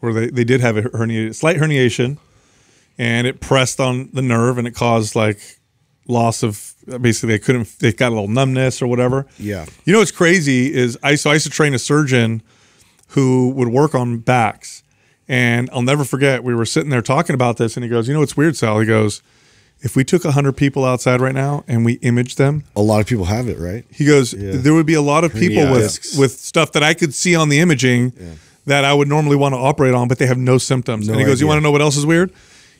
A: where they, they did have a hernia, slight herniation, and it pressed on the nerve and it caused like loss of basically they couldn't they got a little numbness or whatever.
C: Yeah.
A: You know what's crazy is I so I used to train a surgeon who would work on backs, and I'll never forget we were sitting there talking about this, and he goes, "You know what's weird, Sal?" He goes, "If we took hundred people outside right now and we imaged them."
C: A lot of people have it, right?
A: He goes, there would be a lot of people with with stuff that I could see on the imaging that I would normally want to operate on, but they have no symptoms.
C: No
A: and he goes, you want to know what else is weird?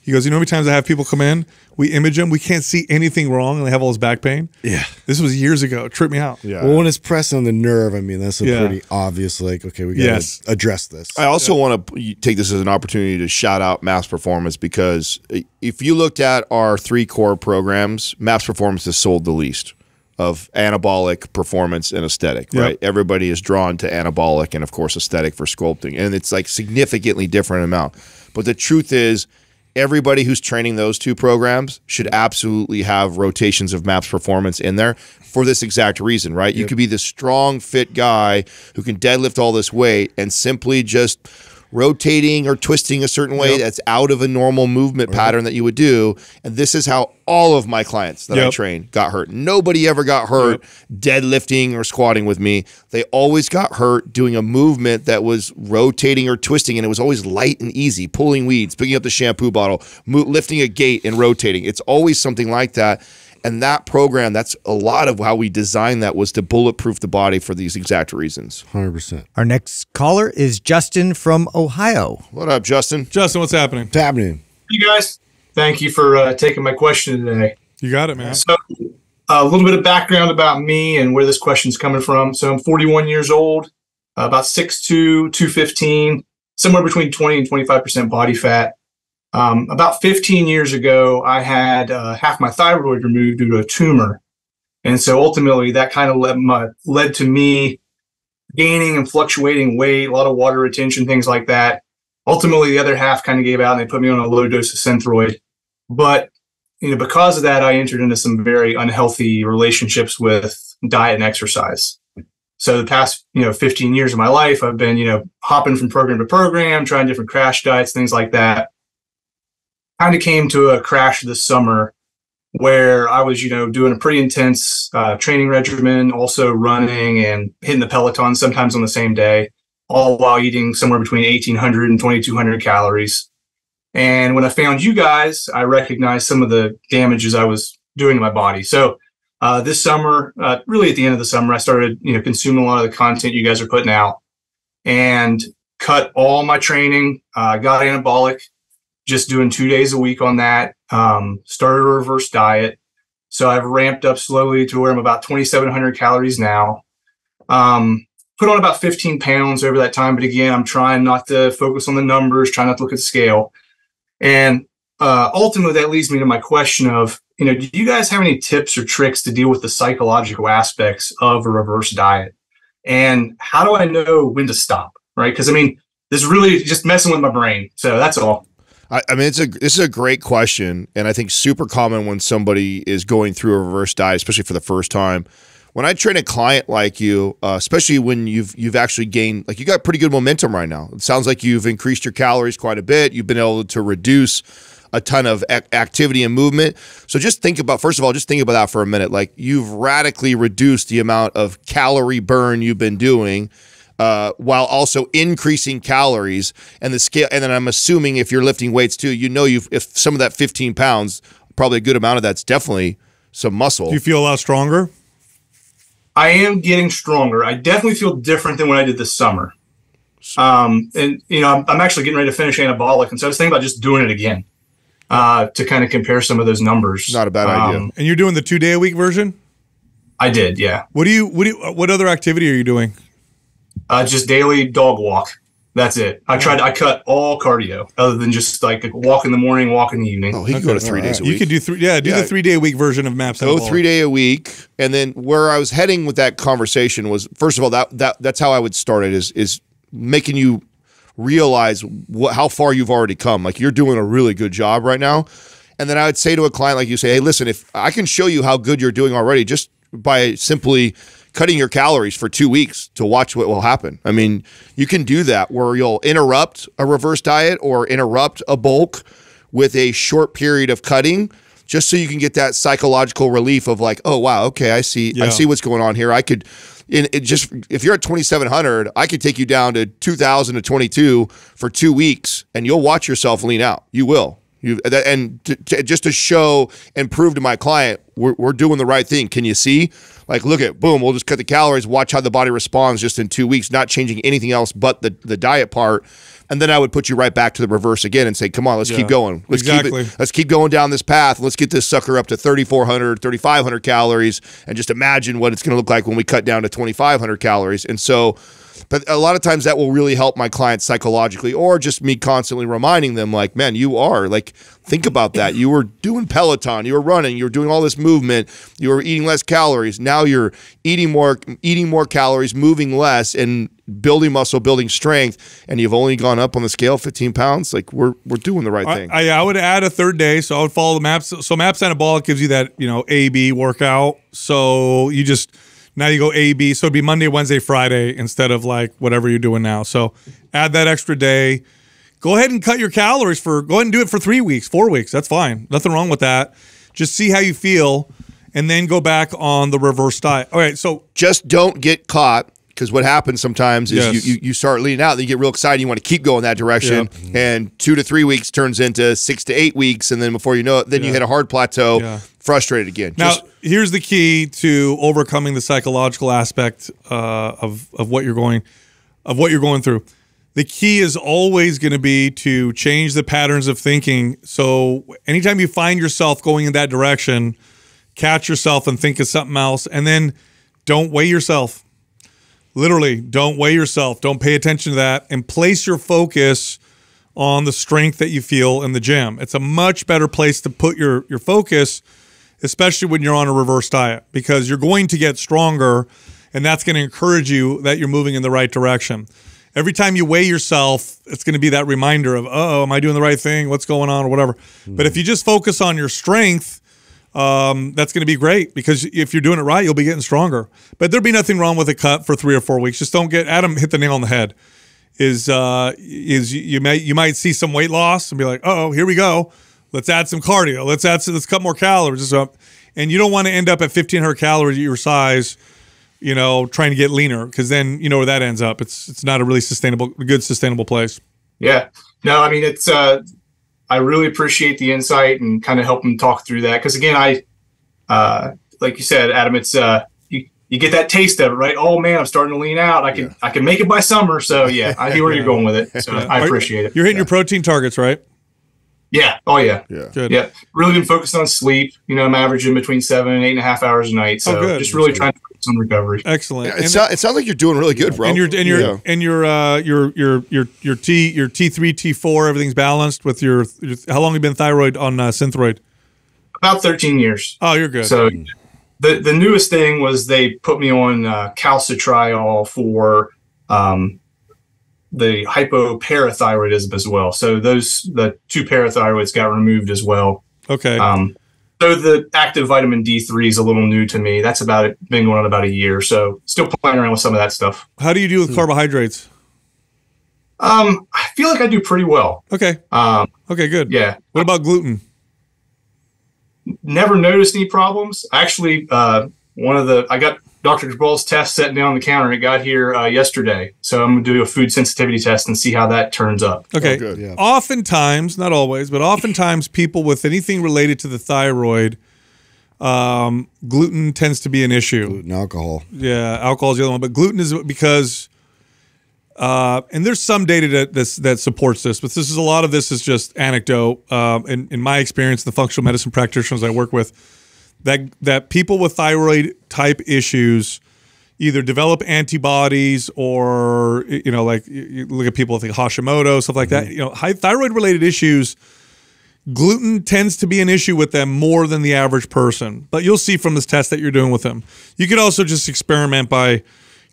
A: He goes, you know how many times I have people come in, we image them, we can't see anything wrong, and they have all this back pain.
C: Yeah.
A: This was years ago. It tripped me out.
B: Yeah.
C: Well, when it's pressing on the nerve, I mean, that's a
A: Yeah.
C: pretty obvious, like, okay, we got to
A: Yes.
C: address this.
B: I also want to take this as an opportunity to shout out Maps Performance because if you looked at our three core programs, Maps Performance has sold the least of anabolic performance and aesthetic,
A: Yep.
B: right? Everybody is drawn to anabolic and of course aesthetic for sculpting. And it's like significantly different amount. But the truth is everybody who's training those two programs should absolutely have rotations of maps performance in there for this exact reason, right? You could be the strong, fit guy who can deadlift all this weight and simply just rotating or twisting a certain way that's out of a normal movement pattern that you would do. And this is how all of my clients that I train got hurt. Nobody ever got hurt deadlifting or squatting with me. They always got hurt doing a movement that was rotating or twisting, and it was always light and easy, pulling weeds, picking up the shampoo bottle, lifting a gate and rotating. It's always something like that. And that program, that's a lot of how we designed that was to bulletproof the body for these exact reasons.
C: 100%.
F: Our next caller is Justin from Ohio.
B: What up, Justin?
A: Justin, what's happening?
C: What's happening?
K: you guys. Thank you for uh, taking my question today.
A: You got it, man.
K: So, a little bit of background about me and where this question's coming from. So, I'm 41 years old, uh, about 6'2, 215, somewhere between 20 and 25% body fat. Um, about 15 years ago, I had uh, half my thyroid removed due to a tumor. And so ultimately, that kind of led, my, led to me gaining and fluctuating weight, a lot of water retention, things like that. Ultimately, the other half kind of gave out and they put me on a low dose of Synthroid. But you know, because of that, I entered into some very unhealthy relationships with diet and exercise. So the past, you know, 15 years of my life, I've been, you know, hopping from program to program, trying different crash diets, things like that. Kind of came to a crash this summer where I was, you know, doing a pretty intense uh, training regimen, also running and hitting the Peloton sometimes on the same day, all while eating somewhere between 1800 and 2200 calories. And when I found you guys, I recognized some of the damages I was doing to my body. So uh, this summer, uh, really at the end of the summer, I started, you know, consuming a lot of the content you guys are putting out, and cut all my training. Uh, got anabolic, just doing two days a week on that. Um, started a reverse diet, so I've ramped up slowly to where I'm about 2,700 calories now. Um, put on about 15 pounds over that time, but again, I'm trying not to focus on the numbers, trying not to look at the scale. And uh, ultimately, that leads me to my question of, you know, do you guys have any tips or tricks to deal with the psychological aspects of a reverse diet? And how do I know when to stop? Right? Because I mean, this is really just messing with my brain. So that's all.
B: I, I mean, it's a this is a great question, and I think super common when somebody is going through a reverse diet, especially for the first time. When I train a client like you, uh, especially when you've you've actually gained like you got pretty good momentum right now. It sounds like you've increased your calories quite a bit. You've been able to reduce a ton of ac- activity and movement. So just think about first of all, just think about that for a minute. Like you've radically reduced the amount of calorie burn you've been doing uh, while also increasing calories and the scale. And then I'm assuming if you're lifting weights too, you know, you've if some of that 15 pounds probably a good amount of that's definitely some muscle.
A: Do you feel a lot stronger?
K: I am getting stronger. I definitely feel different than what I did this summer. Um, and you know, I'm, I'm actually getting ready to finish anabolic, and so I was thinking about just doing it again uh, to kind of compare some of those numbers.
B: Not a bad idea.
K: Um,
A: And you're doing the two day a week version.
K: I did, yeah.
A: What do you what do you, what other activity are you doing?
K: Uh, just daily dog walk. That's it. I tried. I cut all cardio, other than just like walk in the morning, walk in the evening.
B: Oh, he can go to three days a week.
A: You could do three. Yeah, do
B: Yeah.
A: the three day a week version of maps.
B: go
A: Anabolic.
B: three day a week and then where i was heading with that conversation was first of all that that that's how i would start it is is making you realize what how far you've already come like you're doing a really good job right now and then i would say to a client like you say hey listen if i can show you how good you're doing already just by simply cutting your calories for two weeks to watch what will happen. I mean you can do that where you'll interrupt a reverse diet or interrupt a bulk with a short period of cutting just so you can get that psychological relief of like oh wow okay i see i see what's going on here. I could in it just if you're at 2700 i could take you down to 2000 to 22 for two weeks and you'll watch yourself lean out. You will you uh, that, and to, to, just to show and prove to my client we're, we're doing the right thing. Can you see? Like look at boom we'll just cut the calories watch how the body responds just in two weeks not changing anything else but the, the diet part. And then i would put you right back to the reverse again and say come on let's
A: Yeah.
B: keep going. Let's
A: Exactly.
B: keep it let's keep going down this path. Let's get this sucker up to 3400 3500 calories and just imagine what it's going to look like when we cut down to 2500 calories. And so but a lot of times that will really help my clients psychologically or just me constantly reminding them like man you are like think about that you were doing peloton you were running you were doing all this movement you were eating less calories now you're eating more eating more calories moving less and building muscle building strength and you've only gone up on the scale 15 pounds like we're we're doing the right
A: I,
B: thing
A: I, I would add a third day, so I would follow the maps. So maps anabolic gives you that you know A B workout. So you just now you go A B. So it'd be Monday, Wednesday, Friday instead of like whatever you're doing now. So add that extra day. Go ahead and cut your calories for. Go ahead and do it for three weeks, four weeks. That's fine. Nothing wrong with that. Just see how you feel, and then go back on the reverse diet. All right. So
B: just don't get caught because what happens sometimes is
A: Yes.
B: you, you you start leaning out, then you get real excited, you want to keep going that direction, and two to three weeks turns into six to eight weeks, and then before you know it, then you hit a hard plateau,
A: Yeah.
B: Frustrated again.
A: Now,
B: Just-
A: here's the key to overcoming the psychological aspect uh, of of what you're going of what you're going through. The key is always going to be to change the patterns of thinking. So, anytime you find yourself going in that direction, catch yourself and think of something else, and then don't weigh yourself. Literally, don't weigh yourself. Don't pay attention to that, and place your focus on the strength that you feel in the gym. It's a much better place to put your your focus especially when you're on a reverse diet, because you're going to get stronger and that's going to encourage you that you're moving in the right direction. Every time you weigh yourself, it's going to be that reminder of, oh, am I doing the right thing? What's going on or whatever. But if you just focus on your strength, um, that's going to be great because if you're doing it right, you'll be getting stronger. But there'd be nothing wrong with a cut for three or four weeks. Just don't get Adam hit the nail on the head. Is uh, is you, you may you might see some weight loss and be like, oh, here we go. Let's add some cardio. Let's add some, let's cut more calories. So, and you don't want to end up at 1500 calories at your size, you know, trying to get leaner because then you know where that ends up. It's it's not a really sustainable, good sustainable place.
K: Yeah. No, I mean it's uh I really appreciate the insight and kind of help them talk through that because again I uh like you said Adam it's uh you, you get that taste of it right oh man I'm starting to lean out I can I can make it by summer so yeah I hear where you're going with it so I appreciate it
A: You're hitting your protein targets, right?
K: Yeah oh yeah
B: yeah
A: Good.
K: yeah really been focused on sleep you know I'm averaging between seven and eight and a half hours a night so
A: Oh, good.
K: just really trying to focus on recovery
A: Excellent.
B: it,
A: And-
B: sou- it sounds like you're doing really good, bro.
A: And your and your
B: Yeah.
A: and your uh your your your your T your T three T four everything's balanced with your, your how long have you been thyroid on uh, Synthroid?
K: about 13 years
A: Oh, you're good.
K: So the the newest thing was they put me on uh, calcitriol for um, the hypoparathyroidism as well. So those the two parathyroids got removed as well.
A: okay.
K: Um, so the active vitamin D3 is a little new to me. That's about it. Been going on about a year. So still playing around with some of that stuff.
A: how do you do with carbohydrates?
K: Um, I feel like I do pretty well.
A: Okay.
K: Um,
A: Okay. Good.
K: yeah.
A: What about gluten?
K: never noticed any problems. Actually, uh, one of the I got Dr. Jabal's test sitting down on the counter. It got here uh, yesterday, so I'm gonna do a food sensitivity test and see how that turns up.
A: Okay.
B: good.
C: Yeah.
A: Oftentimes, not always, but oftentimes, people with anything related to the thyroid, um, gluten tends to be an issue.
C: Gluten, alcohol.
A: Yeah, alcohol is the other one, but gluten is because, uh, and there's some data that this, that supports this, but this is a lot of this is just anecdote. Um, in, in my experience, the functional medicine practitioners I work with, that that people with thyroid type issues either develop antibodies or you know, like you look at people with like Hashimoto stuff like that. Mm-hmm. You know, high thyroid related issues gluten tends to be an issue with them more than the average person. But you'll see from this test that you're doing with them. You could also just experiment by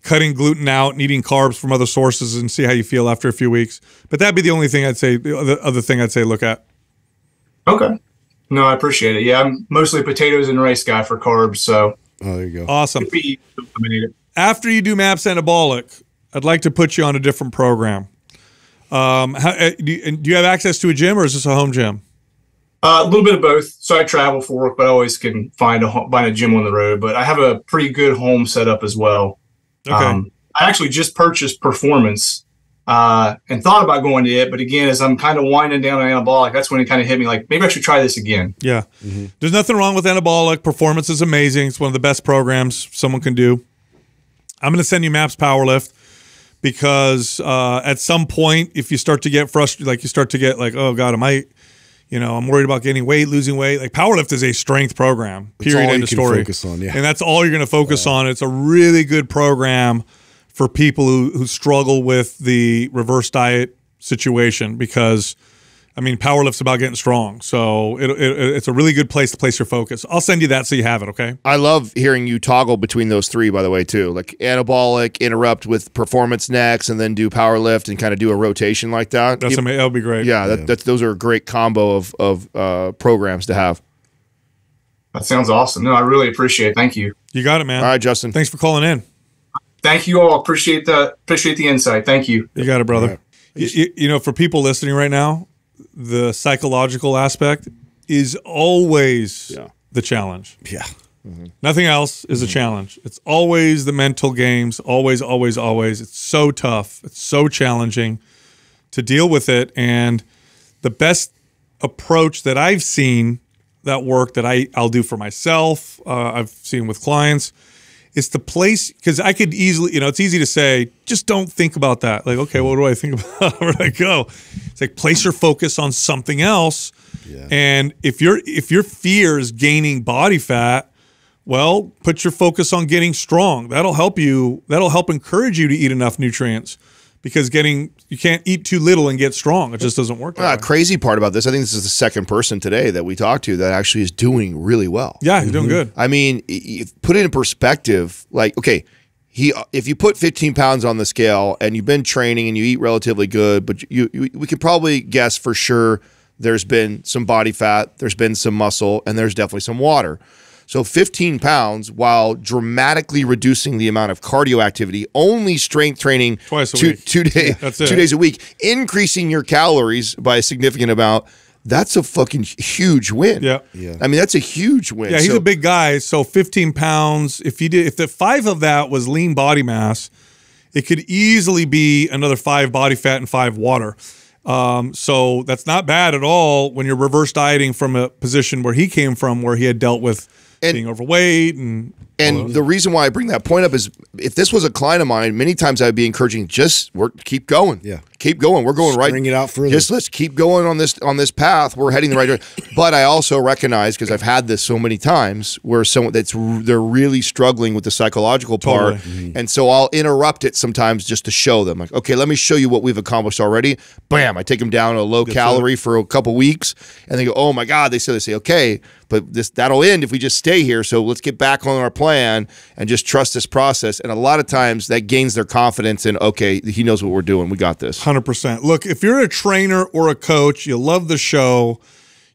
A: cutting gluten out and eating carbs from other sources and see how you feel after a few weeks. But that'd be the only thing I'd say. The other, other thing I'd say look at.
K: Okay. No, I appreciate it. Yeah, I'm mostly potatoes and rice guy for carbs, so
C: Oh, there you go.
A: Awesome.
K: could be eliminated.
A: After you do MAPS anabolic, I'd like to put you on a different program. Um, how, uh, do, you, do you have access to a gym or is this a home gym?
K: Uh, a little bit of both. So I travel for work, but I always can find a find a gym on the road. But I have a pretty good home setup as well.
A: Okay.
K: Um, I actually just purchased Performance uh, and thought about going to it, but again, as I'm kind of winding down on anabolic, that's when it kind of hit me like maybe I should try this again.
A: Yeah. There's nothing wrong with anabolic. Performance is amazing. It's one of the best programs someone can do. I'm going to send you Maps Powerlift because uh, at some point, if you start to get frustrated, like you start to get like, oh God, am I, you know, I'm worried about gaining weight, losing weight. Like Powerlift is a strength program.
C: It's
A: Period.
C: all
A: End
C: you
A: of
C: can
A: story.
C: focus on, yeah.
A: And that's all you're going to focus on. It's a really good program for people who, who struggle with the reverse diet situation because I mean, powerlift's about getting strong. So it, it, it's a really good place to place your focus. I'll send you that so you have it. Okay.
B: I love hearing you toggle between those three, by the way, too. Like anabolic, interrupt with performance next, and then do powerlift and kind of do a rotation like that.
A: That's
B: You-
A: ama- that would be great.
B: yeah, that, that's those are a great combo of of uh, programs to have.
K: That sounds awesome. No, I really appreciate it. Thank you.
A: You got it, man.
B: All right, Justin.
A: Thanks for calling in.
K: Thank you all. Appreciate the appreciate the insight. Thank you.
A: You got it, brother. You, you- you know, for people listening right now, the psychological aspect is always
B: Yeah.
A: the challenge.
C: Yeah.
A: Nothing else is a challenge. It's always the mental games, always, always, always. It's so tough. It's so challenging to deal with it. And the best approach that I've seen that work that I, I'll do for myself, uh, I've seen with clients, is the place because I could easily, you know, it's easy to say, just don't think about that. Like, okay, what do I think about? Where do I go? It's like place your focus on something else. Yeah. And if your if your fear is gaining body fat, well, put your focus on getting strong. That'll help you. That'll help encourage you to eat enough nutrients because getting you can't eat too little and get strong. It just doesn't work. That
B: Uh, crazy part about this, I think this is the second person today that we talked to that actually is doing really well.
A: Yeah, you're doing good.
B: I mean, if put it in perspective, like okay, he if you put 15 pounds on the scale and you've been training and you eat relatively good, but you, you we could probably guess for sure there's been some body fat, there's been some muscle, and there's definitely some water. So 15 pounds, while dramatically reducing the amount of cardio activity, only strength training
A: Twice a
B: two,
A: week.
B: two days,
A: That's
B: two days a week, increasing your calories by a significant amount. That's a fucking huge win.
A: Yeah.
C: Yeah.
B: I mean, that's a huge win.
A: Yeah, he's
B: So-
A: a big guy. So 15 pounds. If you did, if the five of that was lean body mass, it could easily be another five body fat and five water. Um, so that's not bad at all when you're reverse dieting from a position where he came from, where he had dealt with
B: And-
A: being overweight and
B: And the reason why I bring that point up is if this was a client of mine, many times I'd be encouraging just work, keep going.
C: Yeah.
B: Keep going. We're going right.
C: String it out further.
B: Just let's keep going on this on this path. We're heading the right direction. But I also recognize because I've had this so many times where someone that's they're really struggling with the psychological part,
A: Totally. Mm-hmm. Mm-hmm.
B: and so I'll interrupt it sometimes just to show them like, okay, let me show you what we've accomplished already. Bam! I take them down a low calorie for a couple weeks, and they go, oh my god. They say they say, okay, but this that'll end if we just stay here. So let's get back on our plan and just trust this process. And a lot of times that gains their confidence in okay, he knows what we're doing. We got this.
A: 100%. Look, if you're a trainer or a coach, you love the show,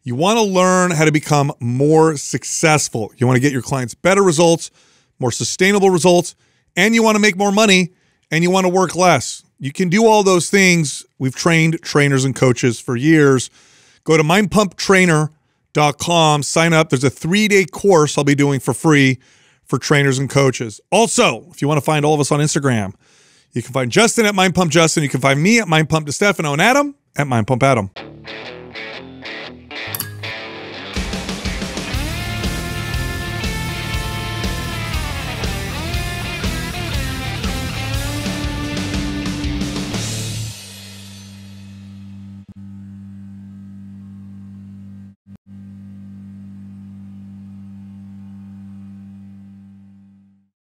A: you want to learn how to become more successful, you want to get your clients better results, more sustainable results, and you want to make more money and you want to work less. You can do all those things. We've trained trainers and coaches for years. Go to mindpumptrainer.com, sign up. There's a three day course I'll be doing for free for trainers and coaches. Also, if you want to find all of us on Instagram, you can find Justin at Mind Pump Justin. You can find me at Mind Pump DeStefano and Adam at Mind Pump Adam.